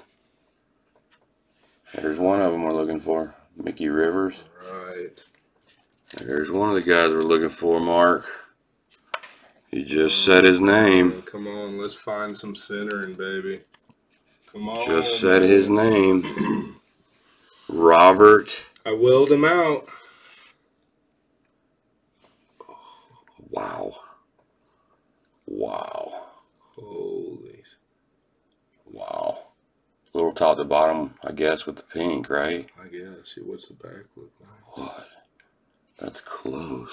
There's one of them we're looking for. Mickey Rivers. Right. There's one of the guys we're looking for, Mark. He just said his name. Come on, let's find some centering, baby. Come on. Just said his name. Robert. I willed him out. Wow. Wow. Holy. Wow. Little top to bottom, I guess, with the pink, right? I guess. See, what's the back look like? What? That's close.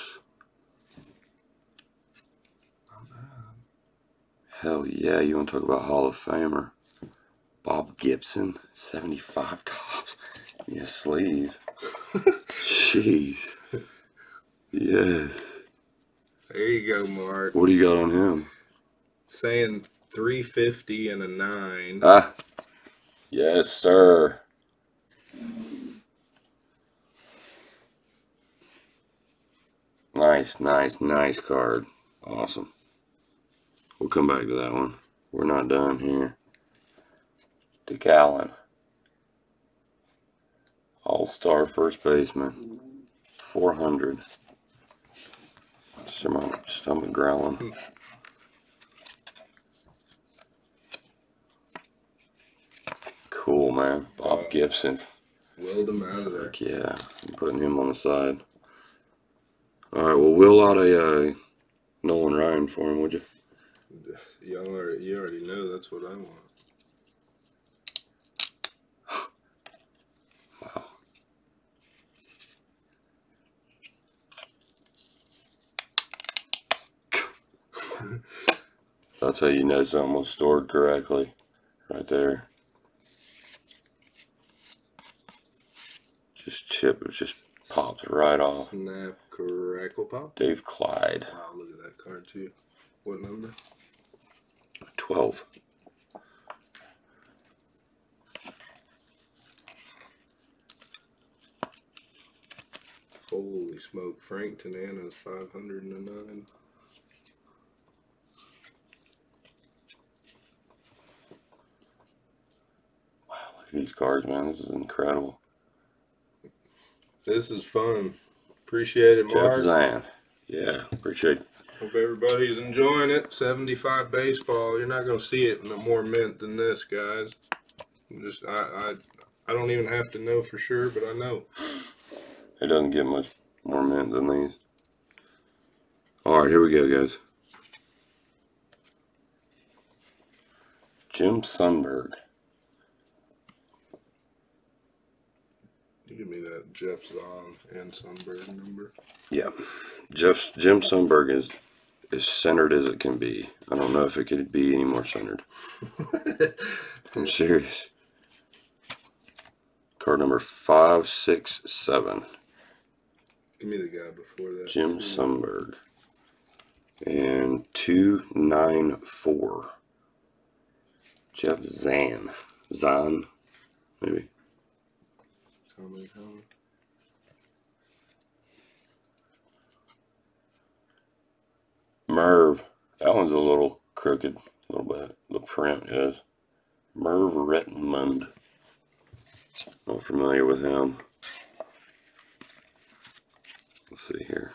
Not bad. Hell yeah, you want to talk about Hall of Famer? Bob Gibson, 75 Topps. Yeah, sleeve. Jeez. Yes. There you go, Mark. What do you got on him? Saying 350 and a 9. Ah. Yes, sir. Nice, nice, nice card. Awesome. We'll come back to that one. We're not done here. Dick Allen. All star first baseman. 400. Stomach, stomach growling. Cool, man. Bob Uh, Gibson. Willed him out of there. Heck yeah. I'm putting him on the side. Alright, well, will out a uh, Nolan Ryan for him, would you? Y'all already, you already know that's what I want. Wow. That's how you know something was stored correctly. Right there. Chip, it just popped right off. Snap, crackle, pop. Dave Clyde, Wow, look at that card too. What number? 12. Holy smoke. Frank Tanana's 509. Wow, look at these cards, man. This is incredible. This is fun. Appreciate it, Mark. Jeff. Zan. Yeah, appreciate it. Hope everybody's enjoying it. 75 baseball. You're not going to see it in more mint than this, guys. I'm Just I, I I don't even have to know for sure, but I know. It doesn't get much more mint than these. Alright, here we go, guys. Jim Sundberg. Give me that Geoff Zahn and Sundberg number. Yeah, Jeff Jim Sundberg is as centered as it can be. I don't know if it could be any more centered. I'm serious. Card number five six seven. Give me the guy before that. Jim Sundberg. And two nine four. Jeff Zan. Zahn, maybe. Merv. That one's a little crooked, a little bit. The print is. Merv Rettenmund. Not familiar with him. Let's see here.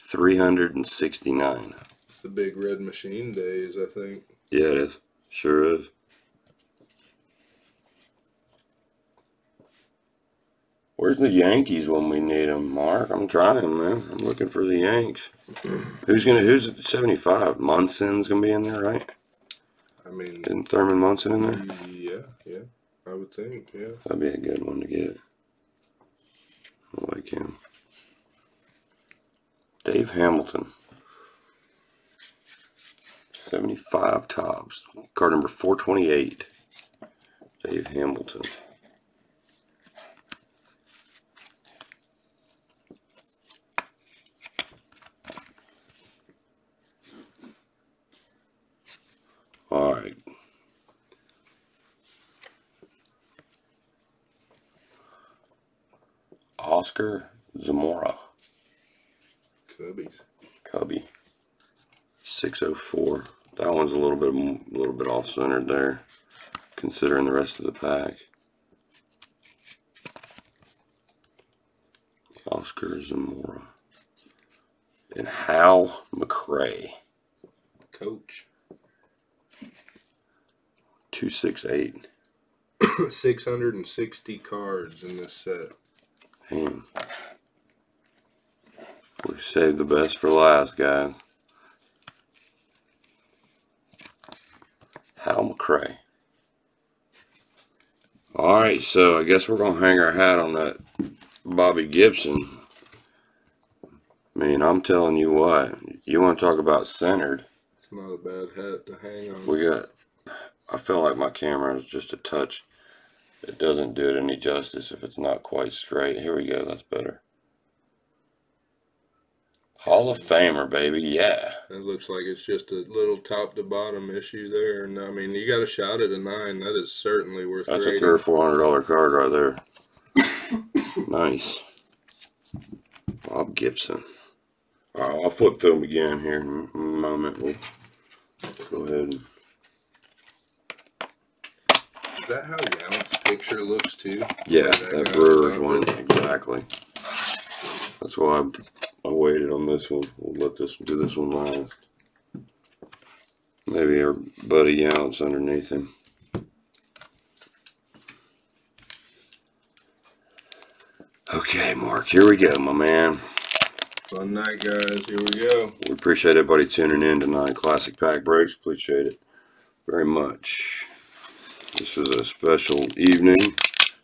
369. It's the big red machine days, I think. Yeah, it is. Sure is. Where's the Yankees when we need them, Mark? I'm trying, man. I'm looking for the Yanks. Who's gonna? Who's at 75? Munson's gonna be in there, right? I mean, Isn't Thurman Munson in there? yeah, yeah. I would think, yeah. That'd be a good one to get. I like him. Dave Hamilton. 75 Topps. Card number 428. Dave Hamilton. All right. Oscar Zamora. Cubbies. Cubby. 604. That one's a little bit a little bit off centered there, considering the rest of the pack. Oscar Zamora. And Hal McRae. Coach. 268. 660 cards in this set. Damn. We saved the best for last, guys. Hal McRae. All right, so I guess we're gonna hang our hat on that Bobby Gibson. I mean, I'm telling you what. You want to talk about centered? It's not a bad hat to hang on. We got. I feel like my camera is just a touch. It doesn't do it any justice if it's not quite straight. Here we go. That's better. Hall of Famer, baby. Yeah. It looks like it's just a little top to bottom issue there. And I mean, you got a shot at a nine. That is certainly worth That's a three or four hundred dollar card right there. nice. Bob Gibson. All right, I'll flip through them again here in a moment. We'll go ahead and Is that how Yount's picture looks too? Yeah, That that Brewers one, exactly. That's why I, I waited on this one. We'll let this do this one last. Maybe our buddy Yount's underneath him. Okay, Mark, here we go, my man. Fun night, guys. Here we go. We appreciate everybody tuning in tonight. Classic Pack Breaks, appreciate it very much. This is a special evening,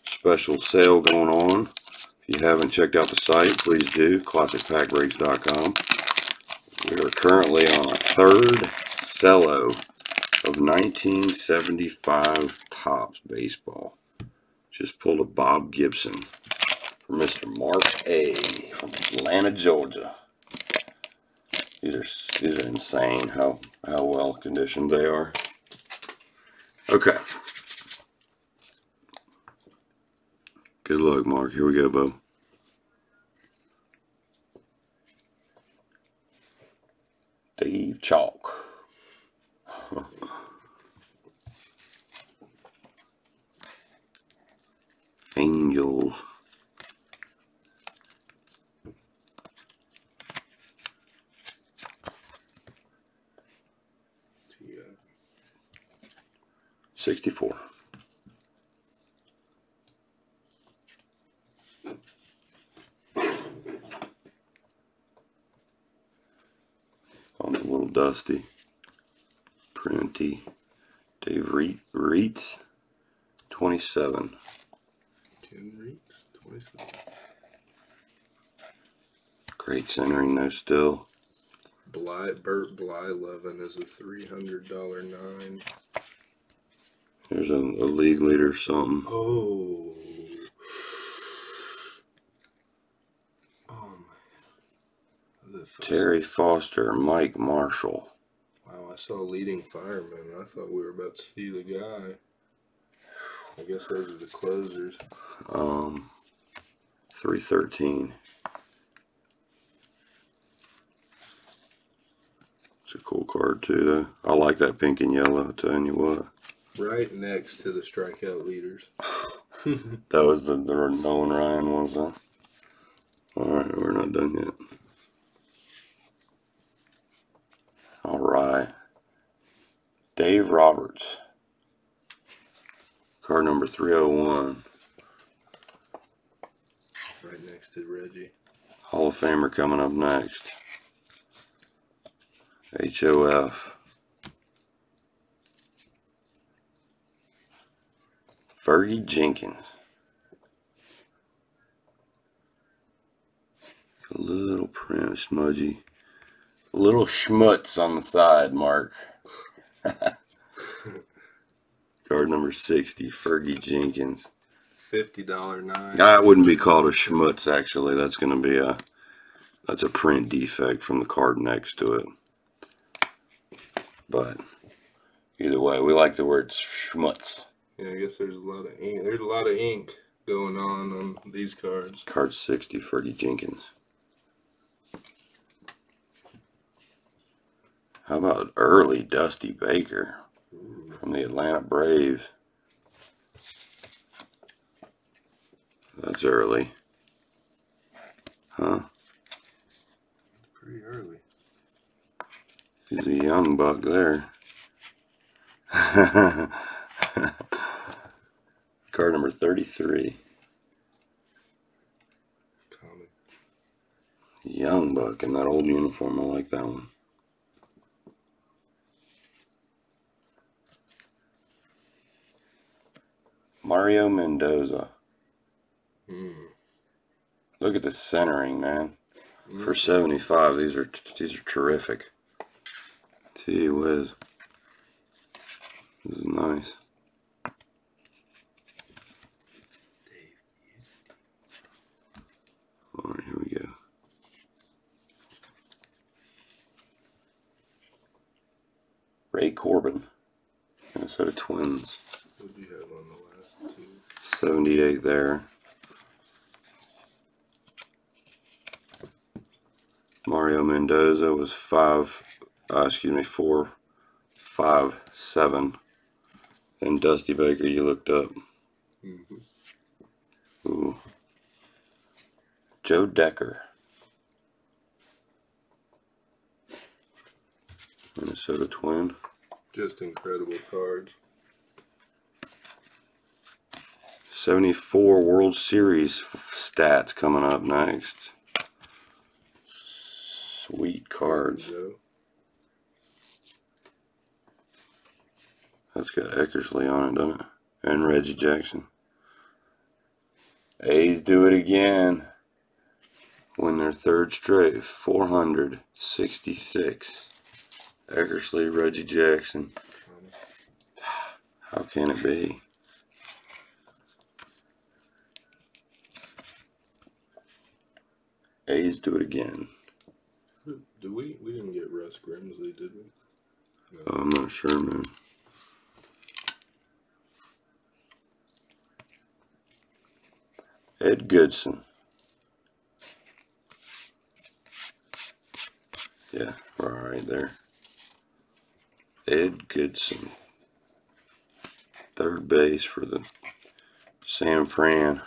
special sale going on. If you haven't checked out the site, please do. ClassicPackBreaks.com. We are currently on a third cello of 1975 Topps baseball. Just pulled a Bob Gibson for Mr. Mark A. from Atlanta, Georgia. These are these are insane how how well conditioned they are. Okay. Good luck, Mark. Here we go, Bo. Dave Chalk. Angels. Yeah. 64. On a little dusty. Printy. Dave Reet, Reets. 27. Ken Reitz, 27. Great centering though still. Bly, Burt Blyleven is a $300 nine. There's a, a league leader or something. Oh, Terry Foster, Mike Marshall. Wow, I saw leading fireman. I thought we were about to see the guy. I guess those are the closers. Um, 313. It's a cool card too, though. I like that pink and yellow. Telling you what, Right next to the strikeout leaders. that was the the Nolan Ryan ones, huh? All right, we're not done yet. Right, Dave Roberts, card number 301, Right next to Reggie. Hall of Famer coming up next. HOF. Fergie Jenkins. A little print, smudgy. A little schmutz on the side, Mark. Card number 60, Fergie Jenkins. $50 nine. That wouldn't be called a schmutz, actually. That's going to be a that's a print defect from the card next to it. But either way, we like the word schmutz. Yeah, I guess there's a lot of ink. There's a lot of ink going on on these cards. Card 60, Fergie Jenkins. How about early Dusty Baker from the Atlanta Braves? That's early. Huh? pretty early. He's a young buck there. Card number 33. Comic. Young buck in that old uniform. I like that one. Mario Mendoza. Mm. Look at the centering, man. For Mm. 75, these are these are terrific. Gee whiz. This is nice. Alright, here we go. Ray Corbin. Minnesota Twins. What do you have on the? 78 there. Mario Mendoza was five, uh, excuse me, four, five, seven. And Dusty Baker, you looked up. Mm-hmm. Ooh. Joe Decker. Minnesota Twin. Just incredible cards. 74 World Series stats coming up next. Sweet cards. That's got Eckersley on it, doesn't it? And Reggie Jackson. A's do it again. Win their third straight. 466. Eckersley, Reggie Jackson. How can it be? A's do it again. Do we? We didn't get Russ Grimsley, did we? Oh, I'm not sure, man. Ed Goodson. Yeah, we're all right there. Ed Goodson. Third base for the San Fran.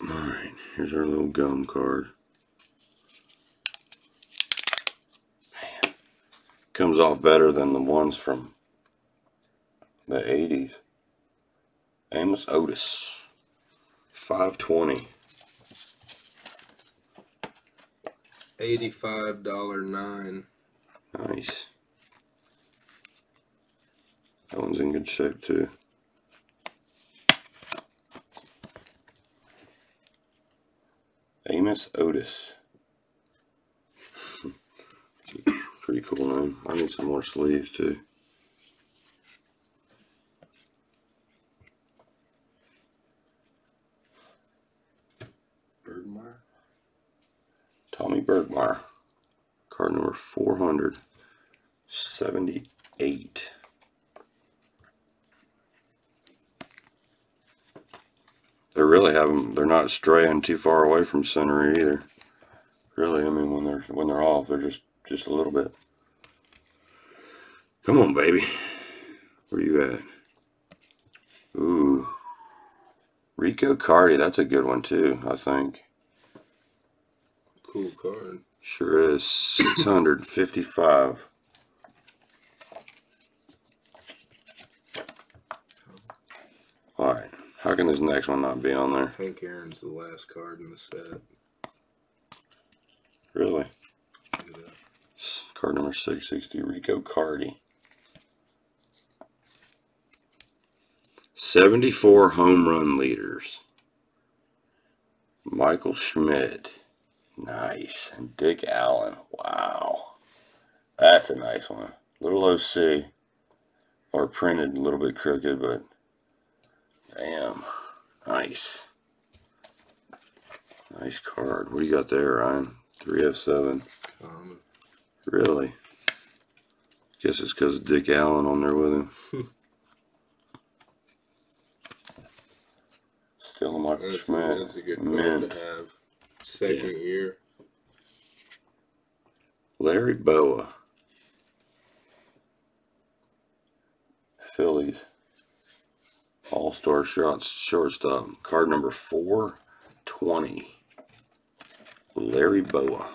All right, here's our little gum card. Man, comes off better than the ones from the 80s. Amos Otis, 520. Eighty-five dollar nine. Nice. That one's in good shape too. Amos Otis. Pretty cool name. I need some more sleeves too. Burgmeier. Tommy Burgmeier. Card number 478. They're really having, they're not straying too far away from center either. Really, I mean, when they're, when they're off, they're just, just a little bit. Come on, baby. Where you at? Ooh. Rico Carty, that's a good one too, I think. Cool card. Sure is. 655. Alright. How can this next one not be on there? Hank Aaron's the last card in the set. Really? Look at that. S- Card number 660, Rico Carty. 74 home run leaders. Michael Schmidt. Nice. And Dick Allen. Wow. That's a nice one. Little OC. Or printed a little bit crooked, but damn. Nice. Nice card. What do you got there, Ryan? 3F7. Common. Really? Guess it's because of Dick Allen on there with him. Still a Michael That's, Schmidt. that's a good Mint. to have. Second year. Larry Bowa. Phillies. All star shots shortstop. Um, card number 420. Larry Bowa.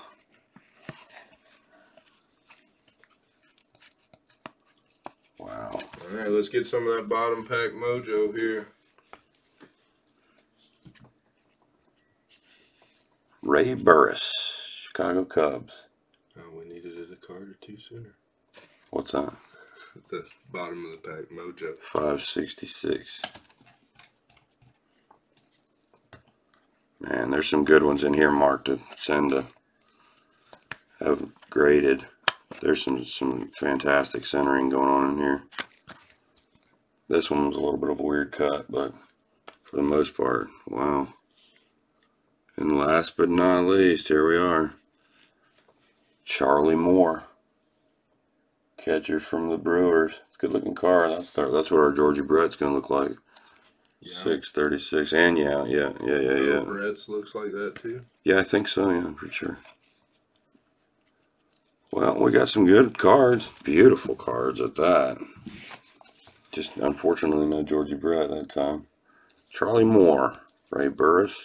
Wow. All right, let's get some of that bottom pack mojo here. Ray Burris. Chicago Cubs. Oh, we needed it a card or two sooner. What's that? The bottom of the pack mojo. 566. Man, there's some good ones in here, Mark, to send to have graded. There's some some fantastic centering going on in here. This one was a little bit of a weird cut, but for the most part, wow. And last but not least, here we are. Charlie Moore. Catcher from the Brewers. It's a good looking car. That's that's what our Georgie Brett's gonna look like. Yeah. Six thirty six. And yeah, yeah, yeah, yeah, yeah. Brett's looks like that too. Yeah, I think so, yeah, for sure. Well, we got some good cards. Beautiful cards at that. Just unfortunately no Georgie Brett that time. Charlie Moore, Ray Burris,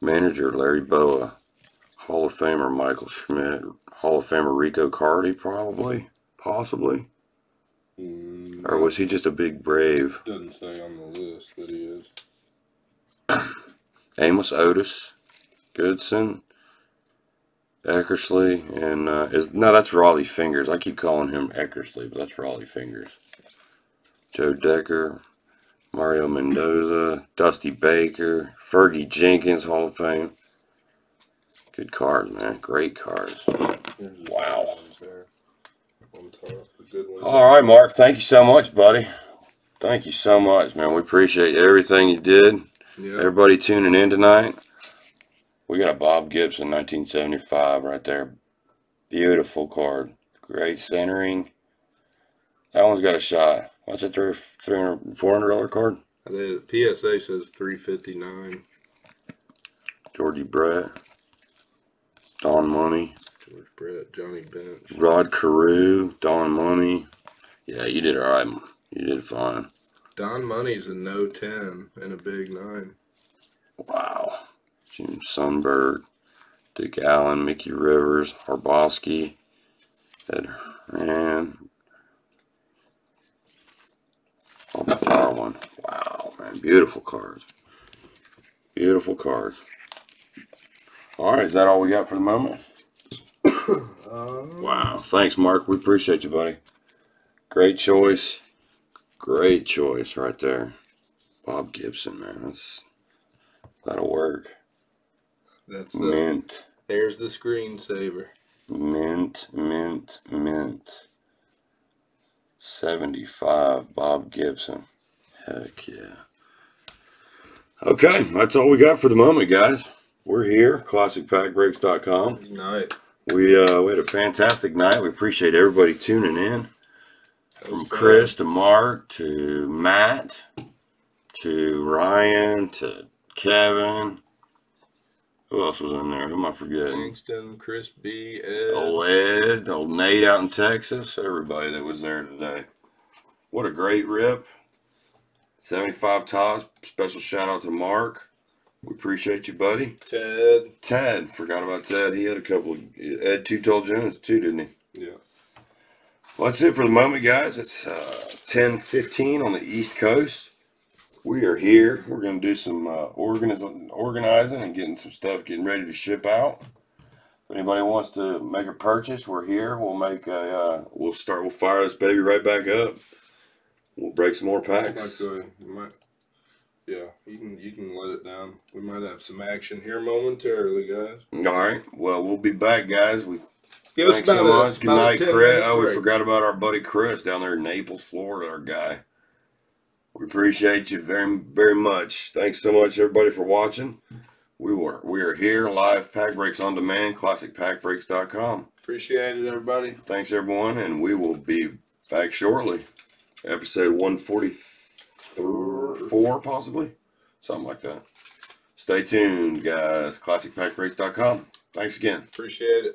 manager Larry Bowa, Hall of Famer Michael Schmidt, Hall of Famer Rico Carty, probably, possibly. Mm, Or was he just a big brave? doesn't say on the list that he is. Amos Otis, Goodson, Eckersley, and uh, is no, that's Rollie Fingers. I keep calling him Eckersley, but that's Rollie Fingers. Joe Decker, Mario Mendoza, Dusty Baker, Fergie Jenkins, Hall of Fame. Good cards, man. Great cards. Wow. ones There. On top, the good ones. All right, Mark. Thank you so much, buddy. Thank you so much, man. We appreciate everything you did. Yeah. Everybody tuning in tonight. We got a Bob Gibson 1975 right there. Beautiful card. Great centering. That one's got a shot. What's it, three, 300 $400 card? The PSA says 359. Georgie Brett. Don Money. George Brett, Johnny Bench. Rod Carew. Don Money. Yeah, you did all right. You did fine. Don Money's a no 10 and a big 9. Wow. Jim Sundberg. Dick Allen. Mickey Rivers. Hrabosky. Ed Rand. Oh, the power one. Wow, man. Beautiful cards. Beautiful cards. All right, is that all we got for the moment? Um, Wow. Thanks, Mark. We appreciate you, buddy. Great choice. Great choice right there. Bob Gibson, man. That's that'll work. That's the, Mint, there's the screensaver. mint, mint, mint. 75, Bob Gibson. Heck yeah. Okay, that's all we got for the moment, guys. We're here, classicpackbreaks.com. Good night. We uh we had a fantastic night. We appreciate everybody tuning in. From. Chris to Mark to Matt to Ryan to Kevin. Who else was in there? Who am I forgetting? Kingston, Chris B, Ed. Old Ed, old Nate out in Texas. Everybody that was there today. What a great rip. 75 Topps. Special shout out to Mark. We appreciate you, buddy. Ted. Ted, forgot about Ted. He had a couple of Ed two told Jones too, didn't he? Yeah. Well, that's it for the moment, guys. It's uh, 10:15 on the East Coast. We are here. We're going to do some uh, organiz- organizing and getting some stuff getting ready to ship out. If anybody wants to make a purchase, we're here. We'll make a. Uh, we'll start. We'll fire this baby right back up. We'll break some more might packs. go might. Yeah, you can you can let it down. We might have some action here momentarily, guys. All right. Well, we'll be back, guys. We Give thanks so a- much. Good about a night, Chris. minute Oh, we break. forgot about our buddy Chris down there in Naples, Florida. Our guy. We appreciate you very, very much. Thanks so much, everybody, for watching. We were we are here live. Pack breaks on demand. ClassicPackBreaks.com. Appreciate it, everybody. Thanks, everyone, and we will be back shortly. Episode one forty four, possibly something like that. Stay tuned, guys. ClassicPackBreaks.com. Thanks again. Appreciate it.